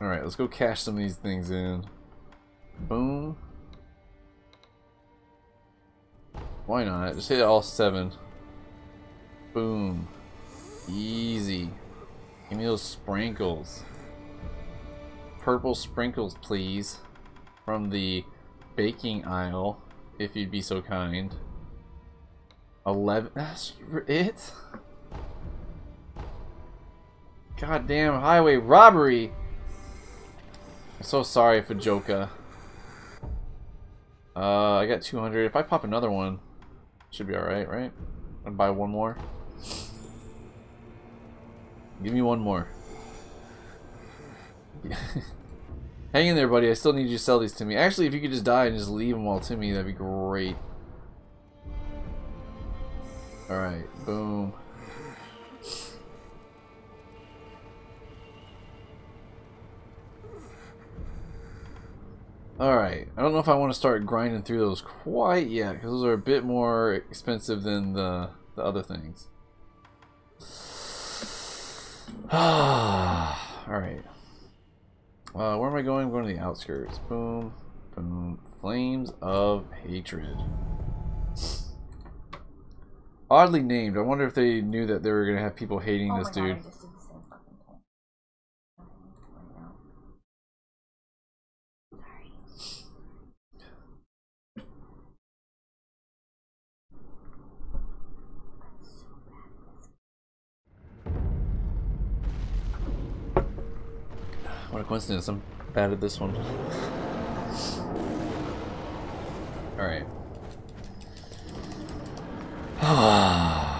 A: Alright, let's go cash some of these things in. Boom. Why not? Just hit all seven. Boom. Easy. Give me those sprinkles. Purple sprinkles, please. From the baking aisle, if you'd be so kind. 11. That's it? Goddamn highway robbery! I'm so sorry for Joka. Uh, I got 200. If I pop another one, should be alright, right? And buy one more. Give me one more. Hang in there, buddy. I still need you to sell these to me. Actually, if you could just die and just leave them all to me, that'd be great. Alright, boom. Alright, I don't know if I want to start grinding through those quite yet, because those are a bit more expensive than the, the other things. Alright. Uh, where am I going? I'm going to the outskirts. Boom. Boom. Flames of Hatred. Oddly named. I wonder if they knew that they were going to have people hating
B: Oh
A: this
B: dude. God, I
A: dude.
B: just did the same fucking thing. Right now. Sorry. I'm so bad at this.
A: What a coincidence. I'm bad at this one. Alright.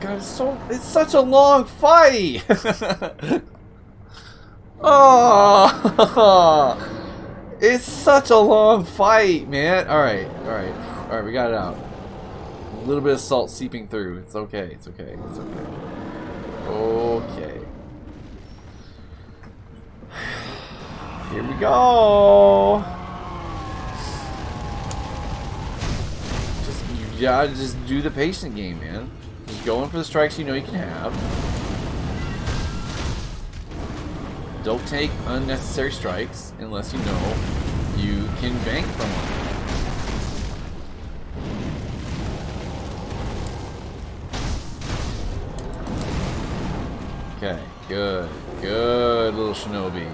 A: God, it's so it's such a long fight. oh, it's such a long fight, man. All right, all right, all right. We got it out. A little bit of salt seeping through. It's okay. It's okay. It's okay. Okay. Here we go. Just you gotta just do the patient game, man. Just going for the strikes you know you can have. Don't take unnecessary strikes unless you know you can bank from them. Okay, good. Good little shinobi.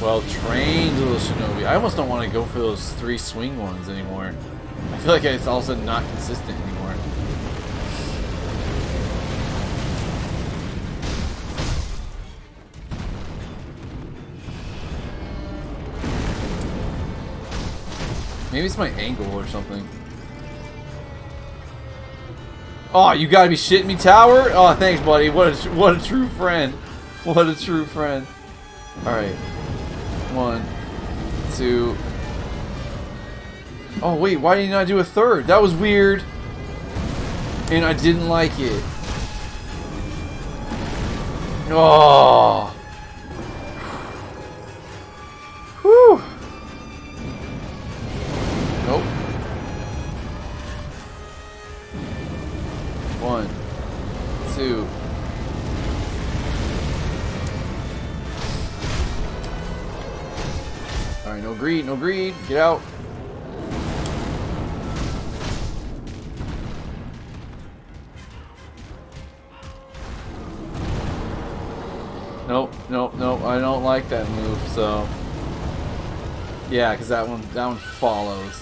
A: Well trained little shinobi. I almost don't want to go for those three swing ones anymore. I feel like it's also not consistent anymore. Maybe it's my angle or something. Oh, you gotta be shitting me, Tower? Oh, thanks, buddy. What a what a true friend. What a true friend. All right, one, two. Oh wait, why did you not do a third? That was weird. And I didn't like it. Oh. Whew. Greed, no greed. Get out. Nope, nope, nope. I don't like that move, so. Yeah, because that one, that one follows.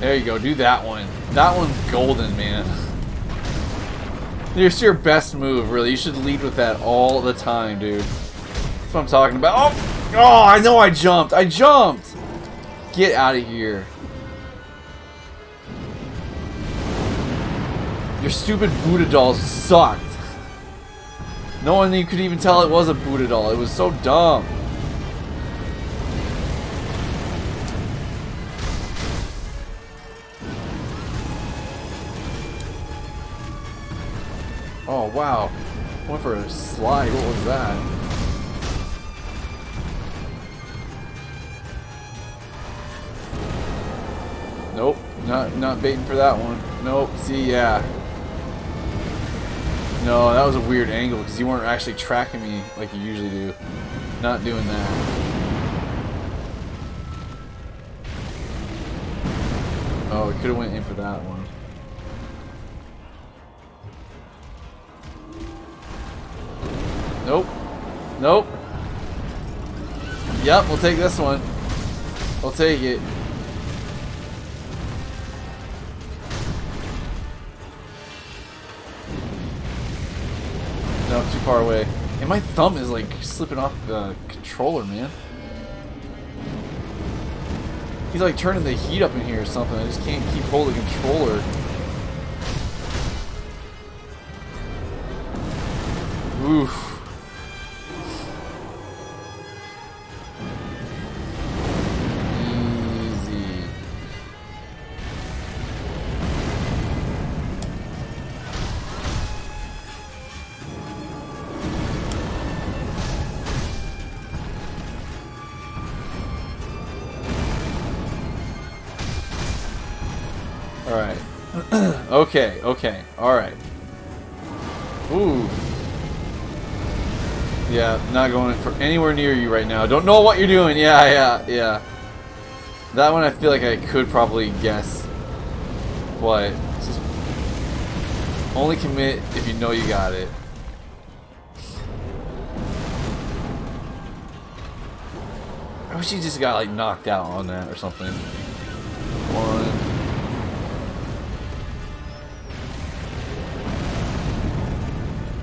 A: There you go, do that one. That one's golden, man. It's your best move, really. You should lead with that all the time, dude. That's what I'm talking about. Oh, oh I know I jumped. I jumped. Get out of here. Your stupid Buddha dolls sucked. No one you could even tell it was a Buddha doll. It was so dumb. Oh, wow. Went for a slide. What was that? Nope. Not not baiting for that one. Nope. See, yeah. No, that was a weird angle because you weren't actually tracking me like you usually do. Not doing that. Oh, we could have went in for that one. Nope. Nope. Yep, we'll take this one. We'll take it. No, too far away. And my thumb is like slipping off the controller, man. He's like turning the heat up in here or something. I just can't keep holding the controller. Oof. Okay, okay, alright. Ooh. Yeah, not going for anywhere near you right now. Don't know what you're doing. Yeah, yeah, yeah. That one I feel like I could probably guess. What? Just only commit if you know you got it. I wish you just got like knocked out on that or something. One.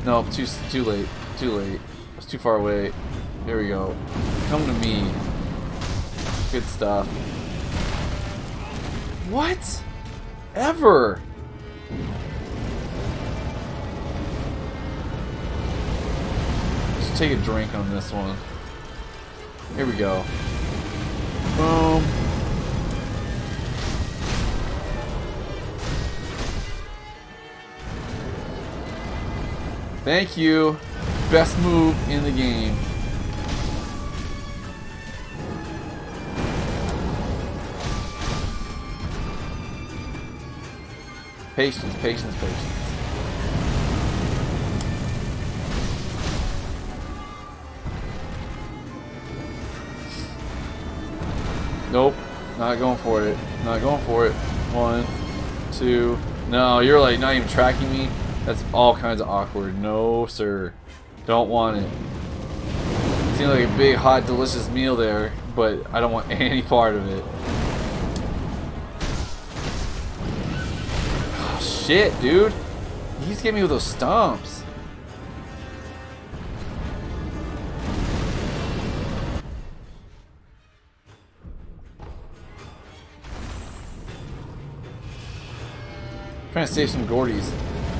A: No, too too late. Too late. It's too far away. Here we go. Come to me. Good stuff. What? Ever? Just take a drink on this one. Here we go. Boom. Thank you. Best move in the game. Patience, patience, patience. Nope. Not going for it. Not going for it. One, two. No, you're like not even tracking me. That's all kinds of awkward. No, sir. Don't want it. Seems like a big, hot, delicious meal there, but I don't want any part of it. Oh, shit, dude. He's getting me with those stomps. Trying to save some Gordies.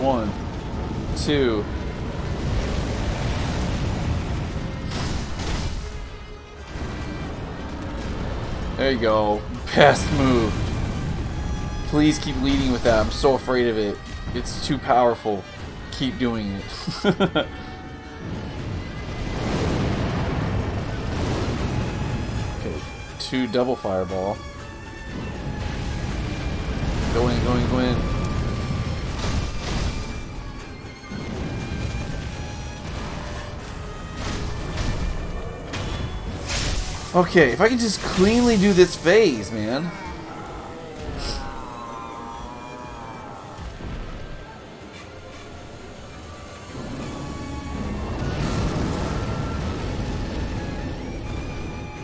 A: One, two. There you go. Best move. Please keep leading with that. I'm so afraid of it. It's too powerful. Keep doing it. okay, two double fireball. Go in, go in, go in. Okay, if I can just cleanly do this phase, man.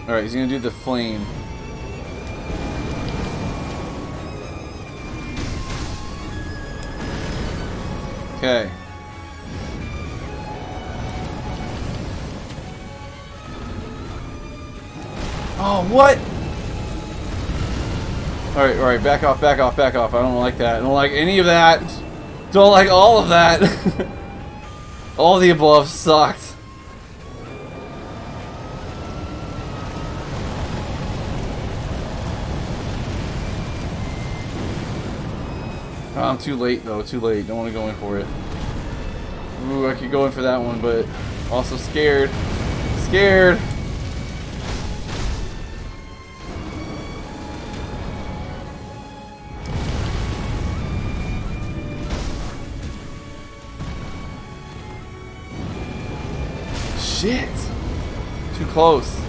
A: Alright, he's gonna do the flame. Okay. Oh, what? Alright, alright, back off, back off, back off. I don't like that. I don't like any of that. Don't like all of that. all the above sucked. Oh, I'm too late though, too late. Don't want to go in for it. Ooh, I could go in for that one, but also scared. Scared. Close.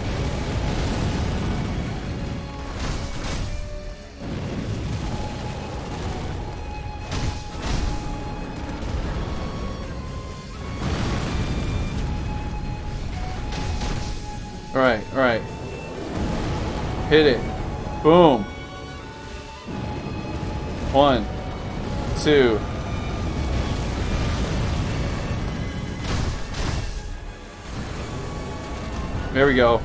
A: We go.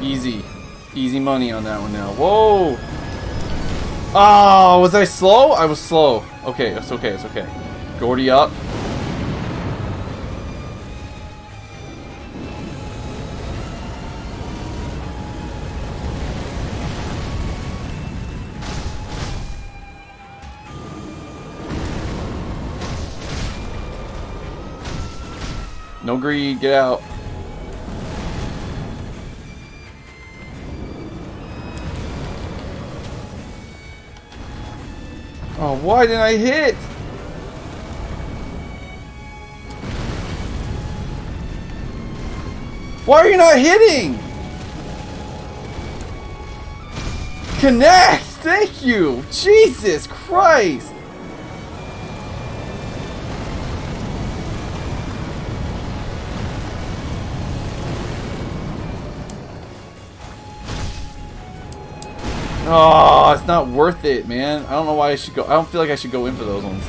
A: Easy. Easy money on that one now. Whoa! Oh, was I slow? I was slow. Okay, it's okay, it's okay. Gordy up. No greed, get out. Oh, why didn't I hit? Why are you not hitting? Connect! Thank you! Jesus Christ! Oh, it's not worth it, man. I don't know why I should go. I don't feel like I should go in for those ones.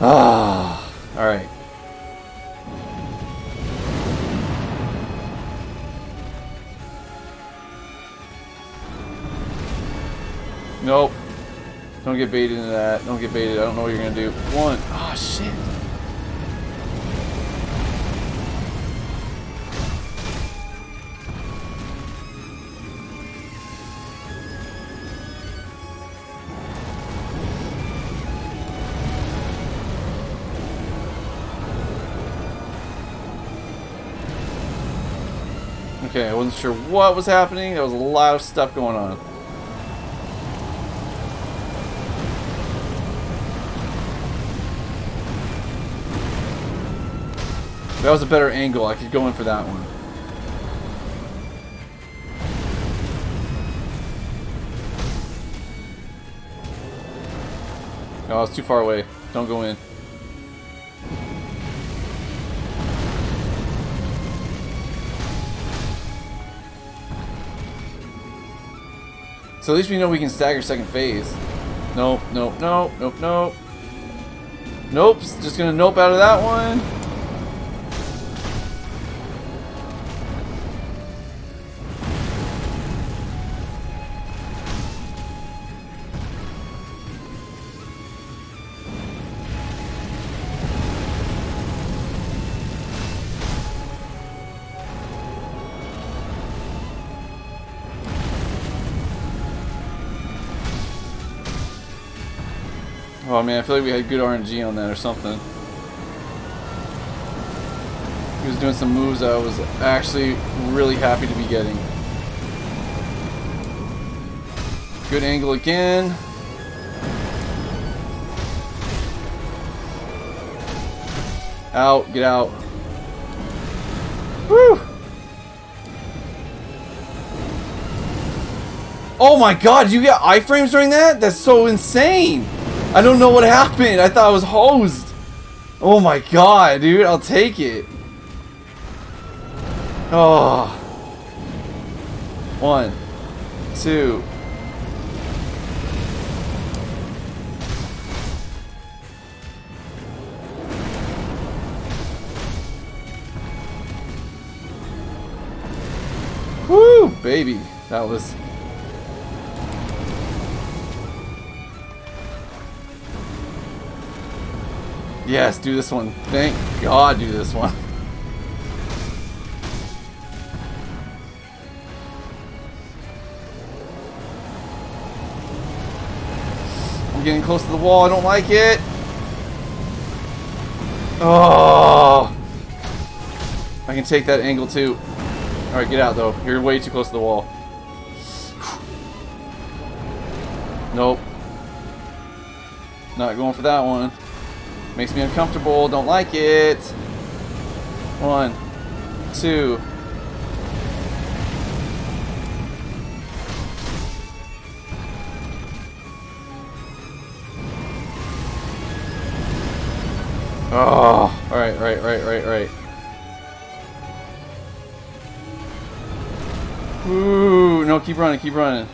A: Ah, all right. Nope. Don't get baited into that. Don't get baited. I don't know what you're gonna do. One. Oh shit. Sure what was happening. There was a lot of stuff going on. That was a better angle. I could go in for that one. Oh, it's too far away. Don't go in. So at least we know we can stagger second phase. Nope, nope, nope, nope, nope. Nope, just gonna nope out of that one. Man, I feel like we had good RNG on that or something. He was doing some moves I was actually really happy to be getting. Good angle again. Out, get out. Woo! Oh my god, you get iframes during that? That's so insane! I don't know what happened. I thought I was hosed. Oh my god, dude. I'll take it. Oh. One. Two. Woo, baby. That was Yes, do this one. Thank God do this one. I'm getting close to the wall. I don't like it. Oh. I can take that angle too. Alright, get out though. You're way too close to the wall. Nope. Not going for that one. Makes me uncomfortable. Don't like it. One, two. Oh, right, right, right, right, right. Ooh, no, keep running, keep running.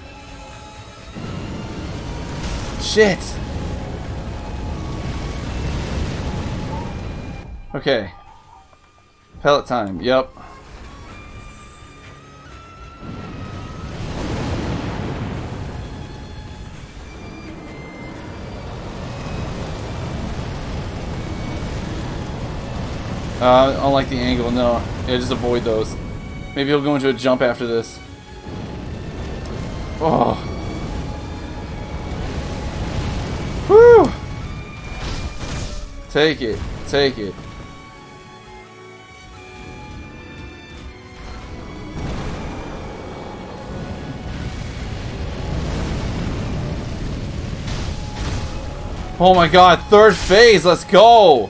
A: Shit! Okay. Pellet time, yep. Uh, I don't like the angle, no. Yeah, just avoid those. Maybe he'll go into a jump after this. Oh. Whew. Take it. Take it. Oh my god, third phase, let's go!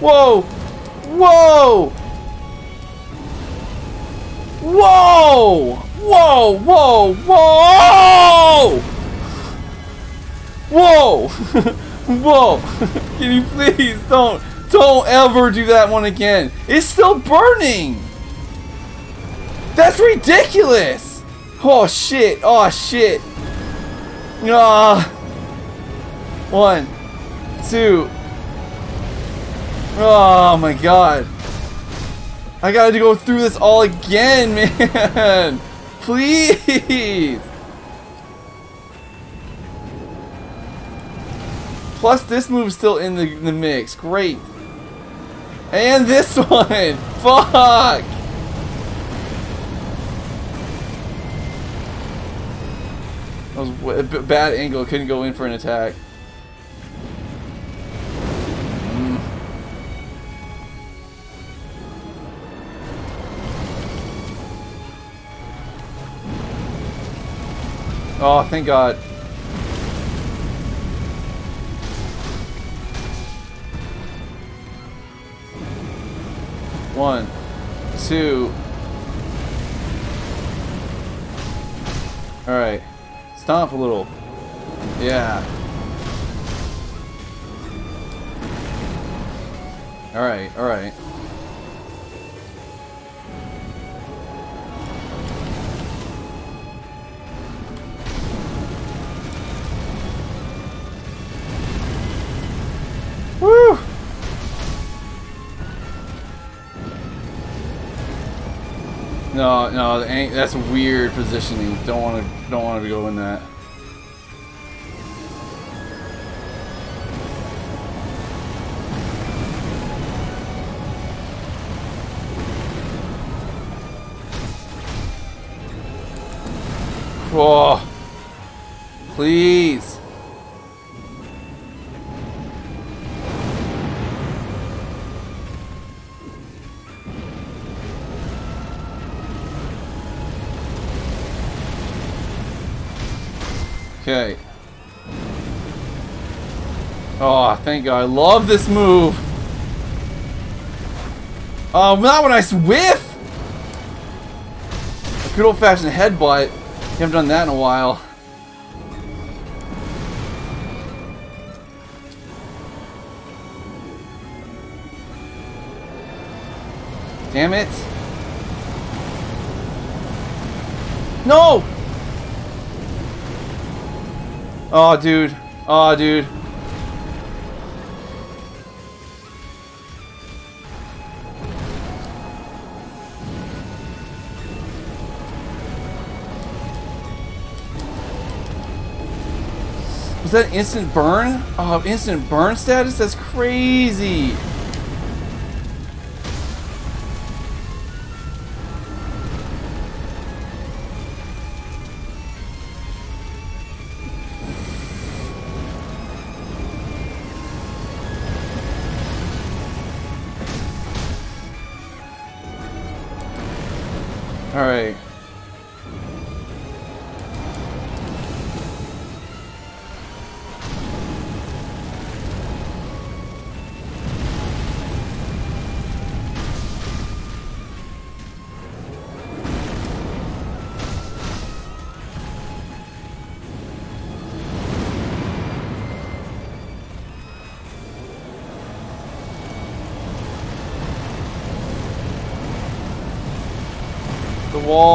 A: Whoa! Whoa! Whoa! Whoa! Whoa! Whoa! Whoa! whoa! Can you please don't don't ever do that one again? It's still burning! That's ridiculous. Oh shit. Oh shit. Ah. One, two. Oh my god. I gotta go through this all again, man. Please. Plus, this move's still in the, the mix. Great. And this one! Fuck! Was bad angle. Couldn't go in for an attack. Mm. Oh, thank God. One, two. Alright. Stomp a little. Yeah. Alright, alright. Woo! No, no, that's weird positioning. Don't want to, don't want to go in that. Whoa! Please. Okay. Oh, thank God. I love this move. Oh, not when I whiff! A good old-fashioned headbutt. You haven't done that in a while. Damn it. No! Oh, dude. Oh, dude. Was that instant burn? Oh, instant burn status? That's crazy.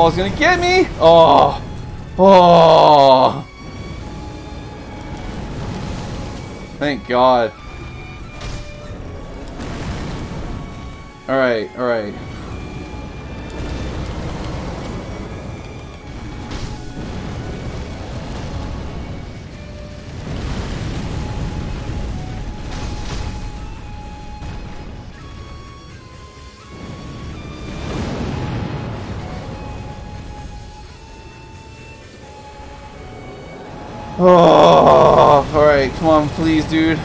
A: Is gonna get me! Oh! Oh! Thank God. Alright, alright. Please, dude.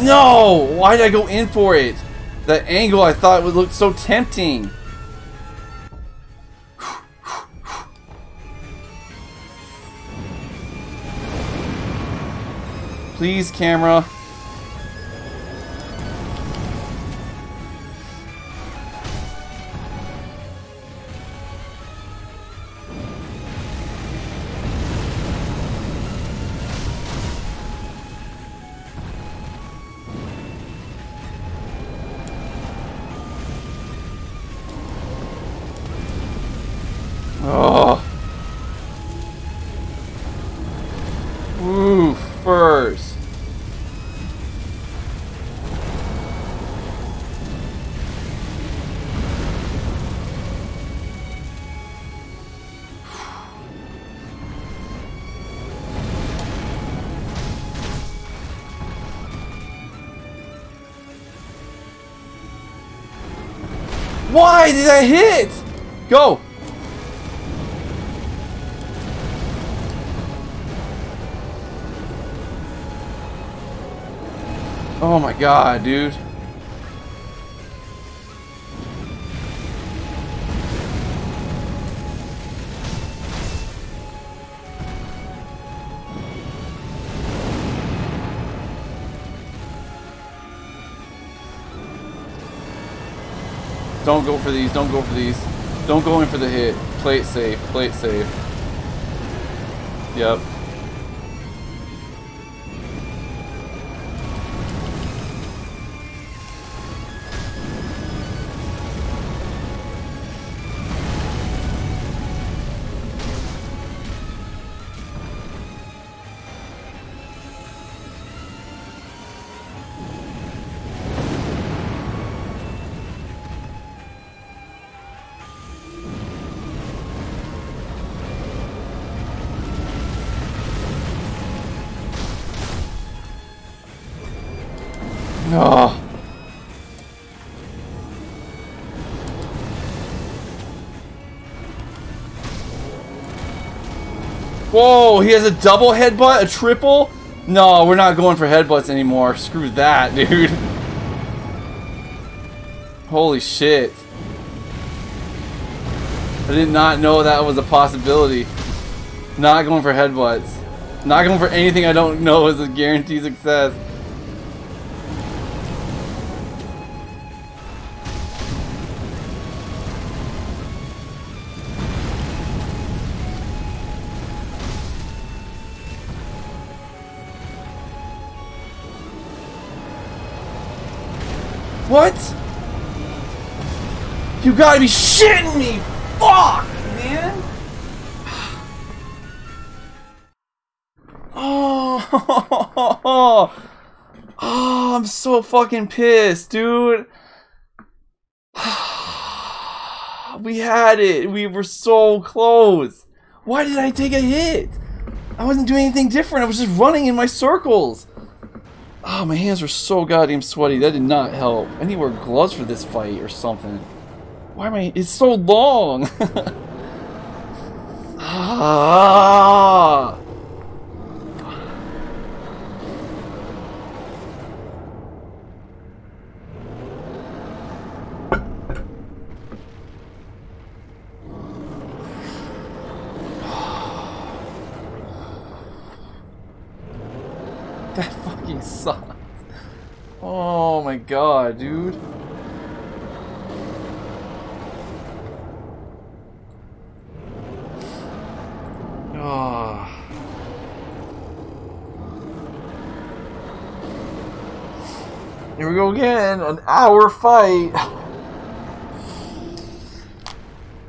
A: No! Why did I go in for it? That angle I thought would look so tempting. Please, camera. I hit? Go! Oh my god, dude. Don't go for these, don't go for these. Don't go in for the hit. Play it safe, play it safe. Yep. Whoa, he has a double headbutt, a triple? No, we're not going for headbutts anymore. Screw that, dude. Holy shit. I did not know that was a possibility. Not going for headbutts. Not going for anything I don't know is a guaranteed success. You gotta be shitting me! Fuck, man! Oh, oh, I'm so fucking pissed, dude. We had it. We were so close. Why did I take a hit? I wasn't doing anything different. I was just running in my circles. Oh, my hands were so goddamn sweaty. That did not help. I need to wear gloves for this fight or something. Why am I... It's so long! ah! That fucking sucks. Oh my god, dude. Oh. Here we go again, an hour fight.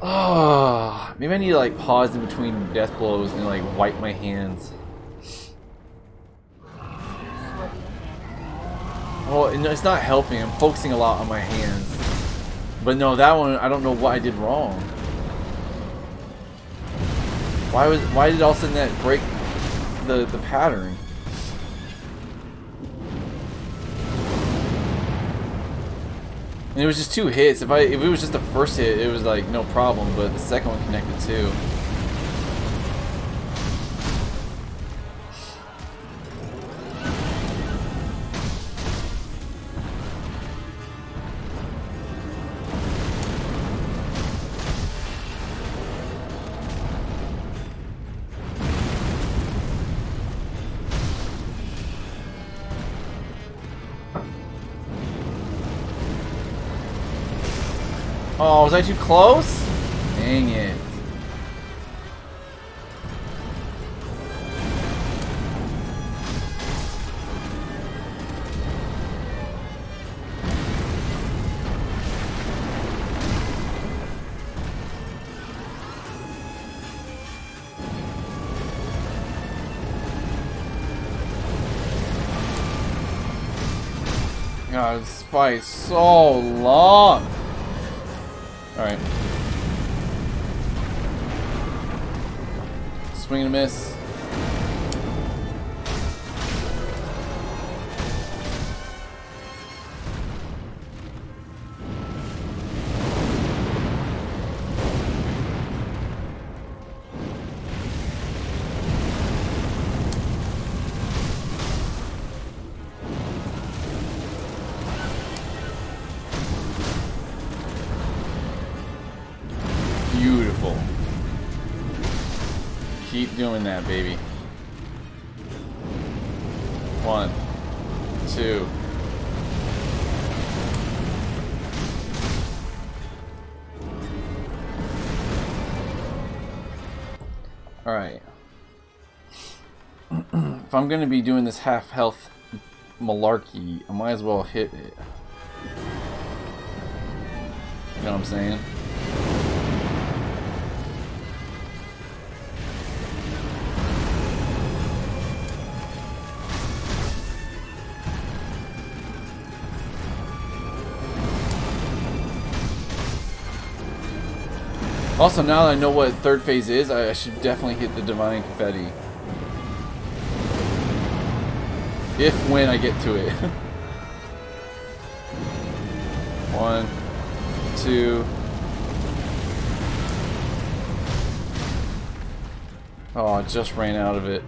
A: Oh, maybe I need to like pause in between death blows and like wipe my hands. Well, it's not helping. I'm focusing a lot on my hands. But no, that one, I don't know what I did wrong. Why was why did all of a sudden that break the the pattern? And it was just two hits. If I if it was just the first hit, it was like no problem. But the second one connected too. Close? Dang it. God, this fight's so doing that, baby. One, two. Alright. if I'm going to be doing this half health malarkey, I might as well hit it. You know what I'm saying? Also, now that I know what third phase is, I, should definitely hit the Divine Confetti. If, when I get to it. One, two. Oh, I just ran out of it.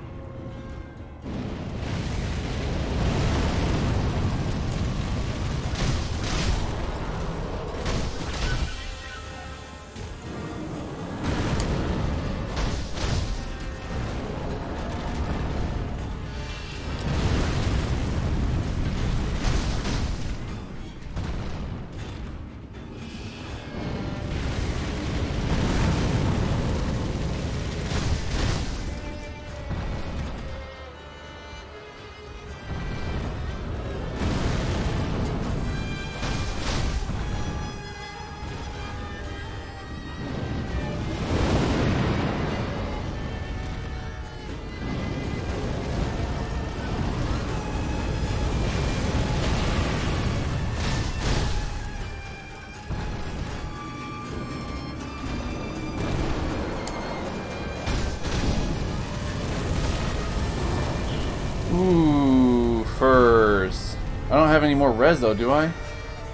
A: Any more res though, do I?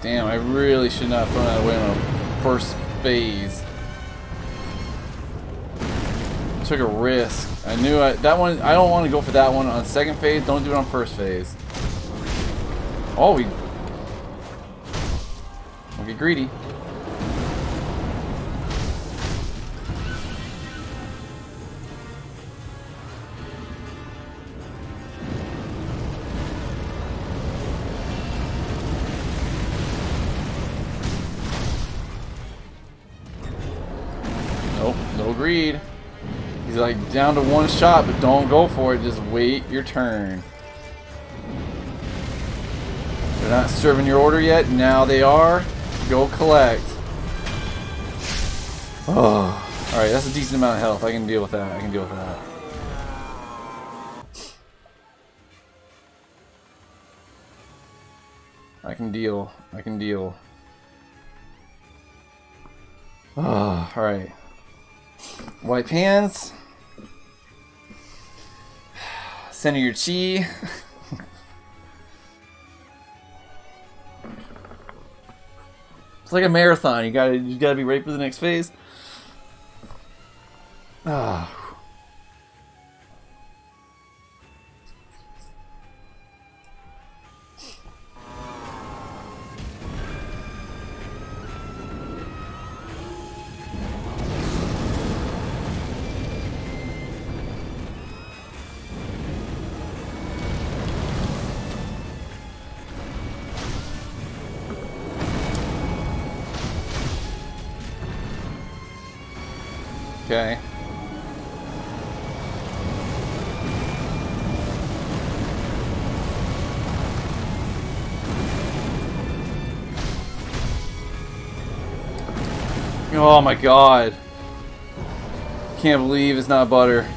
A: Damn, I really should not have thrown that away on the first phase. Took a risk. I knew I, that one, I don't want to go for that one on second phase. Don't do it on first phase. Oh, we... Don't get greedy. Down to one shot, but don't go for it. Just wait your turn. They're not serving your order yet. Now they are. Go collect. Oh, all right. That's a decent amount of health. I can deal with that. I can deal with that. I can deal. I can deal. Oh, all right. Wipe hands. Center your chi. it's like a marathon. You gotta you gotta be ready for the next phase. Ah. Oh my god. Can't believe it's not butter.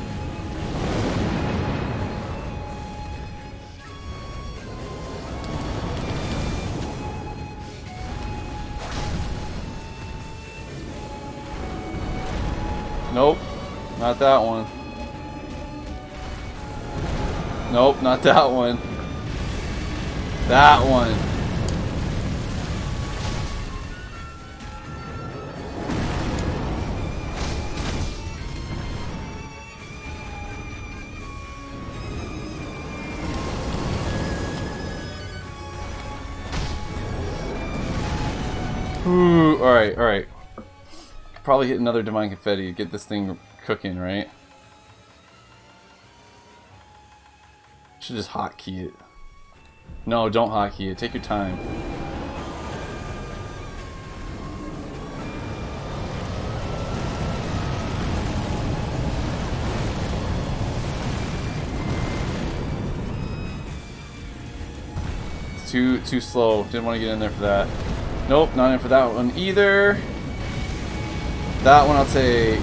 A: Nope, not that one. Nope, not that one. That one. Alright, alright. Probably hit another Divine Confetti to get this thing cooking, right? Should just hotkey it. No, don't hotkey it. Take your time. Too too slow. Didn't want to get in there for that. Nope, not in for that one either. That one I'll take.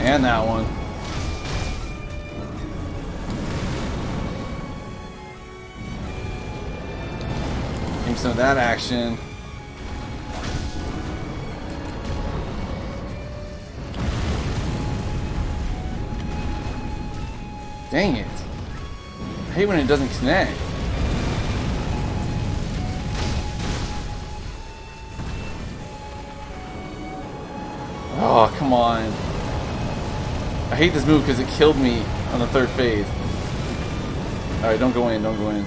A: And that one. Give me some of that action. Dang it. I hate when it doesn't connect. Oh, come on. I hate this move because it killed me on the third phase. Alright, don't go in, don't go in.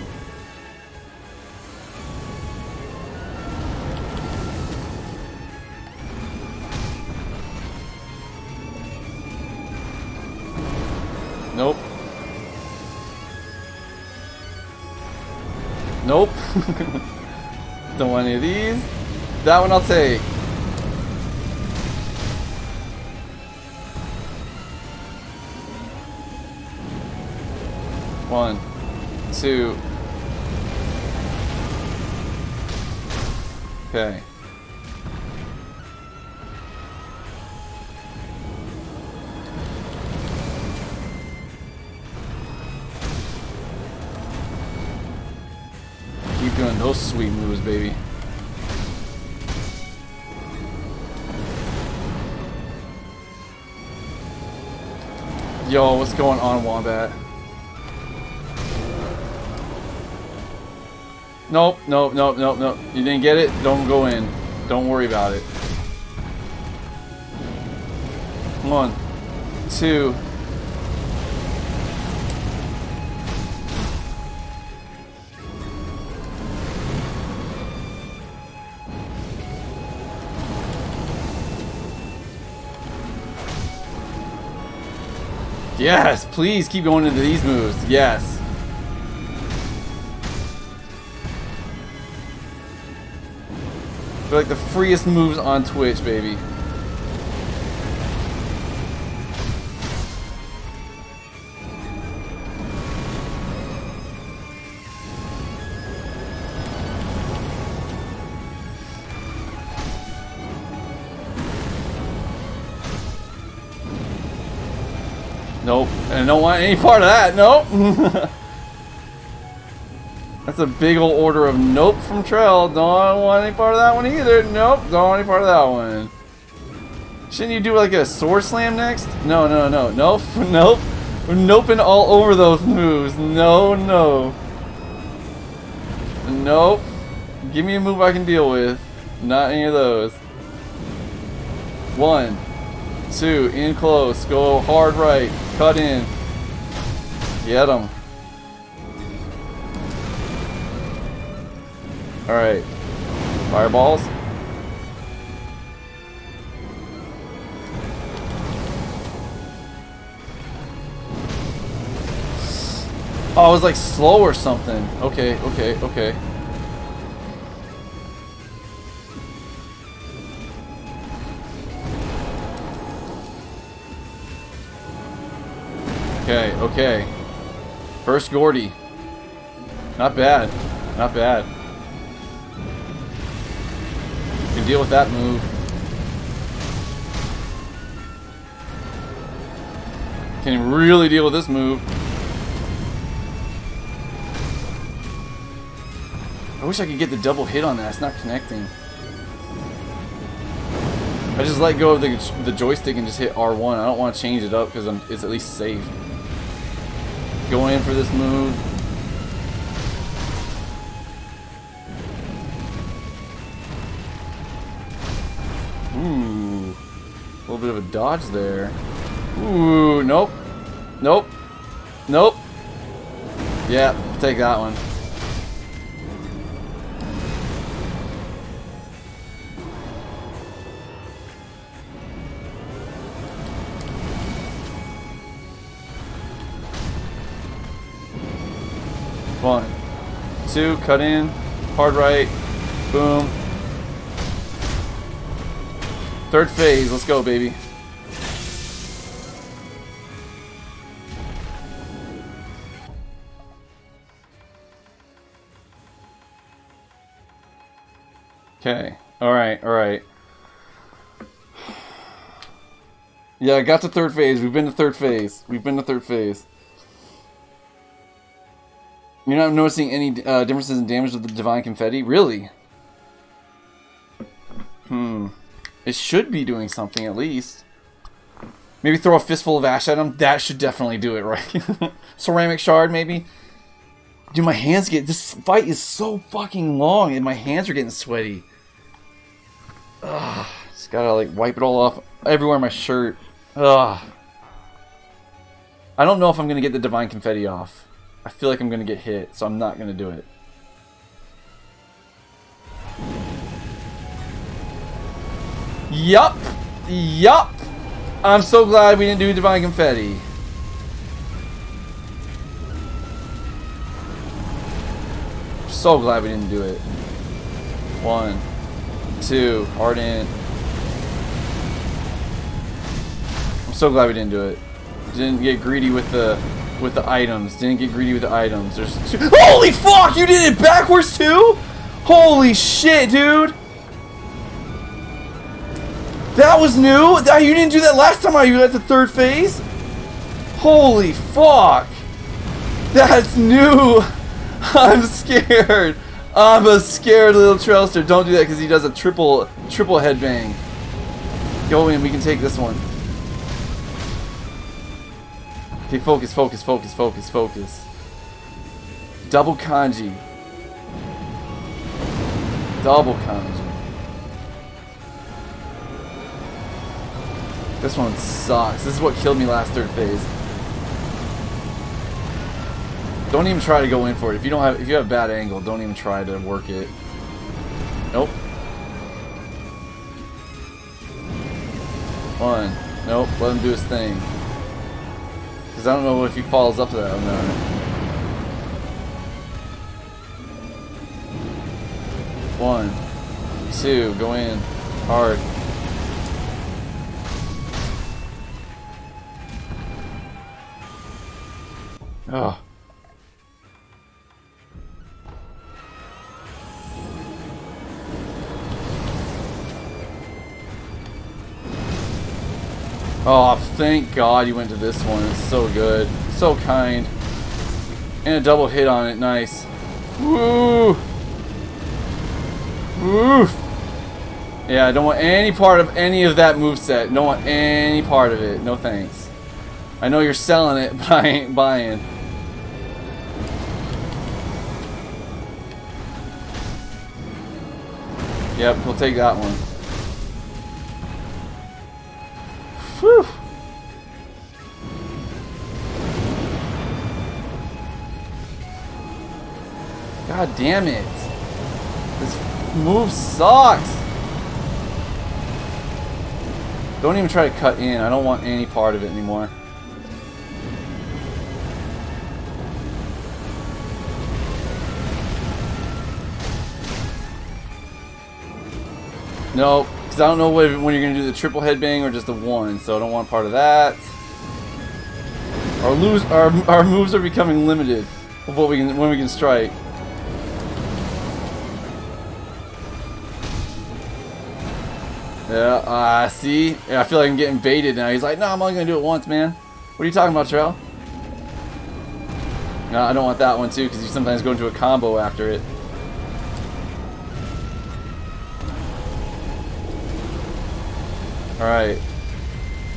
A: Nope. Nope. don't want any of these. That one I'll take. One, two. Okay. Keep doing those sweet moves, baby. Yo, what's going on, Wombat? Nope, nope, nope, nope, nope. You didn't get it? Don't go in. Don't worry about it. One, two. Yes, please keep going into these moves. Yes. They're like the freest moves on Twitch, baby. Nope. I don't want any part of that. Nope. A big old order of nope from Trell. Don't want any part of that one either. Nope. Don't want any part of that one. Shouldn't you do like a sword slam next? No, no, no. Nope. Nope. We're noping all over those moves. No, no. Nope. Give me a move I can deal with. Not any of those. One. Two. In close. Go hard right. Cut in. Get him. Alright. Fireballs. Oh, I was like slow or something. Okay, okay, okay. Okay, okay. First Gordy. Not bad. Not bad. Can deal with that move. Can really deal with this move. I wish I could get the double hit on that. It's not connecting. I just let go of the, the joystick and just hit R1. I don't want to change it up because it's at least safe. Going in for this move. Dodge there. Ooh, nope. Nope. Nope. Yeah, take that one. One, two, cut in, hard right, boom. Third phase, let's go, baby. Yeah, I got to third phase. We've been to third phase. We've been to third phase. You're not noticing any uh, differences in damage with the Divine Confetti? Really? Hmm. It should be doing something at least. Maybe throw a fistful of ash at him. That should definitely do it, right? Ceramic shard, maybe? Dude, my hands get... This fight is so fucking long and my hands are getting sweaty. Ugh, just gotta like wipe it all off everywhere on my shirt. Ugh. I don't know if I'm gonna get the divine confetti off. I feel like I'm gonna get hit, so I'm not gonna do it. Yup! Yup! I'm so glad we didn't do divine confetti. So glad we didn't do it. One two, Ardent. I'm so glad we didn't do it. Didn't get greedy with the with the items. Didn't get greedy with the items. There's two. Holy fuck! You did it backwards too? Holy shit, dude! That was new? You didn't do that last time I was at the third phase? Holy fuck! That's new! I'm scared! I'm a scared little trailster. Don't do that because he does a triple triple headbang. Go in. We can take this one. Okay, focus, focus, focus, focus, focus. Double kanji. Double kanji. This one sucks. This is what killed me last third phase. Don't even try to go in for it. If you don't have if you have a bad angle, don't even try to work it. Nope. One. Nope. Let him do his thing. Because I don't know if he follows up to that or not. One. Two. Go in. Hard. Oh. Oh, thank God you went to this one. It's so good. So kind. And a double hit on it. Nice. Woo! Woo! Yeah, I don't want any part of any of that move set. Don't want any part of it. No thanks. I know you're selling it, but I ain't buying. Yep, we'll take that one. God damn it. This move sucks. Don't even try to cut in. I don't want any part of it anymore. Nope. Because I don't know when you're going to do the triple headbang or just the one, so I don't want part of that. Our lose our our moves are becoming limited of what we can when we can strike. Yeah, uh, see? Yeah, I feel like I'm getting baited now. He's like, no, I'm only gonna do it once, man. What are you talking about, Trell? No, I don't want that one too, because you sometimes go into a combo after it. Alright.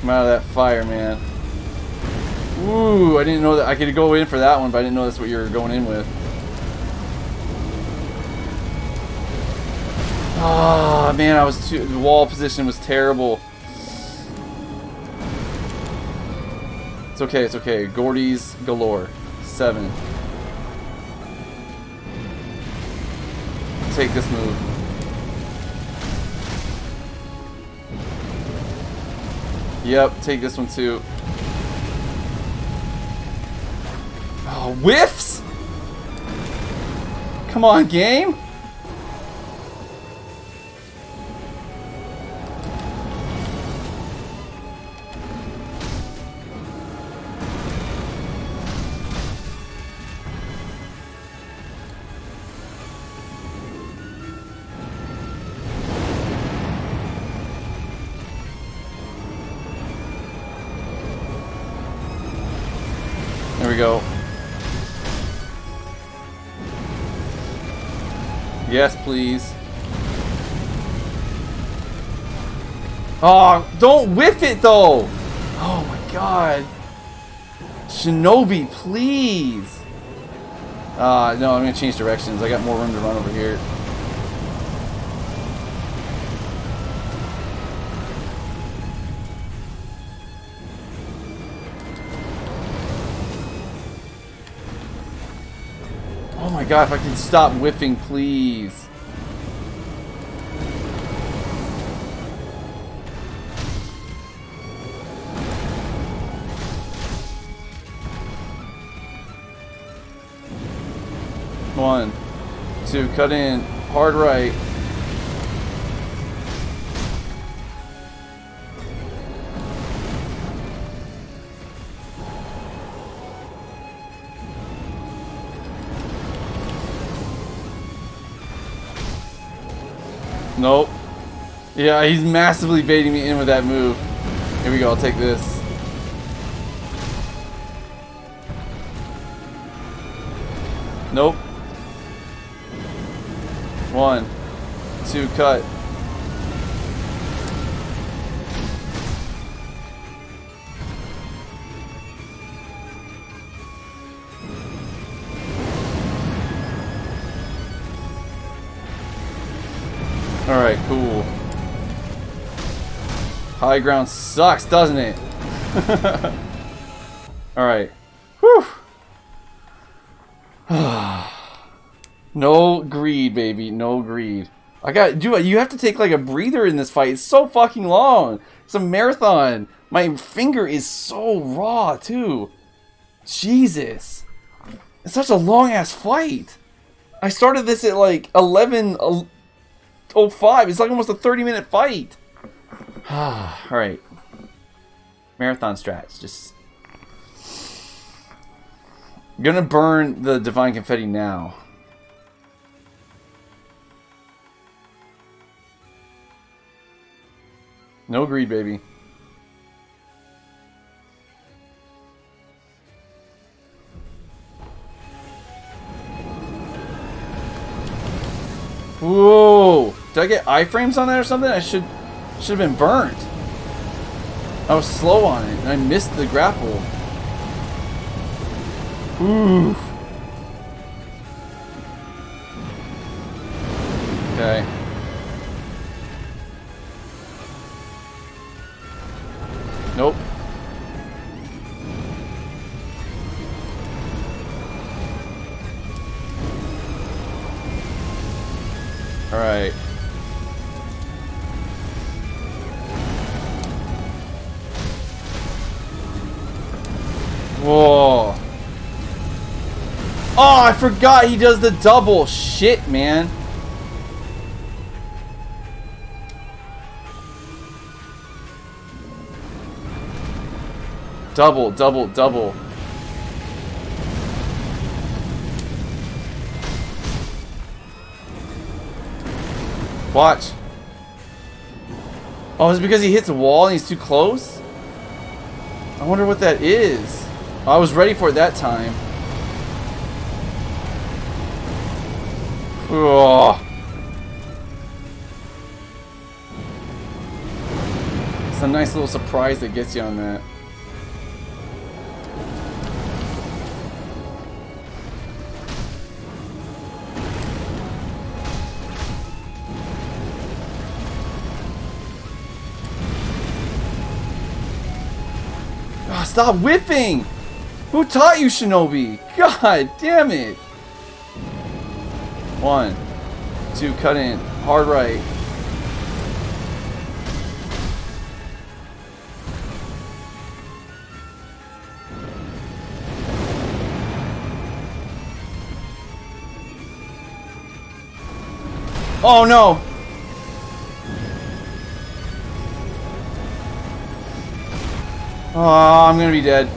A: Come out of that fire, man. Ooh, I didn't know that I could go in for that one, but I didn't know that's what you were going in with. Oh man, I was too the wall position was terrible. It's okay, it's okay. Gordy's galore. Seven. Take this move. Yep, take this one too. Oh, whiffs? Come on, game. Please. Oh, don't whiff it though! Oh my god. Shinobi, please! Uh, no, I'm gonna change directions. I got more room to run over here. Oh my god, if I can stop whiffing, please. Two, cut in, hard right. Nope. Yeah, he's massively baiting me in with that move. Here we go, I'll take this. Nope. One, two, cut. Alright, cool. High ground sucks, doesn't it? Alright. No greed, baby. No greed. I got, dude, you have to take like a breather in this fight. It's so fucking long. It's a marathon. My finger is so raw, too. Jesus. It's such a long ass fight. I started this at like 11, uh, 05. It's like almost a 30 minute fight. Alright. Marathon strats. Just. Gonna burn the Divine Confetti now. No greed, baby. Whoa! Did I get iframes on that or something? I should should have been burnt. I was slow on it and I missed the grapple. Ooh. Okay. Nope. Alright. Whoa. Oh, I forgot he does the double. Shit, man. Double, double, double. Watch. Oh, it's because he hits a wall and he's too close? I wonder what that is. I was ready for it that time. Oh. It's a nice little surprise that gets you on that. Stop whipping! Who taught you Shinobi? God damn it! One, two, cut in, hard right. Oh no! Oh, I'm gonna be dead.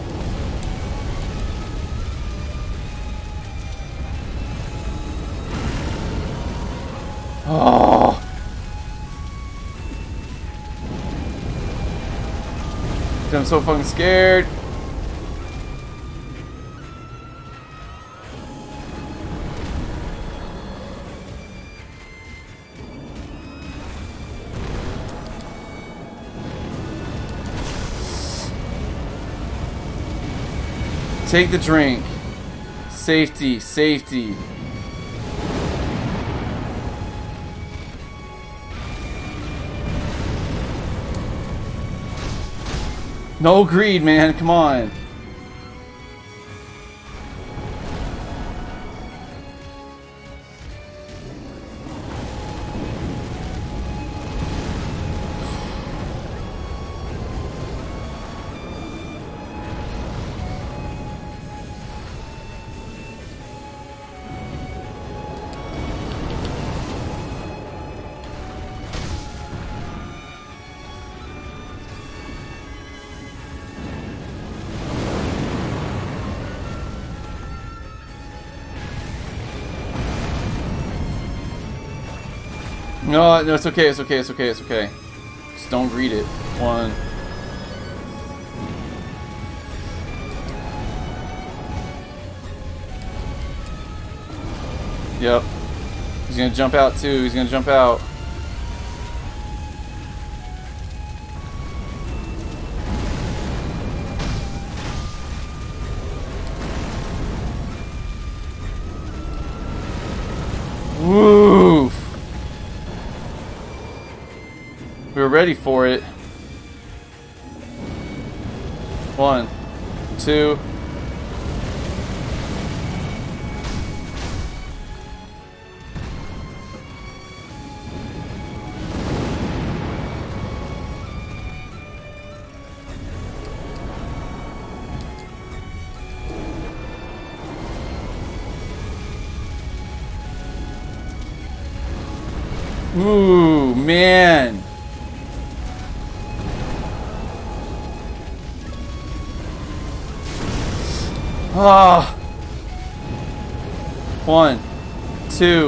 A: Oh. I'm so fucking scared. Take the drink. Safety, safety. No greed, man. Come on. No, it's okay, it's okay, it's okay, it's okay. Just don't read it. One. Yep. He's gonna jump out too, he's gonna jump out. Ready for it. One, two. Two.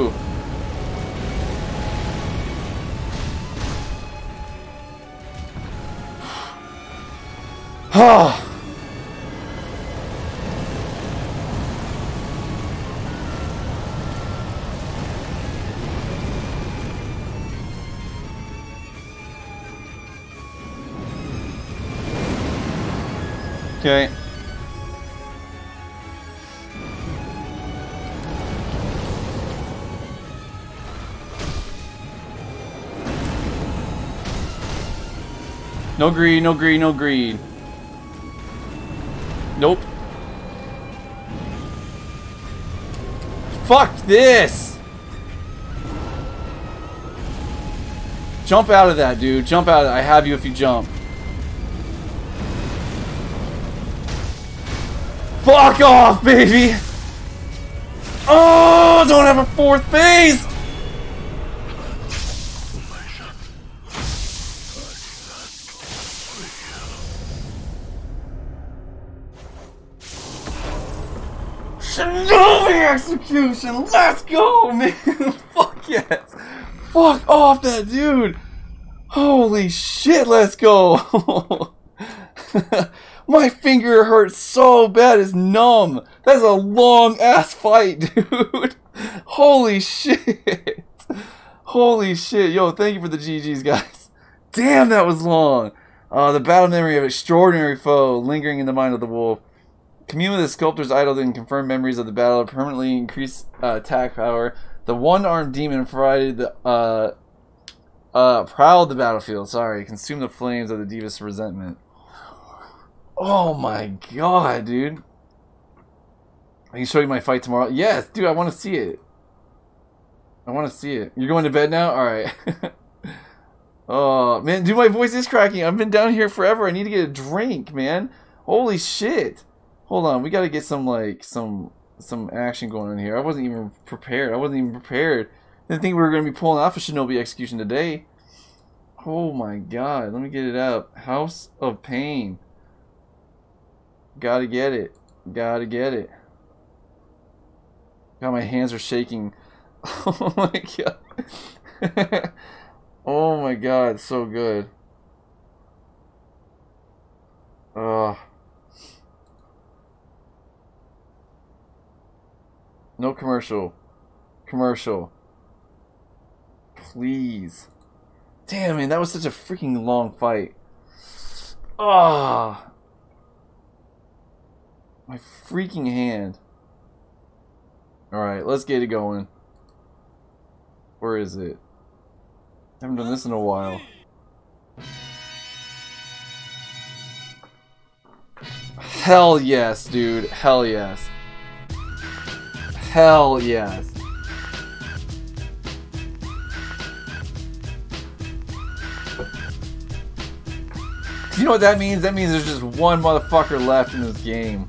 A: No greed, no greed, no greed. Nope. Fuck this! Jump out of that, dude. Jump out. I have you if you jump. Fuck off, baby! Oh, don't have a fourth phase! Execution! Let's go, man! Fuck yes! Fuck off that dude! Holy shit, let's go! My finger hurts so bad, it's numb. That's a long ass fight, dude. Holy shit. Holy shit. Yo, thank you for the GG's, guys. Damn, that was long. Uh, the battle memory of extraordinary foe lingering in the mind of the wolf. Commune with the sculptor's idol and confirm memories of the battle, permanently increase uh, attack power. The one-armed demon provided the uh, uh, prowled the battlefield. Sorry, consume the flames of the Diva's resentment. Oh my god, dude. I can show you my fight tomorrow. Yes, dude, I want to see it. I want to see it. You're going to bed now? Alright. oh, man, dude, my voice is cracking. I've been down here forever. I need to get a drink, man. Holy shit. Hold on, we got to get some, like, some some action going on here. I wasn't even prepared. I wasn't even prepared. Didn't think we were to be pulling off a Shinobi execution today. Oh my god. Let me get it up. House of Pain. Gotta get it. Gotta get it. God, my hands are shaking. Oh my god. oh my god, so good. Ugh. No commercial. Commercial. Please. Damn, man, that was such a freaking long fight. Ah. My freaking hand. Alright, let's get it going. Where is it? I haven't done this in a while. Hell yes, dude. Hell yes. Hell yes. You know what that means? That means there's just one motherfucker left in this game.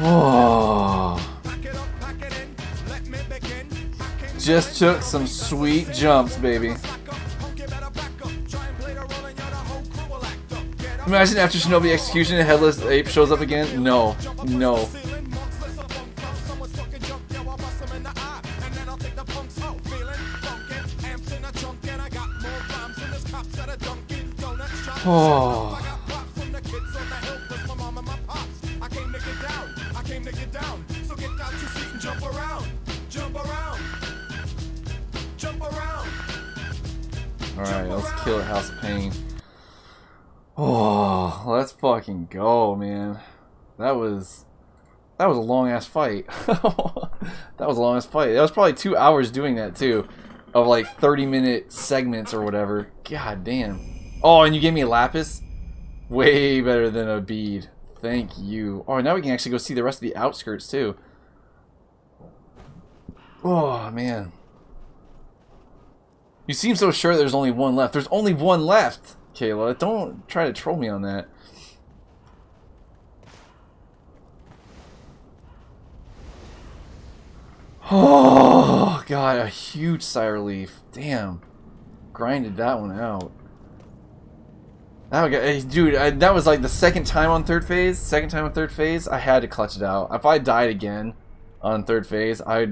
A: Oh. Just took some sweet jumps, baby. Imagine after Shinobi Execution, a Headless Ape shows up again? No. No. Oh. Alright, let's kill House of Pain. Oh, let's fucking go, man. That was that was a long ass fight. that was a long ass fight. That was probably two hours doing that too, of like thirty minute segments or whatever. God damn. Oh, and you gave me a lapis. Way better than a bead. Thank you. Oh, now we can actually go see the rest of the outskirts too. Oh man. You seem so sure there's only one left. There's only one left, Kayla. Don't try to troll me on that. Oh, God, a huge Sire Leaf. Damn. Grinded that one out. That eh, dude, I, that was like the second time on third phase. Second time on third phase, I had to clutch it out. If I died again on third phase, I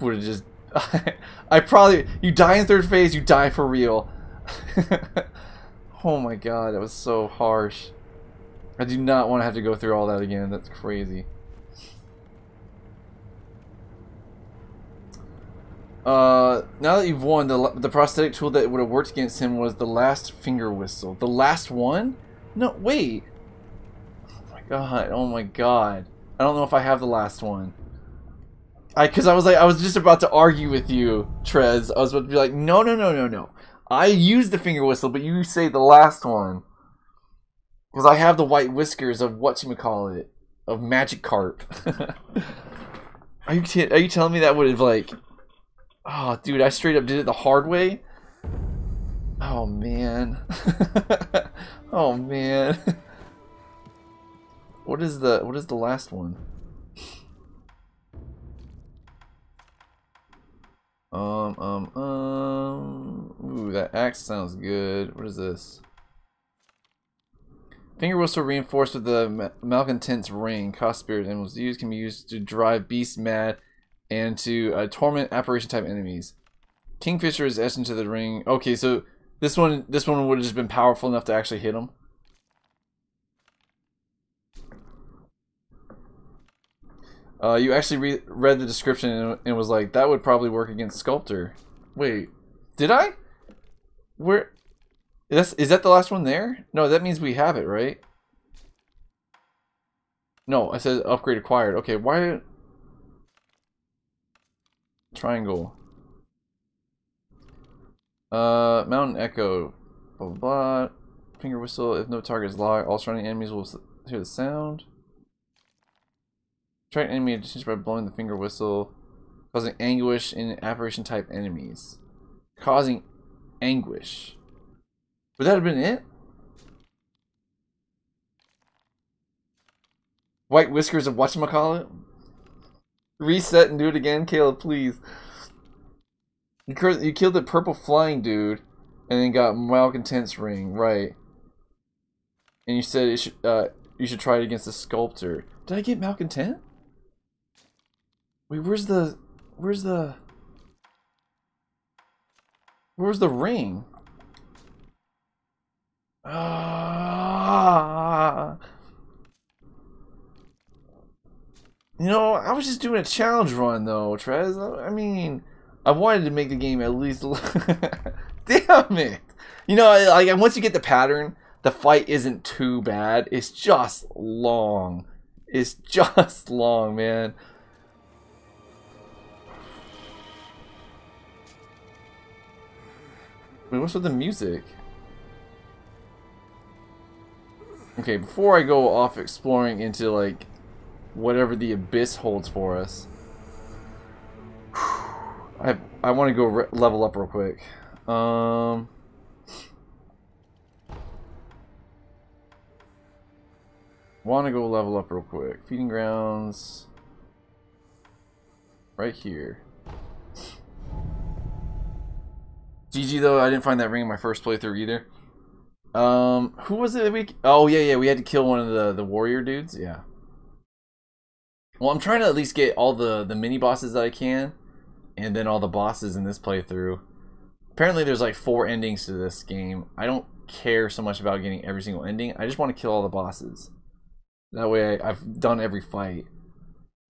A: would have just I probably you die in third phase, you die for real. oh my god, that was so harsh. I do not want to have to go through all that again. That's crazy. Uh, now that you've won, the the prosthetic tool that would have worked against him was the last finger whistle. The last one? No, wait. Oh my god. Oh my god. I don't know if I have the last one. I because I was like I was just about to argue with you, Trez. I was about to be like, no, no, no, no, no. I used the finger whistle, but you say the last one because I have the white whiskers of what you call it of Magikarp. are you are you telling me that would have like? Oh, dude, I straight up did it the hard way. Oh man. oh man. What is the what is the last one? Um, um, um. Ooh, that axe sounds good. What is this? Finger whistle reinforced with the malcontent's ring. Cost spirit and was used can be used to drive beasts mad and to uh, torment apparition type enemies. Kingfisher is etched into the ring. Okay, so this one this one would have just been powerful enough to actually hit him. Uh, you actually re read the description and, and was like, that would probably work against Sculptor. Wait, did I? Where? Is, is that the last one there? No, that means we have it, right? No, I said upgrade acquired. Okay, why? Triangle. Uh, Mountain Echo. Blah, blah, blah. Finger whistle. If no target is locked, all surrounding enemies will hear the sound. Attract enemy attention by blowing the finger whistle, causing anguish in apparition type enemies. Causing anguish. Would that have been it? White whiskers of whatchamacallit? Reset and do it again, Caleb, please. You, you killed the purple flying dude, and then got Malcontent's ring, right? And you said it should, uh, you should try it against the sculptor. Did I get Malcontent? Wait, where's the... Where's the... Where's the ring? Ah... You know, I was just doing a challenge run though, Trez. I mean, I wanted to make the game at least. Damn it! You know, like once you get the pattern, the fight isn't too bad. It's just long. It's just long, man. Wait, what's with the music? Okay, before I go off exploring into like whatever the abyss holds for us. I I want to go level up real quick. Um. Want to go level up real quick. Feeding grounds. Right here. GG though, I didn't find that ring in my first playthrough either. Um, who was it that we? Oh yeah, yeah, we had to kill one of the the warrior dudes. Yeah. Well, I'm trying to at least get all the, the mini bosses that I can, and then all the bosses in this playthrough. Apparently there's like four endings to this game. I don't care so much about getting every single ending. I just want to kill all the bosses. That way I, have done every fight.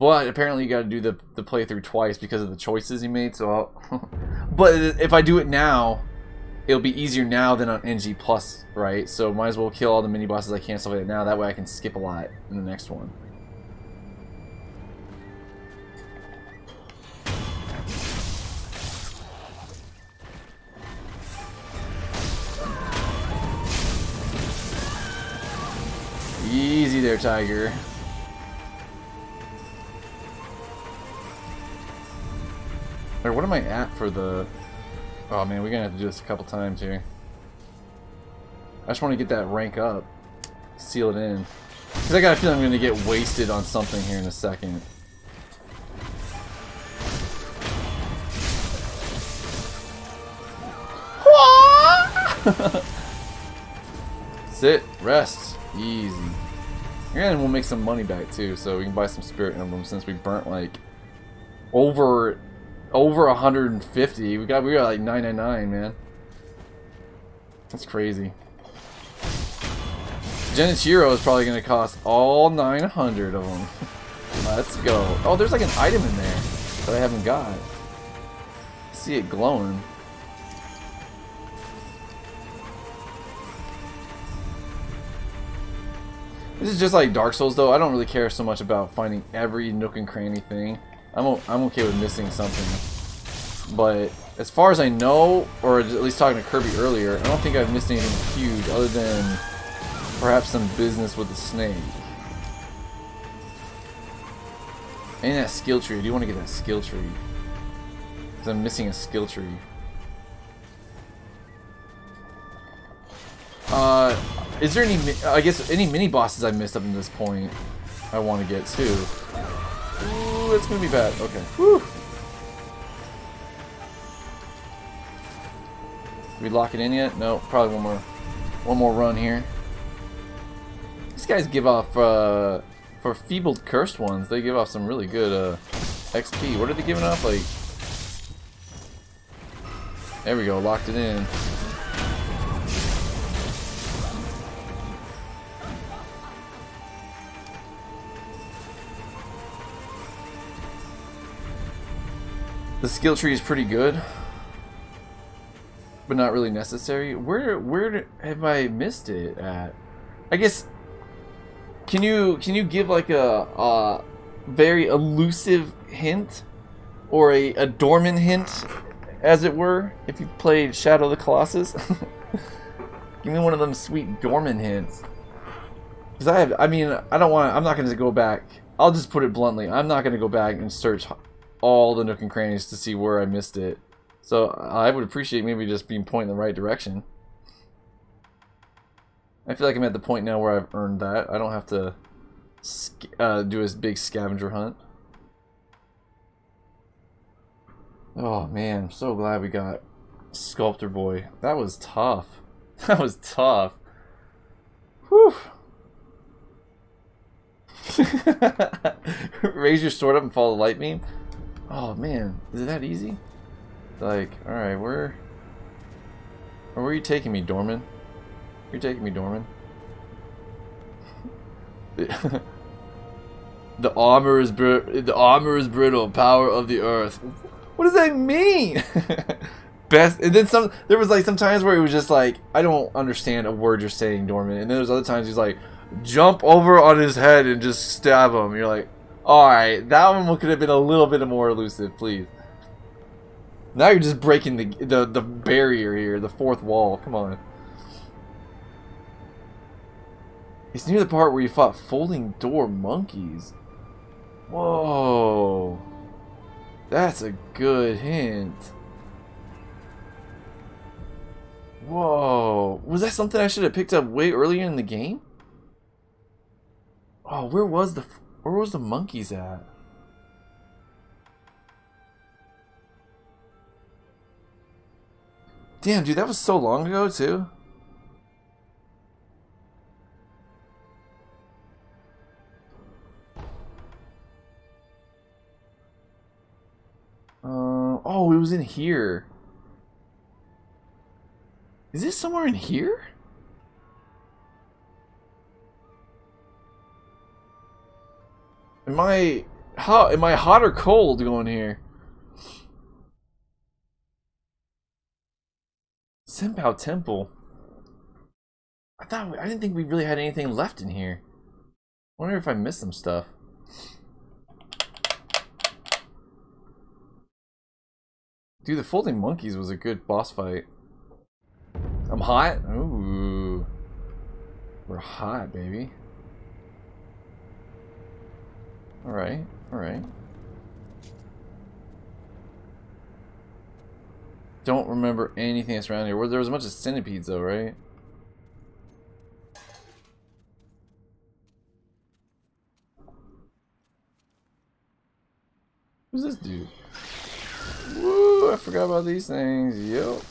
A: But apparently you got to do the, the playthrough twice because of the choices you made. So, But if I do it now, it'll be easier now than on NG Plus, right? So might as well kill all the mini bosses I can stuff like now. That way I can skip a lot in the next one. Easy there, Tiger. Or what am I at for the... Oh man, we're gonna have to do this a couple times here. I just want to get that rank up. Seal it in. Because I got a feeling I'm going to get wasted on something here in a second. Sit, rest, easy. And we'll make some money back too, so we can buy some spirit emblems since we burnt like over over 150. We got we got like 999, man. That's crazy. Genichiro is probably to cost all 900 of them. Let's go. Oh, there's like an item in there that I haven't got. I see it glowing. This is just like Dark Souls though. I don't really care so much about finding every nook and cranny thing. I'm, I'm okay with missing something. But as far as I know, or at least talking to Kirby earlier, I don't think I've missed anything huge other than perhaps some business with the snake. And that skill tree. I do want to get that skill tree. Because I'm missing a skill tree. Uh, is there any, I guess, any mini bosses I missed up to this point I want to get too? Ooh, it's going to be bad. Okay. Whew. We lock it in yet? No, probably one more, one more run here. These guys give off, uh, for feebled cursed ones, they give off some really good, uh, XP. What are they giving off? Like, there we go, locked it in. The skill tree is pretty good, but not really necessary. Where where have I missed it at? I guess. Can you can you give like a, a very elusive hint, or a, a dormant hint, as it were, if you played Shadow of the Colossus? give me one of them sweet dormant hints. Because I have, I mean, I don't want. I'm not going to go back. I'll just put it bluntly. I'm not going to go back and search all the nook and crannies to see where I missed it. So I would appreciate maybe just being pointing in the right direction. I feel like I'm at the point now where I've earned that. I don't have to uh, do a big scavenger hunt. Oh man, I'm so glad we got Sculptor Boy. That was tough. That was tough. Whew. Raise your sword up and follow the light beam. Oh man, is it that easy? Like, alright, where... Where are you taking me, Dormin? You're taking me, Dormin. the armor is the armor is brittle, power of the earth. What does that mean? Best, and then some. There was like some times where it was just like, I don't understand a word you're saying, Dormin. And then there's other times he's like, jump over on his head and just stab him. You're like, Alright, that one could have been a little bit more elusive, please. Now you're just breaking the, the, the barrier here, the fourth wall. Come on. It's near the part where you fought folding door monkeys. Whoa. That's a good hint. Whoa. Was that something I should have picked up way earlier in the game? Oh, where was the where was the monkeys at? Damn, dude, that was so long ago, too. Uh, oh, it was in here. Is this somewhere in here? Am I how am I hot or cold going here? Senpou Temple. I thought I didn't think we really had anything left in here. I wonder if I missed some stuff. Dude, the Folding Monkeys was a good boss fight. I'm hot? Ooh. We're hot, baby. Alright, alright. Don't remember anything that's around here. There was a bunch of centipedes though, right? Who's this dude? Woo, I forgot about these things. Yep.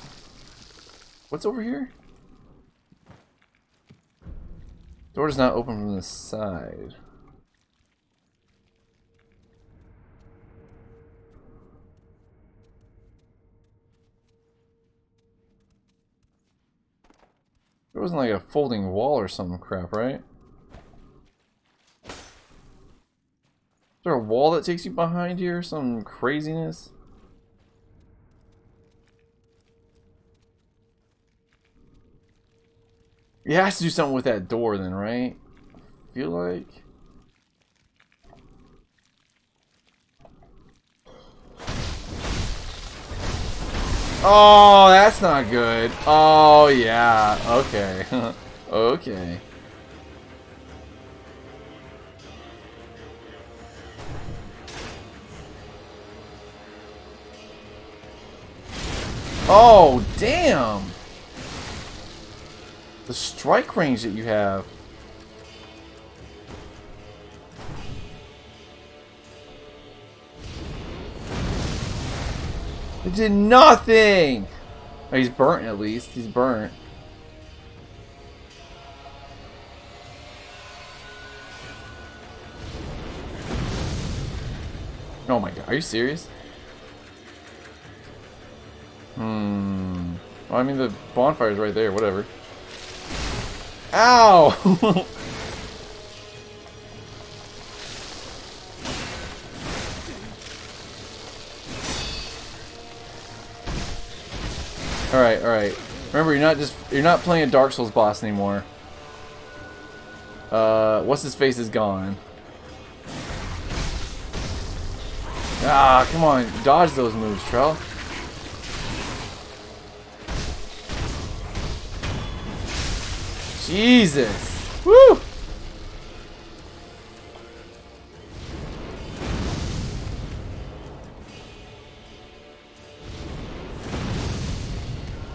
A: What's over here? Door does not open from the side. There wasn't like a folding wall or some crap, right? Is there a wall that takes you behind here? Some craziness? You has to do something with that door then, right? I feel like. Oh, that's not good. Oh, yeah. Okay. okay. Oh, damn. The strike range that you have. It did nothing! Oh, he's burnt at least. He's burnt. Oh my god, are you serious? Hmm. Well, I mean, the bonfire's right there, whatever. Ow! Alright, alright. Remember, you're not just you're not playing a Dark Souls boss anymore. Uh, what's his face is gone. Ah, come on, dodge those moves, Trell. Jesus! Woo!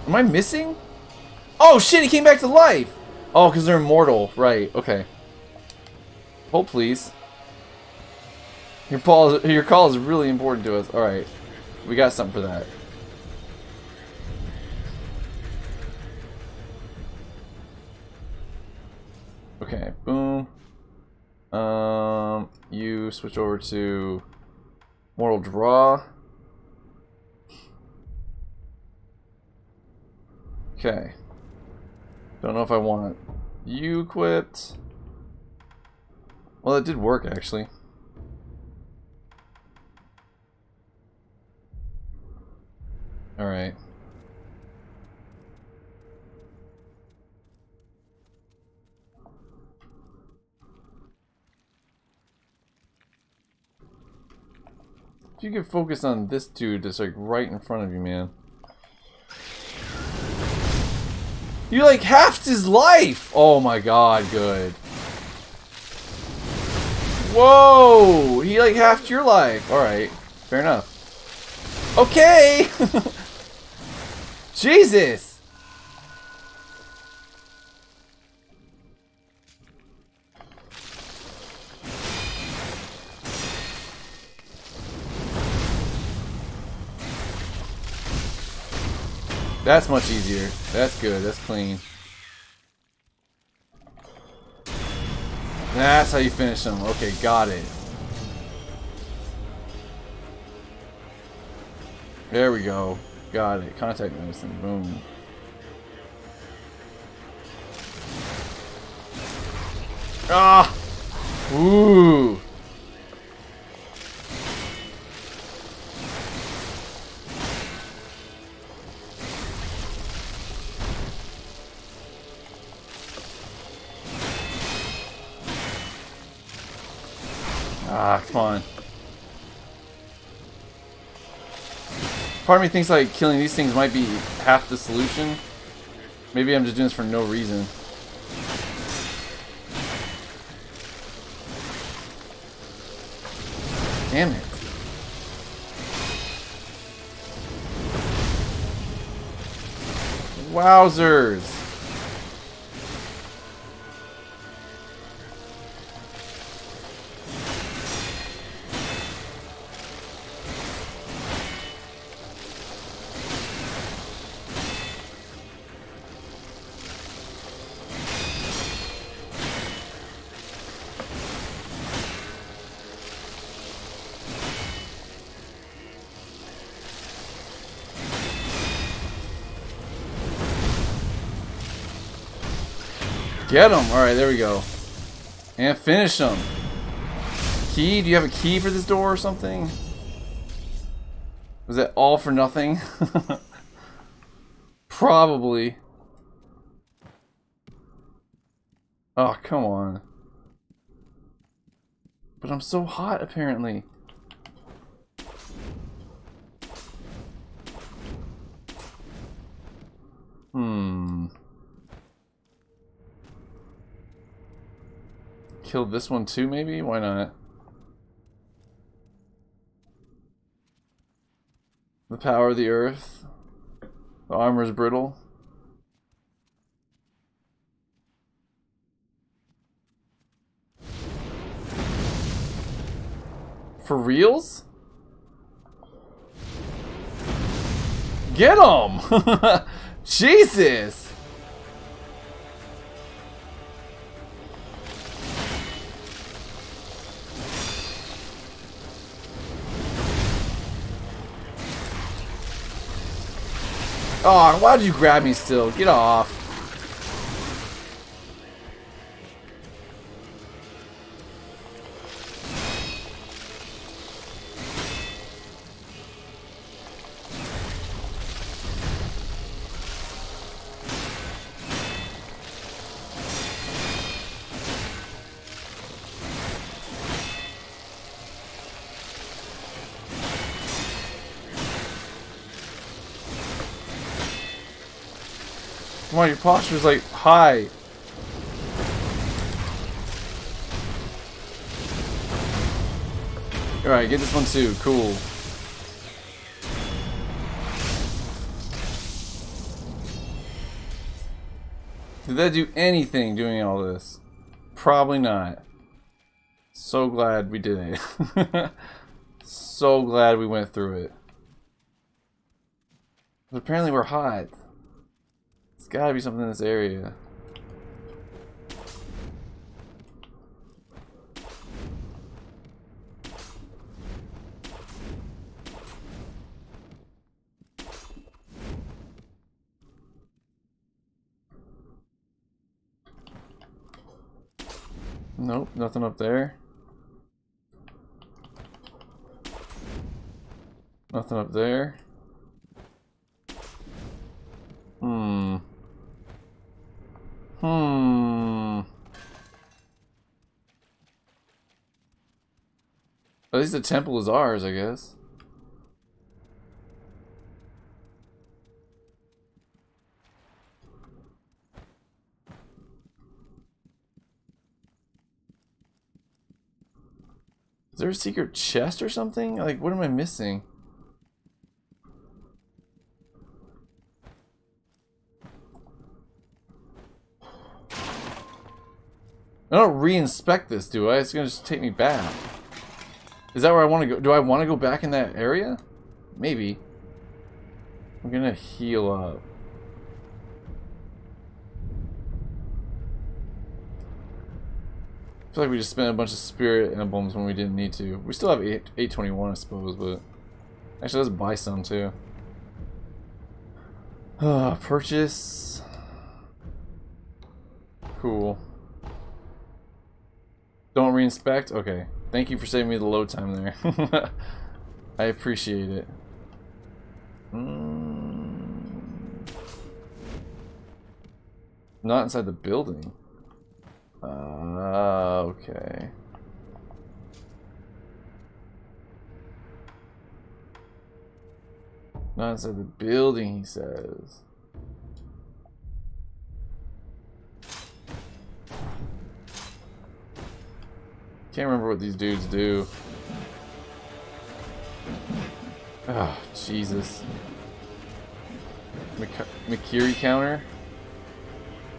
A: Am I missing? Oh shit, he came back to life! Oh, because they're immortal. Right, okay. Hold please. Your call, is, your call is really important to us. Alright. We got something for that. Okay, boom. Um, you switch over to Mortal Draw. Okay. Don't know if I want you quit. Well, it did work, actually. Alright. If you could focus on this dude that's like right in front of you, man. You like halved his life! Oh my god, good. Whoa! He like halved your life. Alright, fair enough. Okay! Jesus! That's much easier. That's good. That's clean. That's how you finish them. Okay, got it. There we go. Got it. Contact medicine. Boom. Ah! Ooh! On. Part of me thinks like killing these things might be half the solution. Maybe I'm just doing this for no reason. Damn it. Wowzers. Get him! Alright, there we go. And finish him. Key? Do you have a key for this door or something? Was that all for nothing? Probably. Oh, come on. But I'm so hot, apparently. Kill this one too, maybe? Why not? The power of the earth. The armor is brittle. For reals? Get him! Jesus! Oh, why'd you grab me still? Get off. Your posture's like high. Alright, get this one too. Cool. Did that do anything doing all this? Probably not. So glad we did it. so glad we went through it. But apparently we're hot. There's gotta be something in this area. Nope, nothing up there. Nothing up there. Hmm. Hmm. At least the temple is ours, I guess. Is there a secret chest or something? Like, what am I missing? I don't re-inspect this, do I? It's gonna just take me back. Is that where I want to go? Do I want to go back in that area? Maybe. I'm gonna heal up. I feel like we just spent a bunch of spirit emblems when we didn't need to. We still have 8, 821, I suppose, but... Actually, let's buy some, too. Uh, purchase... Cool. Don't reinspect? Okay. Thank you for saving me the load time there. I appreciate it. Mm. Not inside the building. Uh, okay. Not inside the building, he says. Can't remember what these dudes do. Oh, Jesus. Mikiri counter?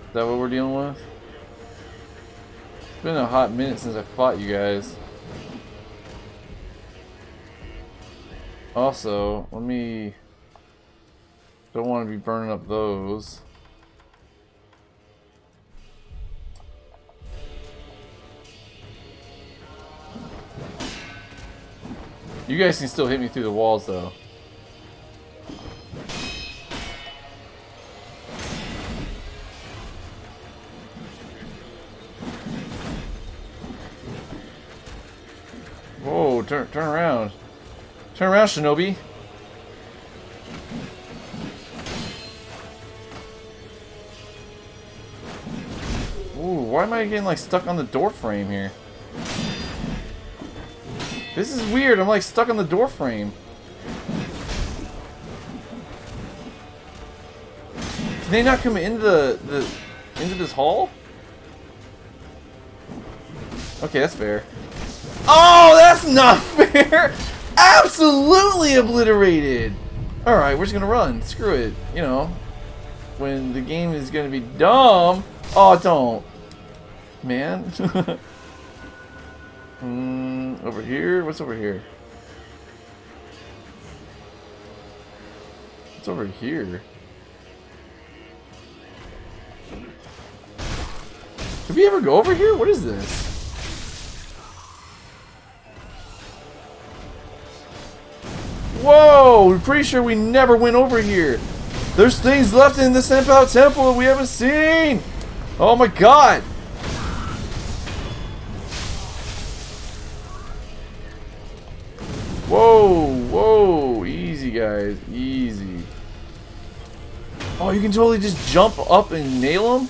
A: Is that what we're dealing with? It's been a hot minute since I fought you guys. Also, let me... Don't want to be burning up those. You guys can still hit me through the walls, though. Whoa, turn, turn around. Turn around, Shinobi. Ooh, why am I getting like stuck on the door frame here? This is weird. I'm like stuck on the door frame. Can they not come into the, the into this hall? Okay, that's fair. Oh, that's not fair! Absolutely obliterated! Alright, we're just gonna run. Screw it. You know, when the game is gonna be dumb. Oh, don't. Man. Mm, over here? What's over here? What's over here? Did we ever go over here? What is this? Whoa! I'm pretty sure we never went over here. There's things left in the Senpou Temple that we haven't seen! Oh my god! Whoa, whoa, easy guys, easy. Oh, you can totally just jump up and nail them?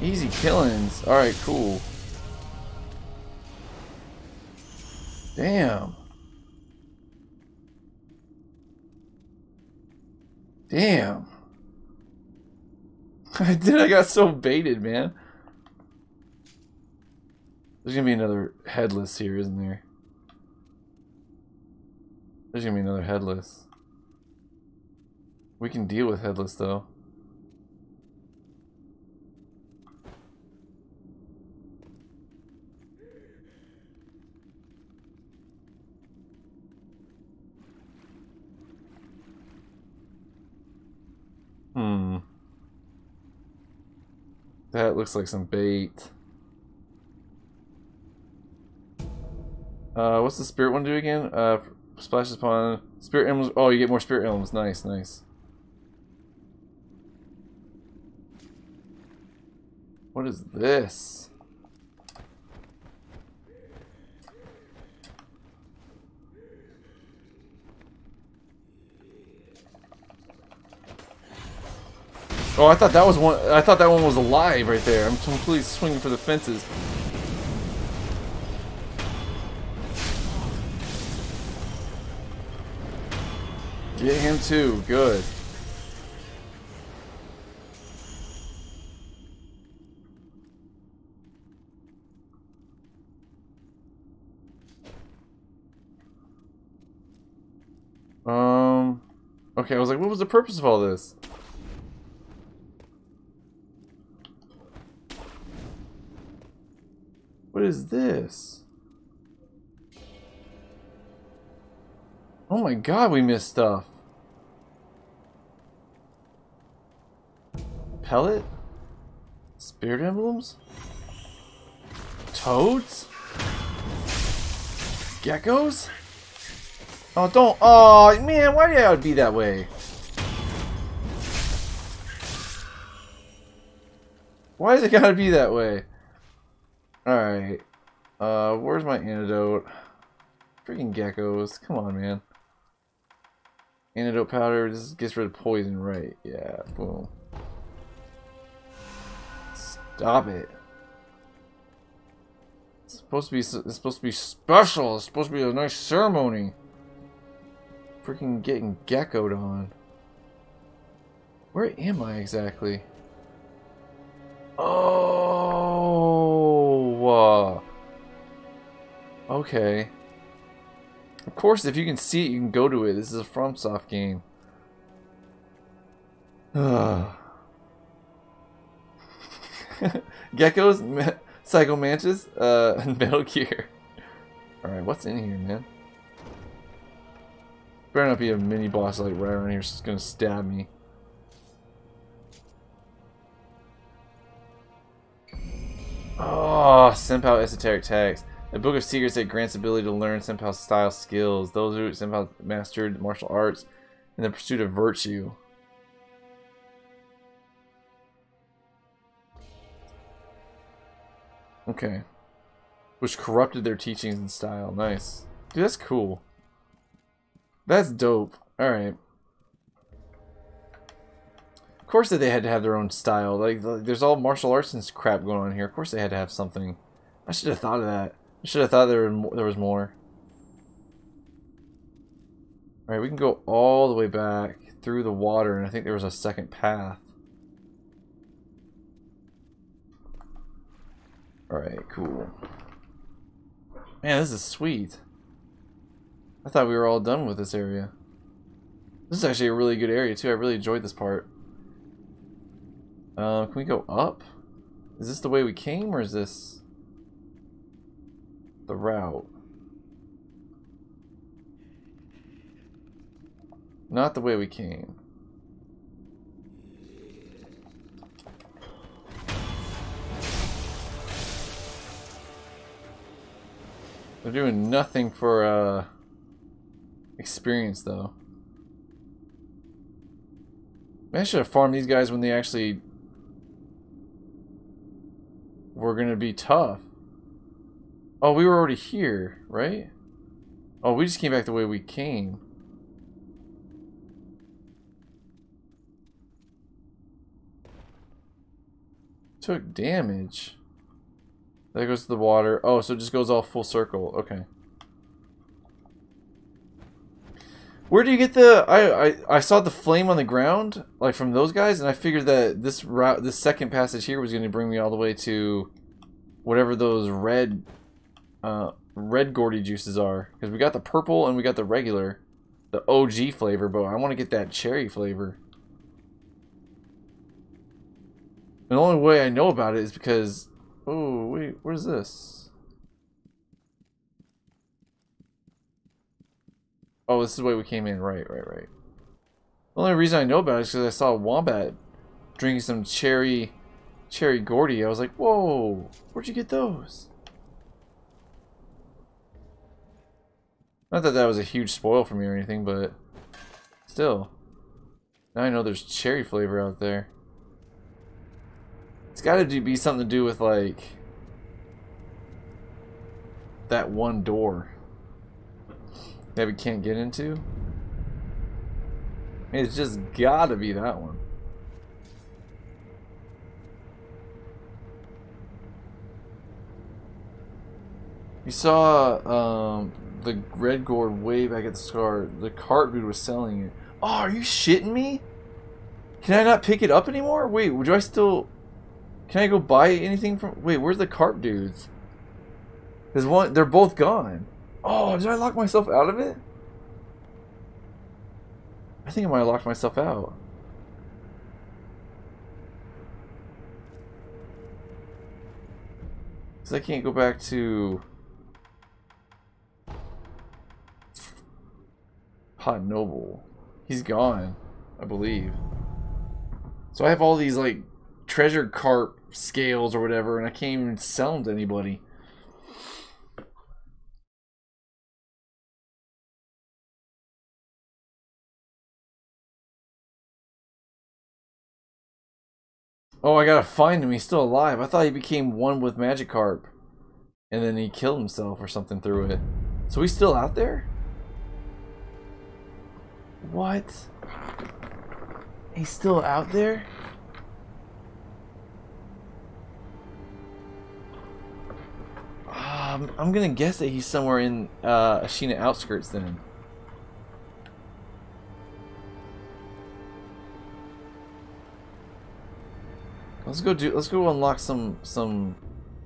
A: Easy killings. Alright, cool. Damn. Damn. I did. I got so baited, man. There's gonna be another headless here, isn't there? There's gonna be another headless. We can deal with headless, though. Hmm. That looks like some bait. Uh, what's the spirit one do again? Uh, splashes upon spirit emblems. Oh, you get more spirit emblems. Nice, nice. What is this? Oh, I thought that was one. I thought that one was alive right there. I'm completely swinging for the fences. Get him too. Good. Um. Okay, I was like, what was the purpose of all this? What is this? Oh my god, we missed stuff. Pellet? Spirit emblems? Toads? Geckos? Oh, don't. Oh, man, why do I have to be that way? Why does it gotta be that way? Alright. Uh, where's my antidote? Freaking geckos. Come on, man. Antidote powder. This gets rid of poison, right? Yeah, boom. Stop it. It's supposed to be. It's supposed to be special. It's supposed to be a nice ceremony. Freaking getting geckoed on. Where am I exactly? Oh. Uh, okay. Of course, if you can see it, you can go to it. This is a FromSoft game. Geckos, Psycho Mantis, uh, Metal Gear. Alright, what's in here, man? Better not be a mini boss like right around here just gonna stab me. Oh, Senpou Esoteric Text. A book of secrets that grants ability to learn Senpou style skills. Those who Senpou mastered martial arts in the pursuit of virtue. Okay. Which corrupted their teachings and style. Nice. Dude, that's cool. That's dope. Alright. Of course that they had to have their own style. Like, there's all martial arts and crap going on here. Of course they had to have something. I should have thought of that. I should have thought there, there was more. Alright, we can go all the way back through the water, and I think there was a second path. Alright, cool. Man, this is sweet. I thought we were all done with this area. This is actually a really good area, too. I really enjoyed this part. Uh, can we go up? Is this the way we came, or is this the route? Not the way we came. They're doing nothing for uh, experience, though. Man, I should have farmed these guys when they actually were gonna be tough. Oh, we were already here, right? Oh, we just came back the way we came. Took damage. There goes to the water. Oh, so it just goes all full circle. Okay. Where do you get the? I, I I saw the flame on the ground, like from those guys, and I figured that this route, this second passage here, was going to bring me all the way to whatever those red, uh, red Gordy juices are. Because we got the purple and we got the regular, the OG flavor, but I want to get that cherry flavor. The only way I know about it is because, oh wait, where's this? Oh, this is the way we came in. Right, right, right. The only reason I know about it is because I saw Wombat drinking some cherry, cherry Gordy. I was like, whoa, where'd you get those? Not that that was a huge spoil for me or anything, but still. Now I know there's cherry flavor out there. It's got to be something to do with, like, that one door that we can't get into? It's just gotta be that one. You saw um, the red gourd way back at the start. The cart dude was selling it. Oh, are you shitting me? Can I not pick it up anymore? Wait, would I still... Can I go buy anything from... Wait, where's the carp dudes? There's one... They're both gone. Oh, did I lock myself out of it? I think I might have locked myself out. Because I can't go back to... Pot Noble. He's gone, I believe. So I have all these, like, treasure carp scales or whatever, and I can't even sell them to anybody. Oh, I gotta find him. He's still alive. I thought he became one with Magikarp. And then he killed himself or something through it. So he's still out there? What? He's still out there? Um, I'm gonna guess that he's somewhere in uh, Ashina outskirts then. Let's go do. Let's go unlock some some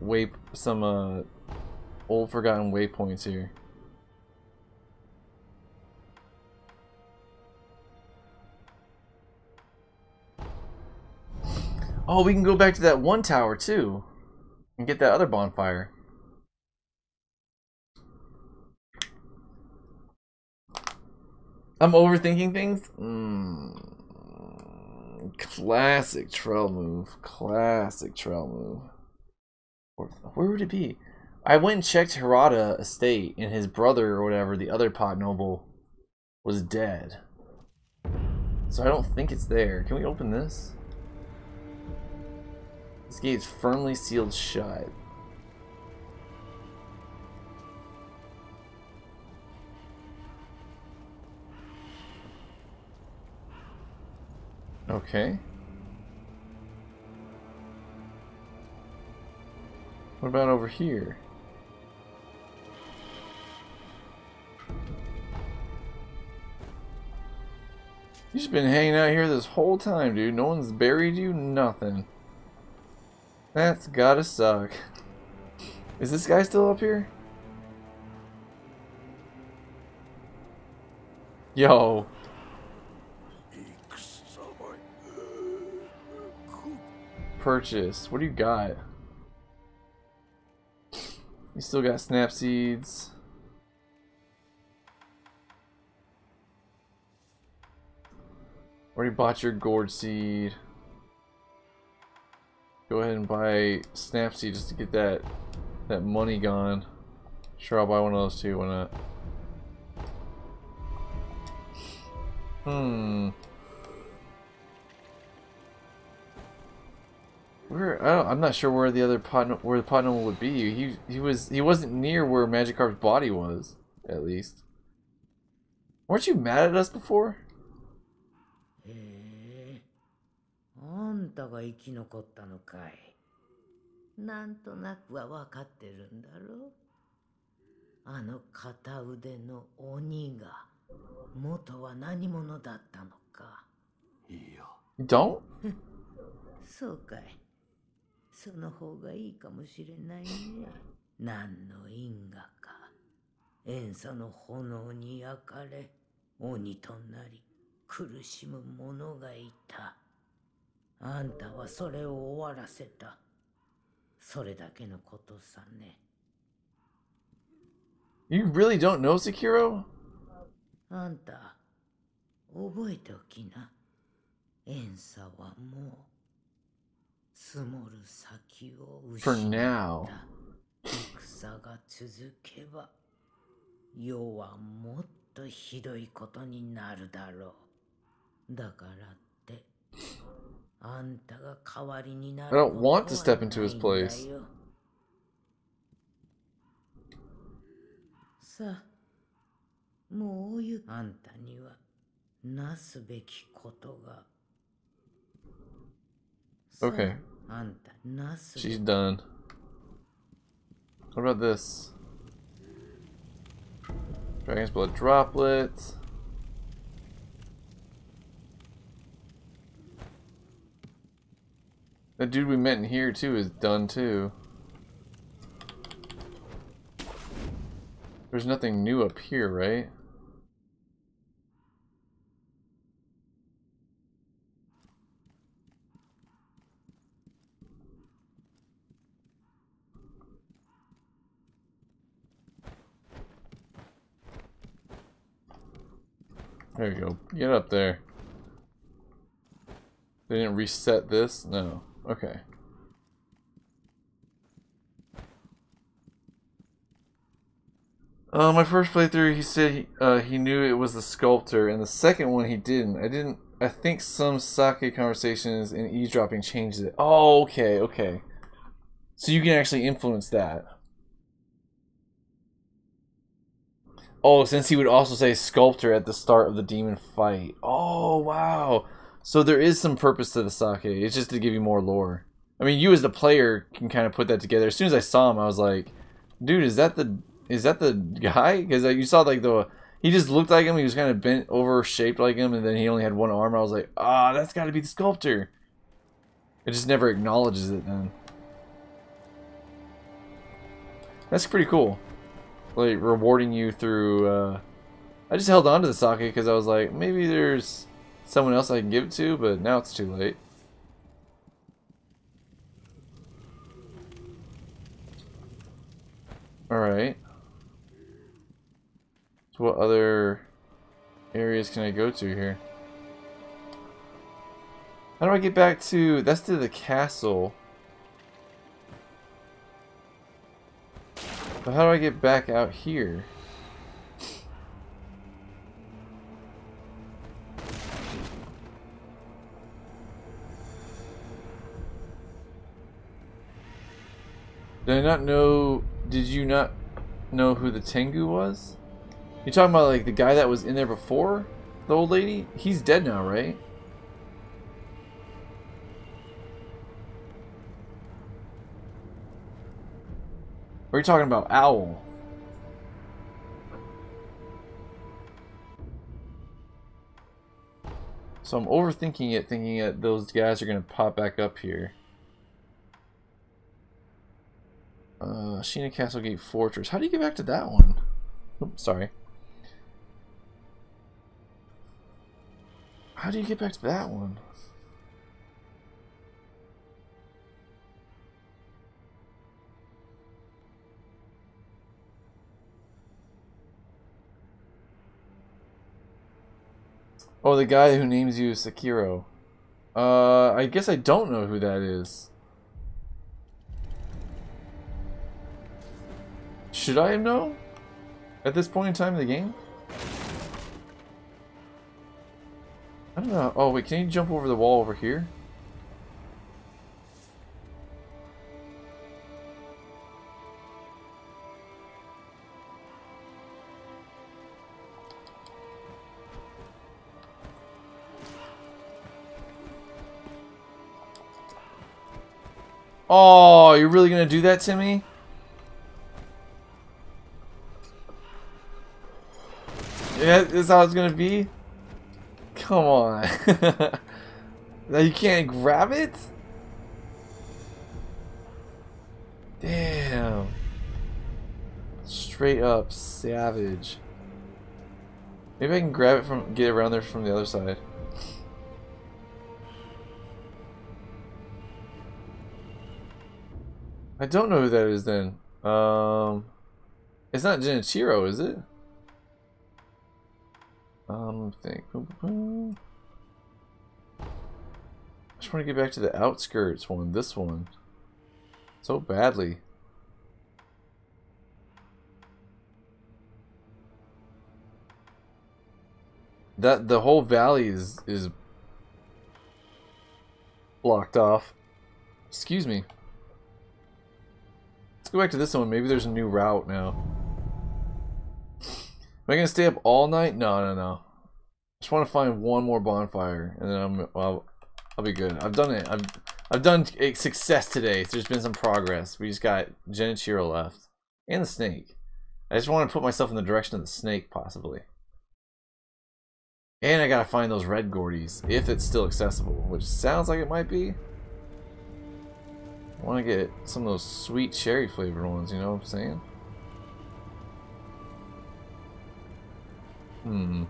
A: way some uh old forgotten waypoints here. Oh, we can go back to that one tower too, and get that other bonfire. I'm overthinking things. Mm. Classic trail move. Classic trail move. Where, would it be? I went and checked Hirata Estate, and his brother or whatever, the other pot noble, was dead. So I don't think it's there. Can we open this? This gate is firmly sealed shut. Okay. What about over here? You just been hanging out here this whole time, dude. No one's buried you, nothing. That's gotta suck. Is this guy still up here? Yo. Purchase. What do you got? You still got snap seeds. Already bought your gourd seed. Go ahead and buy snap seed just to get that that money gone. Sure, I'll buy one of those too. Why not? Hmm. Where I am not sure where the other pot where the Podnum would be. He he was he wasn't near where Magikarp's body was, at least. Weren't you mad at us before?
C: へえあんたが生き残ったのかいなんとなくは分かってるんだろあの片腕の鬼が元は何者だったのか
D: いいよ
A: Don't?
C: そうかい その方がいいかもしれないね。何の因果か。塩素の炎に焼かれ鬼となり苦しむ者がいた。あんたはそれを終わらせた。それだけのことさね。
A: You really don't know Sekiro?
C: あんた覚えておきな。塩素はもう
A: For
C: った
A: now.
C: 戦が続けば世はもっとひどいことになるだろうだからってあんたが代わりになる
A: I don't want to step into his
C: ことはないん
A: place.
C: だよさあもういうあんたにはなすべきことがさあ
A: Okay. She's done. What about this? Dragon's blood droplets. That dude we met in here too is done too. There's nothing new up here, right? There you go. Get up there. They didn't reset this? No. Okay. Uh, my first playthrough, he said he, uh, he knew it was the sculptor, and the second one he didn't. I didn't. I think some sake conversations and eavesdropping changed it. Oh, okay, okay. So you can actually influence that. Oh, since he would also say sculptor at the start of the demon fight. Oh, wow. So there is some purpose to the sake. It's just to give you more lore. I mean, you as the player can kind of put that together. As soon as I saw him, I was like, dude, is that the is that the guy? Because you saw like the he just looked like him. He was kind of bent over, shaped like him, and then he only had one arm. I was like, ah, that's got to be the sculptor. It just never acknowledges it then. That's pretty cool. Like rewarding you through. Uh, I just held on to the socket because I was like, maybe there's someone else I can give it to, but now it's too late. Alright. So what other areas can I go to here? How do I get back to... That's to the castle. But how do I get back out here? Did I not know... Did you not know who the Tengu was? You talking about like the guy that was in there before? The old lady? He's dead now, right? Are you talking about Owl? So I'm overthinking it, thinking that those guys are going to pop back up here. Uh, Sheena Castlegate Fortress. How do you get back to that one? Oops, sorry. How do you get back to that one? Oh, the guy who names you Sekiro. Uh, I guess I don't know who that is. Should I know? At this point in time in the game? I don't know. Oh, wait, can you jump over the wall over here? Oh, you're really gonna do that to me? Yeah, this how it's gonna be? Come on. now you can't grab it? Damn. Straight up savage. Maybe I can grab it from get around there from the other side. I don't know who that is then. Um It's not Genichiro, is it? Um think I just want to get back to the outskirts one, this one. So badly. That the whole valley is is blocked off. Excuse me. Let's go back to this one. Maybe there's a new route now. Am I gonna stay up all night? No, no, no. I just want to find one more bonfire, and then I'm well, I'll be good. I've done it. I've I've done a success today. There's been some progress. We just got Genichiro left, and the snake. I just want to put myself in the direction of the snake, possibly. And I gotta find those red Gordies, if it's still accessible, which sounds like it might be. I want to get some of those sweet cherry flavored ones, you know what I'm saying? Hmm.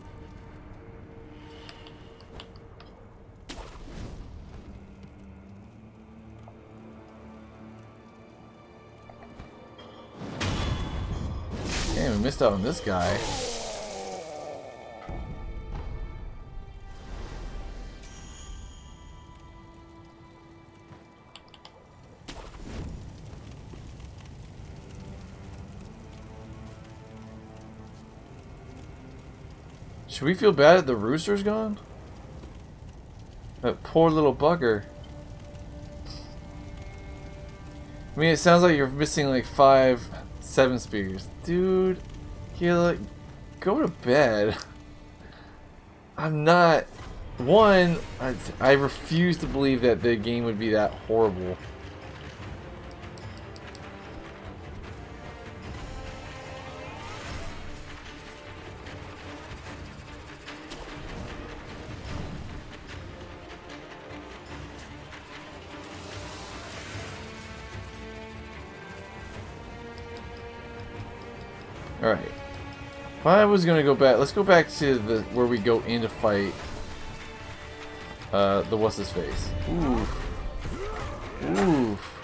A: Damn, we missed out on this guy. Should we feel bad that the rooster's gone? That poor little bugger. I mean, it sounds like you're missing like five, seven spears. Dude, Gila, go to bed. I'm not... One, I, I refuse to believe that the game would be that horrible. I was gonna go back, let's go back to the where we go in to fight uh, the what's his face. Oof. Oof.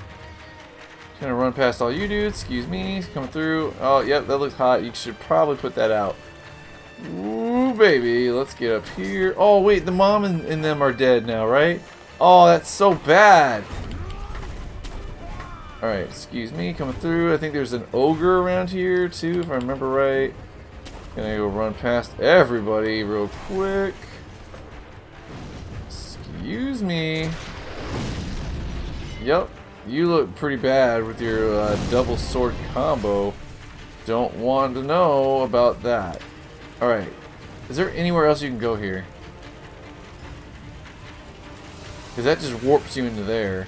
A: Just gonna run past all you dudes. Excuse me. Coming through. Oh, yep, that looks hot. You should probably put that out. Ooh, baby. Let's get up here. Oh, wait, the mom and, and them are dead now, right? Oh, that's so bad. Alright, excuse me, coming through. I think there's an ogre around here too, if I remember right. Gonna go run past everybody real quick. Excuse me. Yep, you look pretty bad with your uh, double sword combo. Don't want to know about that. Alright, is there anywhere else you can go here? Because that just warps you into there.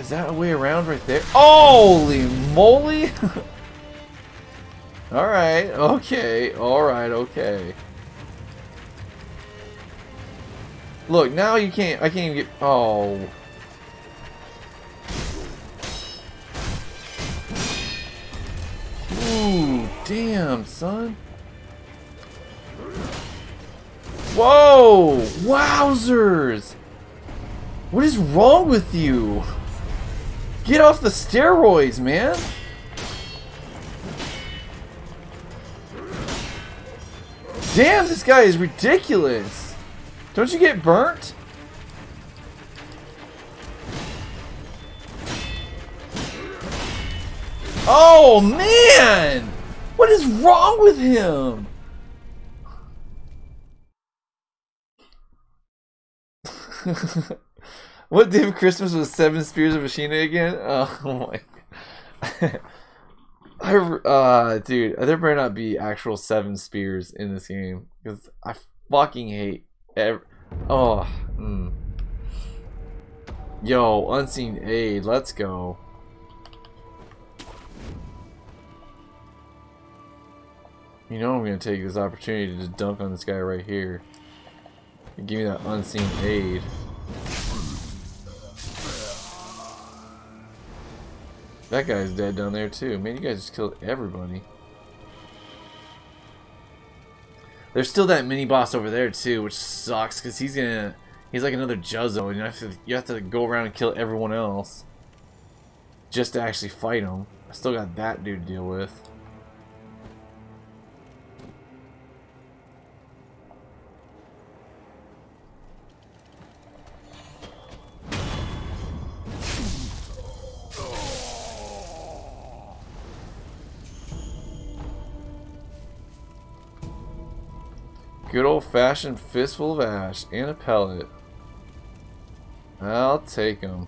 A: Is that a way around right there? Holy moly! alright, okay, alright, okay. Look, now you can't, I can't even get, oh. Ooh, damn, son. Whoa! Wowzers! What is wrong with you? Get off the steroids, man! Damn, this guy is ridiculous! Don't you get burnt? Oh, man! What is wrong with him? What David Christmas was seven spears of Ashina again? Oh, my I, uh, dude, there better not be actual seven spears in this game. Because I fucking hate every... Oh, mm. Yo, unseen aid, let's go. You know I'm gonna take this opportunity to dunk on this guy right here. Give me that unseen aid. That guy's dead down there too. Man, you guys just killed everybody. There's still that mini boss over there too, which sucks because he's gonna he's like another Juzou, and you have to you have to go around and kill everyone else just to actually fight him. I still got that dude to deal with. Good old-fashioned fistful of ash and a pellet. I'll take them.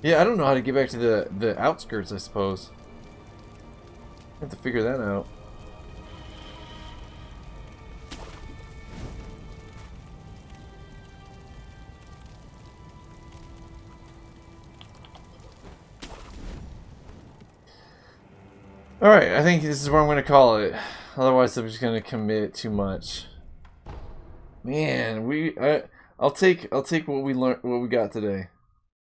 A: Yeah, I don't know how to get back to the, the outskirts, I suppose. I have to figure that out. Alright, I think this is where I'm going to call it. Otherwise, I'm just going to commit too much. Man, we I, I'll take I'll take what we learned what we got today.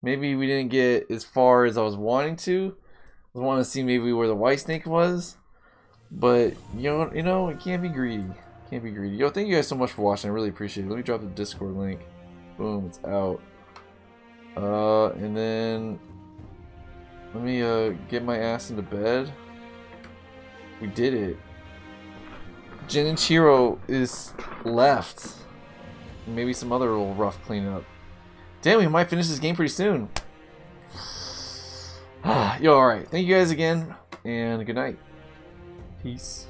A: Maybe we didn't get as far as I was wanting to. I was wanting to see maybe where the white snake was. But you know you know, it can't be greedy. Can't be greedy. Yo, thank you guys so much for watching. I really appreciate it. Let me drop the Discord link. Boom, it's out. Uh and then let me uh get my ass into bed. We did it. Genichiro is left. Maybe some other little rough cleanup. Damn, we might finish this game pretty soon. Yo, alright. Thank you guys again, and good night. Peace.